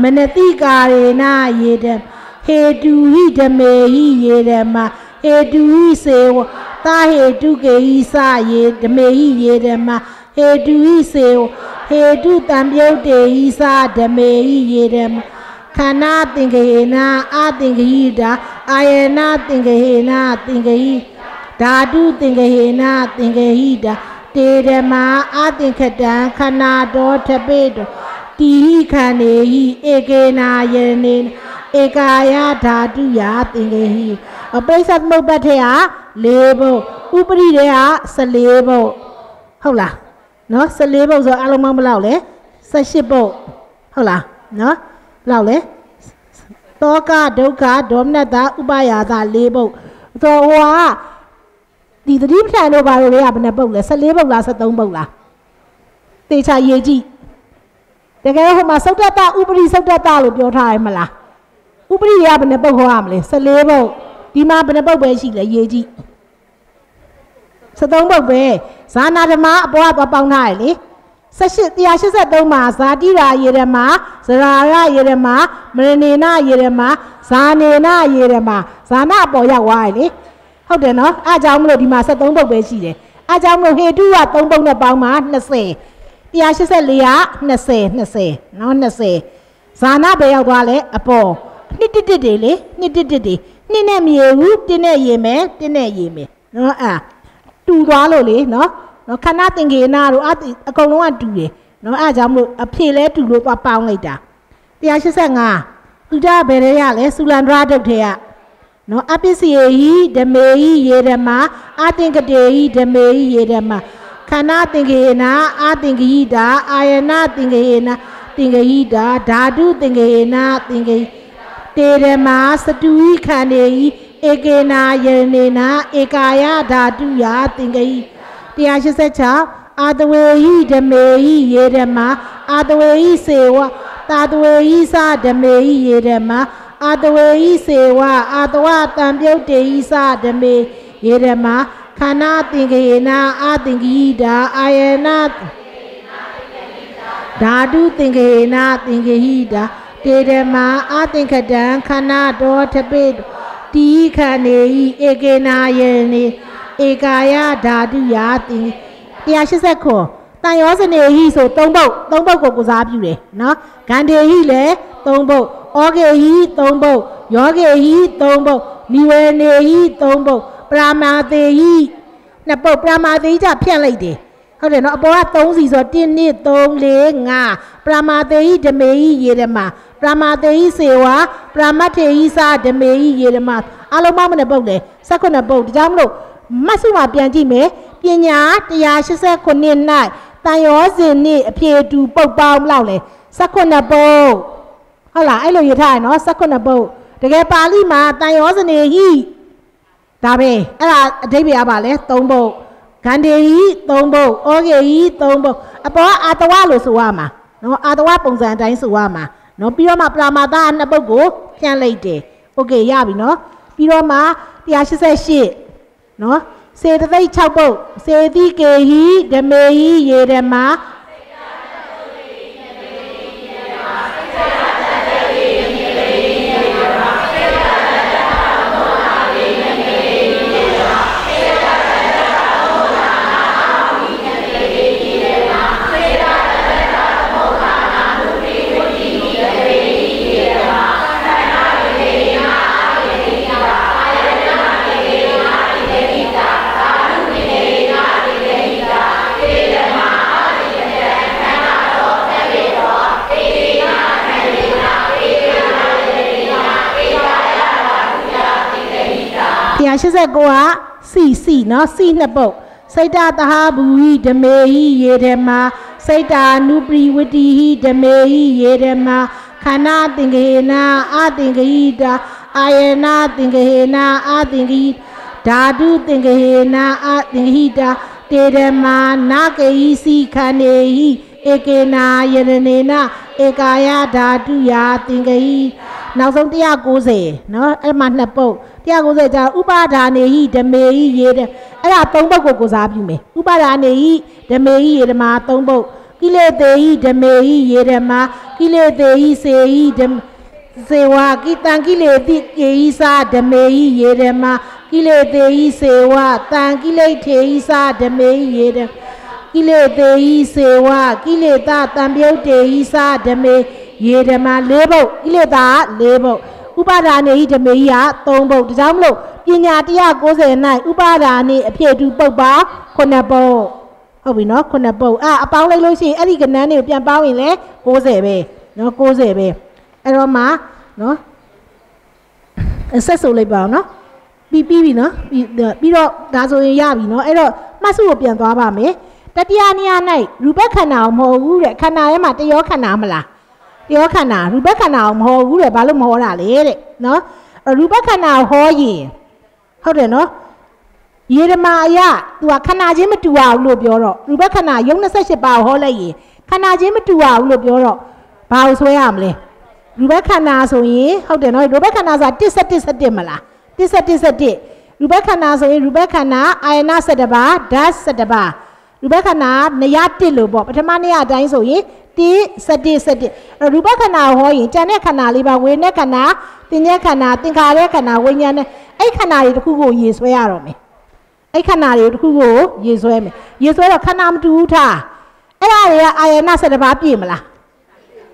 မနတိကာရေနယေရဟေတုဟိဓမေဟိယေရမဟေတုဟိစေဝတာဟေတုကေဟိစယေဓမေဟိယေရမဟေတုဟိစေဝဟေတုတံပြုတ်တေဟိသာဓမေဟိယေရမ ခန္ဓာသင်္ကေနာအသင်္ကေဟိတာအာယနာသင်္ကေနာသင်္ကေဟိဓာတုသင်္ကေနာသင်္ကေဟိတာတေဓမ္မာအသင်္ခတံခန္ဓာတော်ထပေတောတိဟိခန္နေဟိဧကေနာယနေဧကာယဓာတုယသင်္ကေဟိအပိစ္ဆသမုပ္ပတ်ထေဟာ၄ဘုတ်ဥပရိတေဟာ14ဘုတ်ဟုတ်လားနော်14ပုတ်ဆိုအလုံးပေါင်းဘယ်လောက်လဲ18ပုတ်ဟုတ်လားနော်ဘယ် လောက်လဲတောကဒုက္ခဒေါမနတာဥပယာသ၄ပုတ်ဆိုဟိုကဒီသတိပဋ္ဌာန်တို့ဘာလို့လဲကဘယ်နှပုတ်လဲ14ပုတ်လား73ပုတ်လားတေချာရေးကြည့်တကယ်ဟိုမှာသုတ္တတဥပရိသုတ္တတလို့ပြောထားရမလားဥပရိရဘယ်နှပုတ်ဟောရမလဲ14ပုတ်ဒီမှာဘယ်နှပုတ်ပဲရှိလဲရေးကြည့်73ပုတ်ပဲဇာနာဓမ္မအပေါ်ကသွားပေါင်းထားရလေ18 183မှာဇာတိရာယေရမဇရာရယေရမမရဏေနယေရမဇာနေနယေရမဇာနာအပေါ်ရောက်သွားရလေဟုတ်တယ်နော်အားကြောင့်မလို့ဒီမှာ73ပုတ်ပဲရှိတယ်အားကြောင့်မလို့ဟေတုက3ပုတ်နဲ့ပေါင်းမှာ20 184က20 20နော်20ဇာနာပဲရောက်သွားလဲအပေါ်နှစ်တစ်တစ်တွေလေနှစ်တစ်တစ်တွေနှစ်နဲ့မရေဘူးတင်းနဲ့ရေမယ်တင်းနဲ့ရေမယ်နော်အာတူသွားလို့လေနော် နော်ခန္ဓာသင်္ကေနာတို့အအကုန်လုံးကတူတယ်နော်အဲအကြောင်းမလို့အဖေလဲတူလို့သွားပေါင်းလိုက်တာ185သူကြဘယ်ရဲရလဲစုလန္ဒရာဒုတ်ထဲကနော်အပစ္စယေဟိဓမေဟိယေဓမ္မာအသင်္ကတေဟိဓမေဟိယေဓမ္မာခန္ဓာသင်္ကေနာအသင်္ကဟိတာအာယနာသင်္ကေနာသင်္ကဟိတာဓာတုသင်္ကေနာသင်္ကေတေရမစတုဟိခန္တေဟိဧကေနာယနေနာဧကာယဓာတုယာသင်္ကေဟိ 186အာတဝေဟိဓမေဟိယေဓမ္မာအာတဝေဟိစေဝတာတဝေဟိသဓမေဟိယေဓမ္မာအာတဝေဟိစေဝအာတဝတံပြုတ်တေဟိသဓမေယေဓမ္မာခန္ဓာသင်္ကေနာအာသင်္ကိတာအာယနာဓာတုသင်္ကေနာသင်္ကေဟိတာတေဓမ္မာအာသင်္ခတံခန္ဓာတော်ထပိတတိခန္နေဟိဧကေနာယေနေ ဧကာယဓာတုယာတိ180ခွန်တန်ရောစနေဟိဆို၃ပုတ်၃ပုတ်ကိုကုစားပြုတယ်နော်ဂန္ဒေဟိလည်း၃ပုတ်ဩကေဟိ၃ပုတ်ယောကေဟိ၃ပုတ်နိဝေနေဟိ၃ပုတ်ပရာမာသေဟိနှစ်ပုတ်ပရာမာသေဟိကြဖြန့်လိုက်တယ်ဟုတ်တယ်နော်အပေါ်က3စီဆို1 2 3 4 5ပရာမာသေဟိဓမေဟိယေရမပရာမာသေဟိစေဝါပရာမတ်ထေဟိစာဓမေဟိယေရမအလုံးမမနဲ့ပုတ်တယ်16ပုတ်ဒါကြောင့်မလို့ မတ်စုမှာပြန်ကြည့်မယ်ပညာ189ခုနှစ်၌တန်ရောစင်နေ့အဖြေတူပုတ်ပေါင်းလောက်လေ18ပုတ်ဟ ဟုတ်လားအဲ့လိုရထားရနော်19ပုတ်တကယ်ပါဠိမှာတန်ရောစနေဟိဒါပဲအဲ့ဒါအဓိပ္ပာယ်ကပါလဲ3ပုတ်ဂန္ဓေဟိ3ပုတ်ဩဃေဟိ3ပုတ်အပေါ်အာတဝလို့ဆိုရမှာနော်အာတဝပုံစံအတိုင်းဆိုရမှာနော်ပြီးတော့မှပရာမာသနှစ်ပုတ်ကိုဖြန့်လိုက်တယ်โอเคရပြီနော်ပြီးတော့မှ188 နော်စေတသိက်6ပုတ်စေတိကေဟိဓမေဟိယေဓမာ 189ကစီစီနော်စီနှစ်ပုတ်စိတ်တသဟဘူဟိဓမေဟိယေဓမ္မာစိတ်တာနုပရိဝတိဟိဓမေဟိယေဓမ္မာခန္ဓာသင်္ကေနာအသင်္ကေတာအာယနာသင်္ကေနာအသင်္ကေဓာတုသင်္ကေနာအသင်္ကေတာတေဓမ္မာနာကေဟိစီခန္နေဟိဧကေနာယရနေနာဧကာယဓာတုယာသင်္ကေ နောက်ဆုံး190နော်အဲ့မှာနှစ်ပုတ်190ကျတော့ဥပါဒါနေဟိဓမေဟိရေအဲ့ဒါသုံးပုတ်ကိုကိုစားပြုမယ်ဥပါဒါနေဟိဓမေဟိရေဓမာသုံးပုတ်ကိလေသေဟိဓမေဟိရေဓမာကိလေသေဟိစေဟိဓမေစေဝါကိတံကိလေတိကေဤသာဓမေဤရေဓမ္မကိလေတေဤစေဝါတံကိလေထေဤသာဓမေဤရေဓကိလေတေဤစေဝါကိလေသာတံပြုတ်တေဤသာဓမေဤ ရေဓမာ၄ပုတ်ကိလေသာ၄ပုတ်ဥပါဒါနေဟိဓမေဟိက3ပုတ်ဒါကြောင့်မလို့ပညာ190၌ဥပါဒါနေအဖြစ်တူပုတ်ပါ9ပုတ်ဟုတ်ပြီနော်9ပုတ်အာအပေါင်းလိုက်လို့ရှိရင်အဲ့ဒီကဏ္ဍတွေကိုပြန်ပေါင်းရင်လည်း60ပဲနော်60ပဲအဲ့တော့မှနော်ဆက်ဆိုလိုက်ပါအောင်နော်ပြီးပြီးပြီနော်ပြီးပြီးတော့ဒါဆိုရင်ရပြီနော်အဲ့တော့မှတ်စုကိုပြန်သွားပါမယ်တတိယနေရာ၌ရူပခန္ဓာမဟုတ်ဘူးတဲ့ခန္ဓာထဲမှာတယောခန္ဓာမလား တယောခန္ဓာရူပခန္ဓာမဟုတ်ဘူးတဲ့ဘာလို့မဟောတာလဲတဲ့နော်ရူပခန္ဓာဟောရင်ဟုတ်တယ်နော်ယေရမာယသူကခန္ဓာချင်းမတူအောင်လို့ပြောတော့ရူပခန္ဓာယုံ28ပါးဟောလိုက်ရင်ခန္ဓာချင်းမတူအောင်လို့ပြောတော့ဘာလို့ဆွဲရမလဲရူပခန္ဓာဆိုရင်ဟုတ်တယ်နော်ရူပခန္ဓာဆိုတာ1 7 7မလား1 7 7ရူပခန္ဓာဆိုရင်ရူပခန္ဓာအာယနာ7ပါးဓာတ်7ပါး ရူပခန္ဓာနေရ1လို့ပေါ့ပထမနေရအတိုင်းဆိုရင်1 7 7ရူပခန္ဓာဟောရင်ကြံတဲ့ခန္ဓာလေးပါဝေနဲ့ခန္ဓာသင်္ညက်ခန္ဓာသင်္ခါရခန္ဓာဝိညာဉ်နဲ့အဲ့ခန္ဓာတွေတစ်ခုကိုရေဆွဲရတော့မယ်အဲ့ခန္ဓာတွေတစ်ခုကိုရေဆွဲမယ်ရေဆွဲတော့ခန္ဓာမတူဘူးထားအဲ့ဒါတွေကအာယနာ7ပါးပြည့်မလား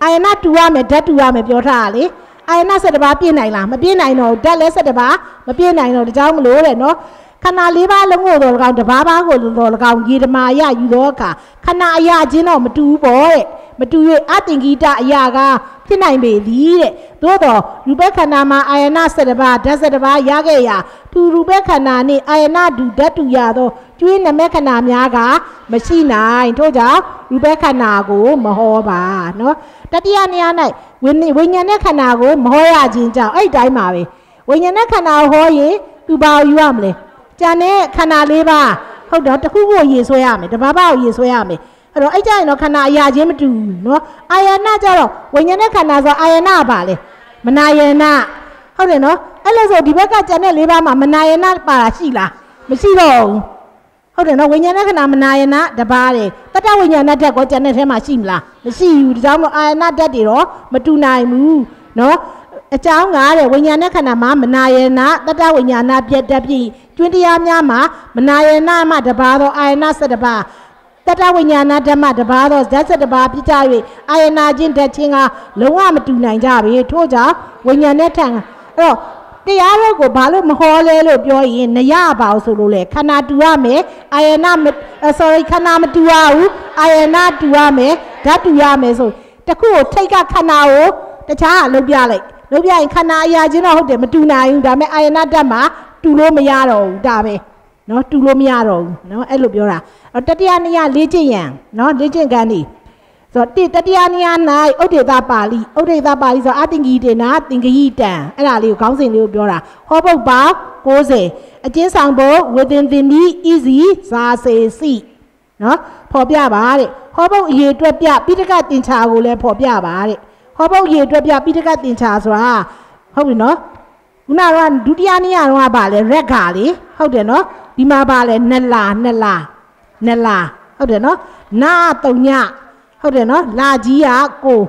အာယနာတူရမယ်ဓာတ်တူရမယ်ပြောထားတာလေအာယနာ7ပါးပြည့်နိုင်လားမပြည့်နိုင်တော့ဓာတ်လည်း7ပါးမပြည့်နိုင်တော့ဒါကြောင့်မလို့တဲ့နော် ခန္ဓာ၄ပါးလုံးကိုတော့၎င်းတပါးပါးကိုတော့၎င်းရေဓမာယယူသောအခါခန္ဓာအရာချင်းတော့မတူဘူးပေါ့တဲ့မတူ၍အတင်္ဂိတအရာကဖြစ်နိုင်ပေသည်တဲ့သို့တော့ရူပခန္ဓာမှာအာယနာ7ပါးဓာတ်7ပါးရခဲ့ရာသူရူပခန္ဓာနှင့်အာယနာဒုဓာတ်တူရသောကျွေးနမခန္ဓာများကမရှိနိုင်ထို့ကြောင့်ရူပခန္ဓာကိုမဟောပါနော်တတိယနေရာ၌ဝိညာဉ်နဲ့ခန္ဓာကိုမဟောရခြင်းကြောင့်အဲ့တိုင်းပါပဲဝိညာဉ်နဲ့ခန္ဓာကိုဟောရင်သူဘာကိုယူရမလဲ ကြံတဲ့ခန္ဓာလေးပါဟုတ်တော့တစ်ခုခုရေဆွဲရမယ်တဘာဘကိုရေဆွဲရမယ်အဲ့တော့အဲ့ကြရင်တော့ခန္ဓာအရာချင်းမတူဘူးနော်အာယနာကြတော့ဝိညာဉ်နဲ့ခန္ဓာဆိုအာယနာပါလေမနာယနာဟုတ်တယ်နော်အဲ့လို့ဆိုဒီဘက်ကကြံတဲ့လေးပါမှာမနာယနာပါတာရှိလားမရှိတော့ဘူးဟုတ်တယ်နော်ဝိညာဉ်နဲ့ခန္ဓာမနာယနာတပါးတယ်တတဝိညာဏဓာတ်ကိုကြံတဲ့ထဲမှာရှိမလားမရှိဘူးဒါကြောင့်မို့အာယနာဓာတ်တွေတော့မတူနိုင်ဘူးနော် အကြောင်းကတဲ့ဝိညာဉ်နဲ့ခန္ဓာမှာမနာယနာတတဝိညာဏပြတ်တတ်ပြီးကျွန်းတရားများမှာမနာယနာမှတပါးသောအာယနာ7ပါးတတဝိညာဏဓမ္မတပါးသောဇတ်7ပါးပြကြ၍အာယနာချင်းတက်ချင်းကလုံးဝမတူနိုင်ကြပြီထို့ကြောင့်ဝိညာဉ်နဲ့ထံအဲ့တော့တရားတော်ကိုဘာလို့မဟောလဲလို့ပြောရင်နရပါဘူးဆိုလို့လေခန္ဓာတူရမယ်အာယနာ sorry ခန္ဓာမတူရဘူးအာယနာတူရမယ်ဓာတ်တူရမယ်ဆိုတခုကိုထိတ်ကခန္ဓာကိုတခြားကလုပ်ပြလိုက် လုပ်ပြရင်ခန္ဓာအရာချင်းတော့ဟုတ်တယ်မတူနိုင်ဘူးဒါပေမဲ့အာယနာဓာတ်မှာတူလို့မရတော့ဘူးဒါပဲနော်တူလို့မရတော့ဘူးနော်အဲ့လိုပြောတာတတိယနေရလေ့ကျင့်ရန်နော်လေ့ကျင့်ကန်းနေဇဆိုတော့တိတတိယနိယ၌ဥဒိတပါဠိဥဒိတပါဠိဆိုတော့အသင်္ကိတေနာသင်္ကဟိတံအဲ့ဒါလေးကိုခေါင်းစဉ်လေးကိုပြောတာဟောပုတ်ပါ60အကျဉ်းဆောင်ဖို့ within the need easy ဇာစေစီနော်ဖော်ပြပါတဲ့ဟောပုတ်အရေးအတွက်ပြပိဋကတင်ချာကိုလည်းဖော်ပြပါတဲ့ ဟောပုတ်အရေးအတွက်ပြပိဋကတင်ချာဆိုတာဟုတ်ပြီနော်ခုနကဒုတိယနိယတော့ကပါလေရက်ကာလေဟုတ်တယ်နော်ဒီမှာပါလေနှစ်လာနှစ်လာနှစ်လာဟုတ်တယ်နော်နာတုံညဟုတ်တယ်နော်လာကြီးကကို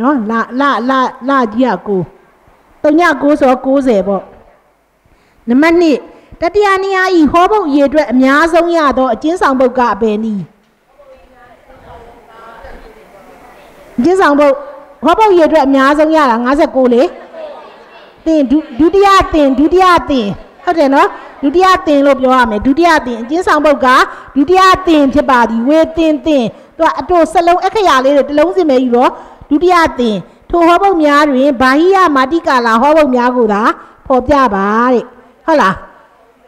နော်လာလာလာလာကြီးကကိုတုံည9ဆို90ပေါ့နံပါတ်1တတိယနိယဤဟောပုတ်ရေအတွက်အများဆုံးရသောအကျဉ်းဆောင်ပုတ်ကအဘယ်နည်းအကျဉ်းဆောင်ပုတ် ဟောပုတ်ရေအတွက်အများဆုံးရတာ59လေတင်ဒုဒုတိယတင်ဒုတိယတင်ဟုတ်တယ်နော်ဒုတိယတင်လို့ပြောရမယ်ဒုတိယတင်အကျဉ်းဆောင်ပုတ်ကဒုတိယတင်ဖြစ်ပါသည်ဝေတင်တင်သူကအတူစလုံးအခရာလေးတွေတစ်လုံးစင်ပဲယူတော့ဒုတိယတင်ထိုဟောပုတ်များတွင်ဘာဟိယမာတိကာလာဟောပုတ်များကိုသာဖော်ပြပါတဲ့ဟုတ်လား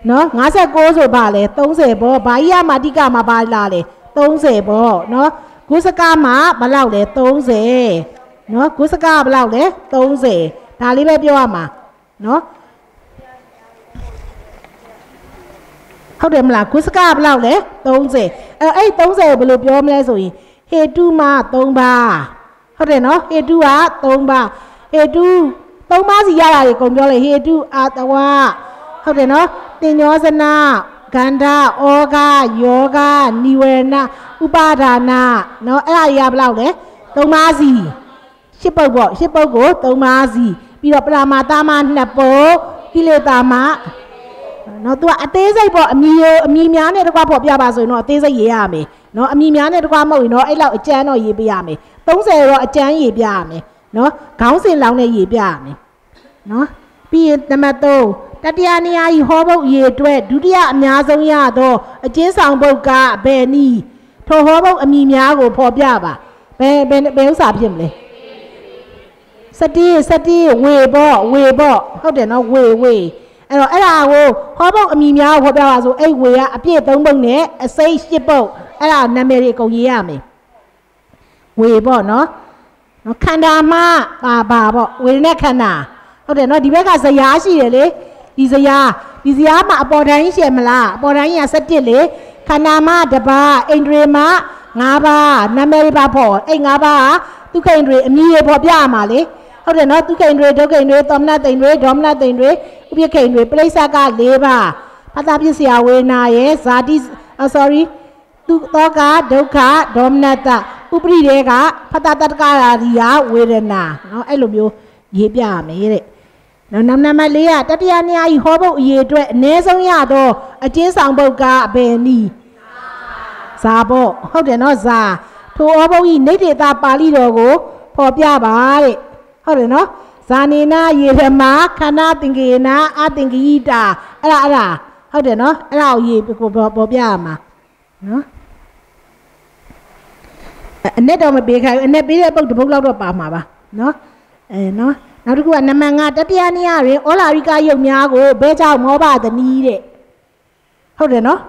နော်59ဆိုပါလေ30ပေါ့ဘာဟိယမာတိကာမှာပါလာလေ30ပေါ့နော်ဂုစကမှာဘယ်လောက်လဲ30 နော်ဂုစကဘယ်လောက်လဲ30ဒါလေးပဲပြောရမှာနော်ဟုတ်တယ်မလားကုစကဘယ်လောက်လဲ30အဲအဲ့30ကိုဘယ်လိုပြောမလဲဆိုရင်ဟေတုမ3ပါဟုတ်တယ်နော်ဟေတုက3ပါဟေတု3ပါစီရတာတွေအကုန်ပြောလိုက်ဟေတုအာတဝဟုတ်တယ်နော်တင်ညောဇနာကန္ဓာဩဃယောဂနိဝရဏဥပါဒါနာနော်အဲ့ဒါတွေကဘယ်လောက်လဲ3ပါစီ ရှစ်ပုတ်ပေါ့ရှစ်ပုတ်ကို3ပါစီပြီးတော့ပရမာတာမ2ပုတ်ကိလေသာမနော်သူကအသေးစိတ်ပေါ့အမီရောအမီများနဲ့တကွာပေါ့ပြပါဆိုရင်တော့အသေးစိတ်ရေးရမယ်နော်အမီများနဲ့တကွာမဟုတ်ရင်တော့အဲ့လောက်အကျန်းတော့ရေးပြရမယ်30တော့အကျန်းရေးပြရမယ်နော်ခေါင်းစဉ်လောင်းနဲ့ရေးပြရမယ်နော်ပြီးရင်နံပါတ်3တတိယနေရာကြီးဟောပုတ်ရေအတွက်ဒုတိယအများဆုံးရသောအကျဉ်းဆောင်ပုတ်ကဘယ်နည်းထိုဟောပုတ်အမီများကိုဖော်ပြပါဘယ်ဘယ်ဘယ်ဥစ္စာဖြစ်မလဲ စတိစတိဝေပေါ့ဝေပေါ့ဟုတ်တယ်နော်ဝေဝေအဲ့တော့အဲ့ဒါကိုဟောပုတ်အမိများကိုဟောပြပါဆိုအဲ့ဝေကအပြည့်၃ပုတ်နဲ့အစိမ့်၈ပုတ်အဲ့ဒါနာမည်တွေအကုန်ရေးရမယ်ဝေပေါ့နော်နော်ခန္ဓာမပါပါပေါ့ဝေနဲ့ခန္ဓာဟုတ်တယ်နော်ဒီဘက်ကဇယားရှိတယ်လေဒီဇယားဒီဇယားမှာအပေါ်တိုင်းရှိမလားအပေါ်တိုင်းက17လေခန္ဓာမတပါအိန္ဒြေမ5ပါးနာမည်တွေပါဖို့အဲ့5ပါးကဒုက္ခိန္ဒြေအမည်တွေပေါ်ပြရမှာလေ ဟုတ်တယ်နော်သူကိန်တွေဒုကိန်တွေသမနာတိန်တွေဒေါမနာတိန်တွေဥပိကိန်တွေပရိစ္ဆက၄ပါးဘာသာပြစရာဝေနာရဲ့ဇာတိ sorry သူတော့ကဒုက္ခဒေါမနတဥပရိတွေကဖတတတကရာဒီယာဝေဒနာနော်အဲ့လိုမျိုးရေးပြရမယ်တဲ့နော်နံနံပါတ်၄ကတတိယနေရာကြီးဟောပုတ်အရေးအတွက်အ ਨੇ ဆုံးရတော့အကျဉ်းဆောင်ပုတ်ကအဘယ်နည်းဇာပေါ့ဟုတ်တယ်နော်ဇာထိုဩဘုတ်ဤနေတေတာပါဠိတော်ကိုဖော်ပြပါတဲ့ ဟုတ်တယ်နော်ဇာနေနာယေရမခန္ဓာသင်္ကေနာအသင်္ကိတာအဲ့ဒါအဲ့ဒါဟုတ်တယ်နော်အဲ့ဒါကိုရေးကိုပေါ်ပြရမှာနော်အနဲ့တော့မပေးခိုင်းအနဲ့ပေးတဲ့ပုတ်တစ်ပုတ်လောက်တော့ပါမှာပါနော်အဲနော်နောက်တစ်ခုကနမငါတတိယနေရတွင်ဩလာရိကယုတ်များကိုဘဲကြောင့်မောပါသနည်းတဲ့ဟုတ်တယ်နော်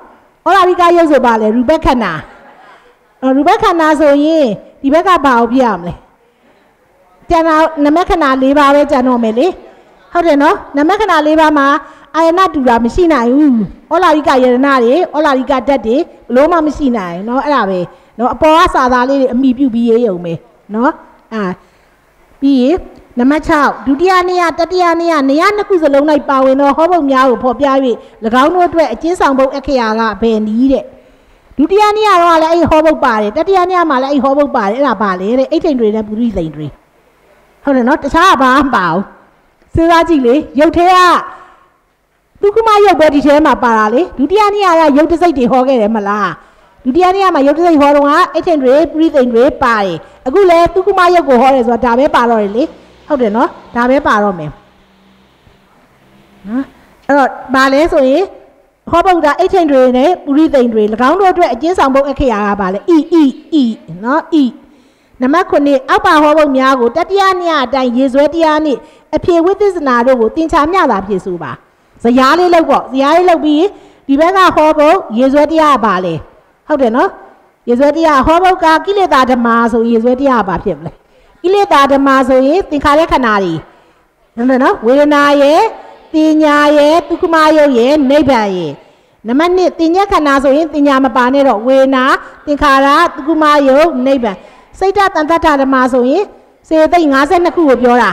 ဩလာရိကယုတ်ဆိုပါလေရူပခန္ဓာရူပခန္ဓာဆိုရင်ဒီဘက်ကဘာကိုပြရမလဲ ကျန်တော့နမခဏ၄ပါးပဲကျန်တော့မယ်လေဟုတ်တယ်နော်နမခဏ၄ပါးမှာအာယနာတူတာမရှိနိုင်ဘူးဩလာရိကယရဏတွေဩလာရိကဓာတ်တွေဘလို့မှမရှိနိုင်နော်အဲ့ဒါပဲနော်အပေါ်ကစာသားလေးတွေအမိပြုပြီးရေးရုံပဲနော်အာပြီးရင်နံပါတ်6ဒုတိယနေရတတိယနေရနေရနှစ်ခုစလုံး၌ပါဝင်သောဟောဘုတ်များကိုဖော်ပြ၍၎င်းတို့အတွက်အကျဉ်းဆောင်ဘုတ်အခရာကဘယ်နည်းတဲ့ဒုတိယနေရတော့လည်းအဲ့ဟောဘုတ်ပါတယ်တတိယနေရမှာလည်းအဲ့ဟောဘုတ်ပါတယ်အဲ့ဒါပါလေတဲ့အိတ်ထိန်တွေနဲ့ပုရိသိန်တွေ ဟုတ်တယ်နော်တခြားဘာမှမပါဘူးစဉ်းစားကြည့်လေရုပ်ထဲကဒုက္ခမရုပ်ပဲဒီထဲမှာပါတာလေဒုတိယနေရကရုပ်တစိတ်တွေဟောခဲ့တယ်မလားဒုတိယနေရမှာရုပ်တစိတ်ဟောတော့ကအိတ်ထိန်တွေပုရိသိန်တွေပါတယ်အခုလည်းဒုက္ခမရုပ်ကိုဟောတယ်ဆိုတာဒါပဲပါတော့တယ်လေဟုတ်တယ်နော်ဒါပဲပါတော့မယ်နော်အဲ့တော့ဘာလဲဆိုရင်ဟောပုဒ္ဒါအိတ်ထိန်တွေနဲ့ပုရိသိန်တွေ၎င်းတို့အတွက်အကျဉ်းဆောင်ပုံအခရာကပါလေဤဤဤနော်ဤ နံပါတ်9အောက်ပါဟောပုံများကိုတတိယညအတိုင်းရေဆွဲတရားနှင့်အဖြေဝိသစ္စနာတို့ကိုသင်္ချာမျှတာဖြေဆိုပါဇရာလေးလောက်ပေါ့ဇရာလေးလောက်ပြီးဒီဘက်ကဟောပုံရေဆွဲတရားပါလေဟုတ်တယ်နော်ရေဆွဲတရားဟောဘုတ်ကကိလေသာဓမ္မဆိုရင်ရေဆွဲတရားဘာဖြစ်မလဲကိလေသာဓမ္မဆိုရင်သင်္ခါရခန္ဓာတွေနော်နော်ဝေဒနာရဲ့တင်ညာရဲ့ဒုက္ခမယုတ်ရဲ့နိဗ္ဗာန်ရဲ့နံပါတ်1တင်ညာခန္ဓာဆိုရင်တင်ညာမပါနဲ့တော့ဝေဒနာသင်္ခါရဒုက္ခမယုတ်နိဗ္ဗာန် စိတ်ဓာတ်တန်တ္တဓမ္မဆိုရင်စေသိက်52ခုကိုပြောတာ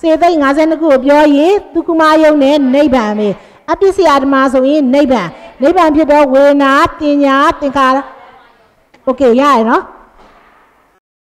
စေသိက်52ခုကိုပြောရင်ဒုက္ခမယုတ်နဲ့နိဗ္ဗာန်ပဲအပစ္စယဓမ္မဆိုရင်နိဗ္ဗာန်နိဗ္ဗာန်ဖြစ်တော့ဝေဒနာတင်ညာသင်္ခါရโอเคရရနော်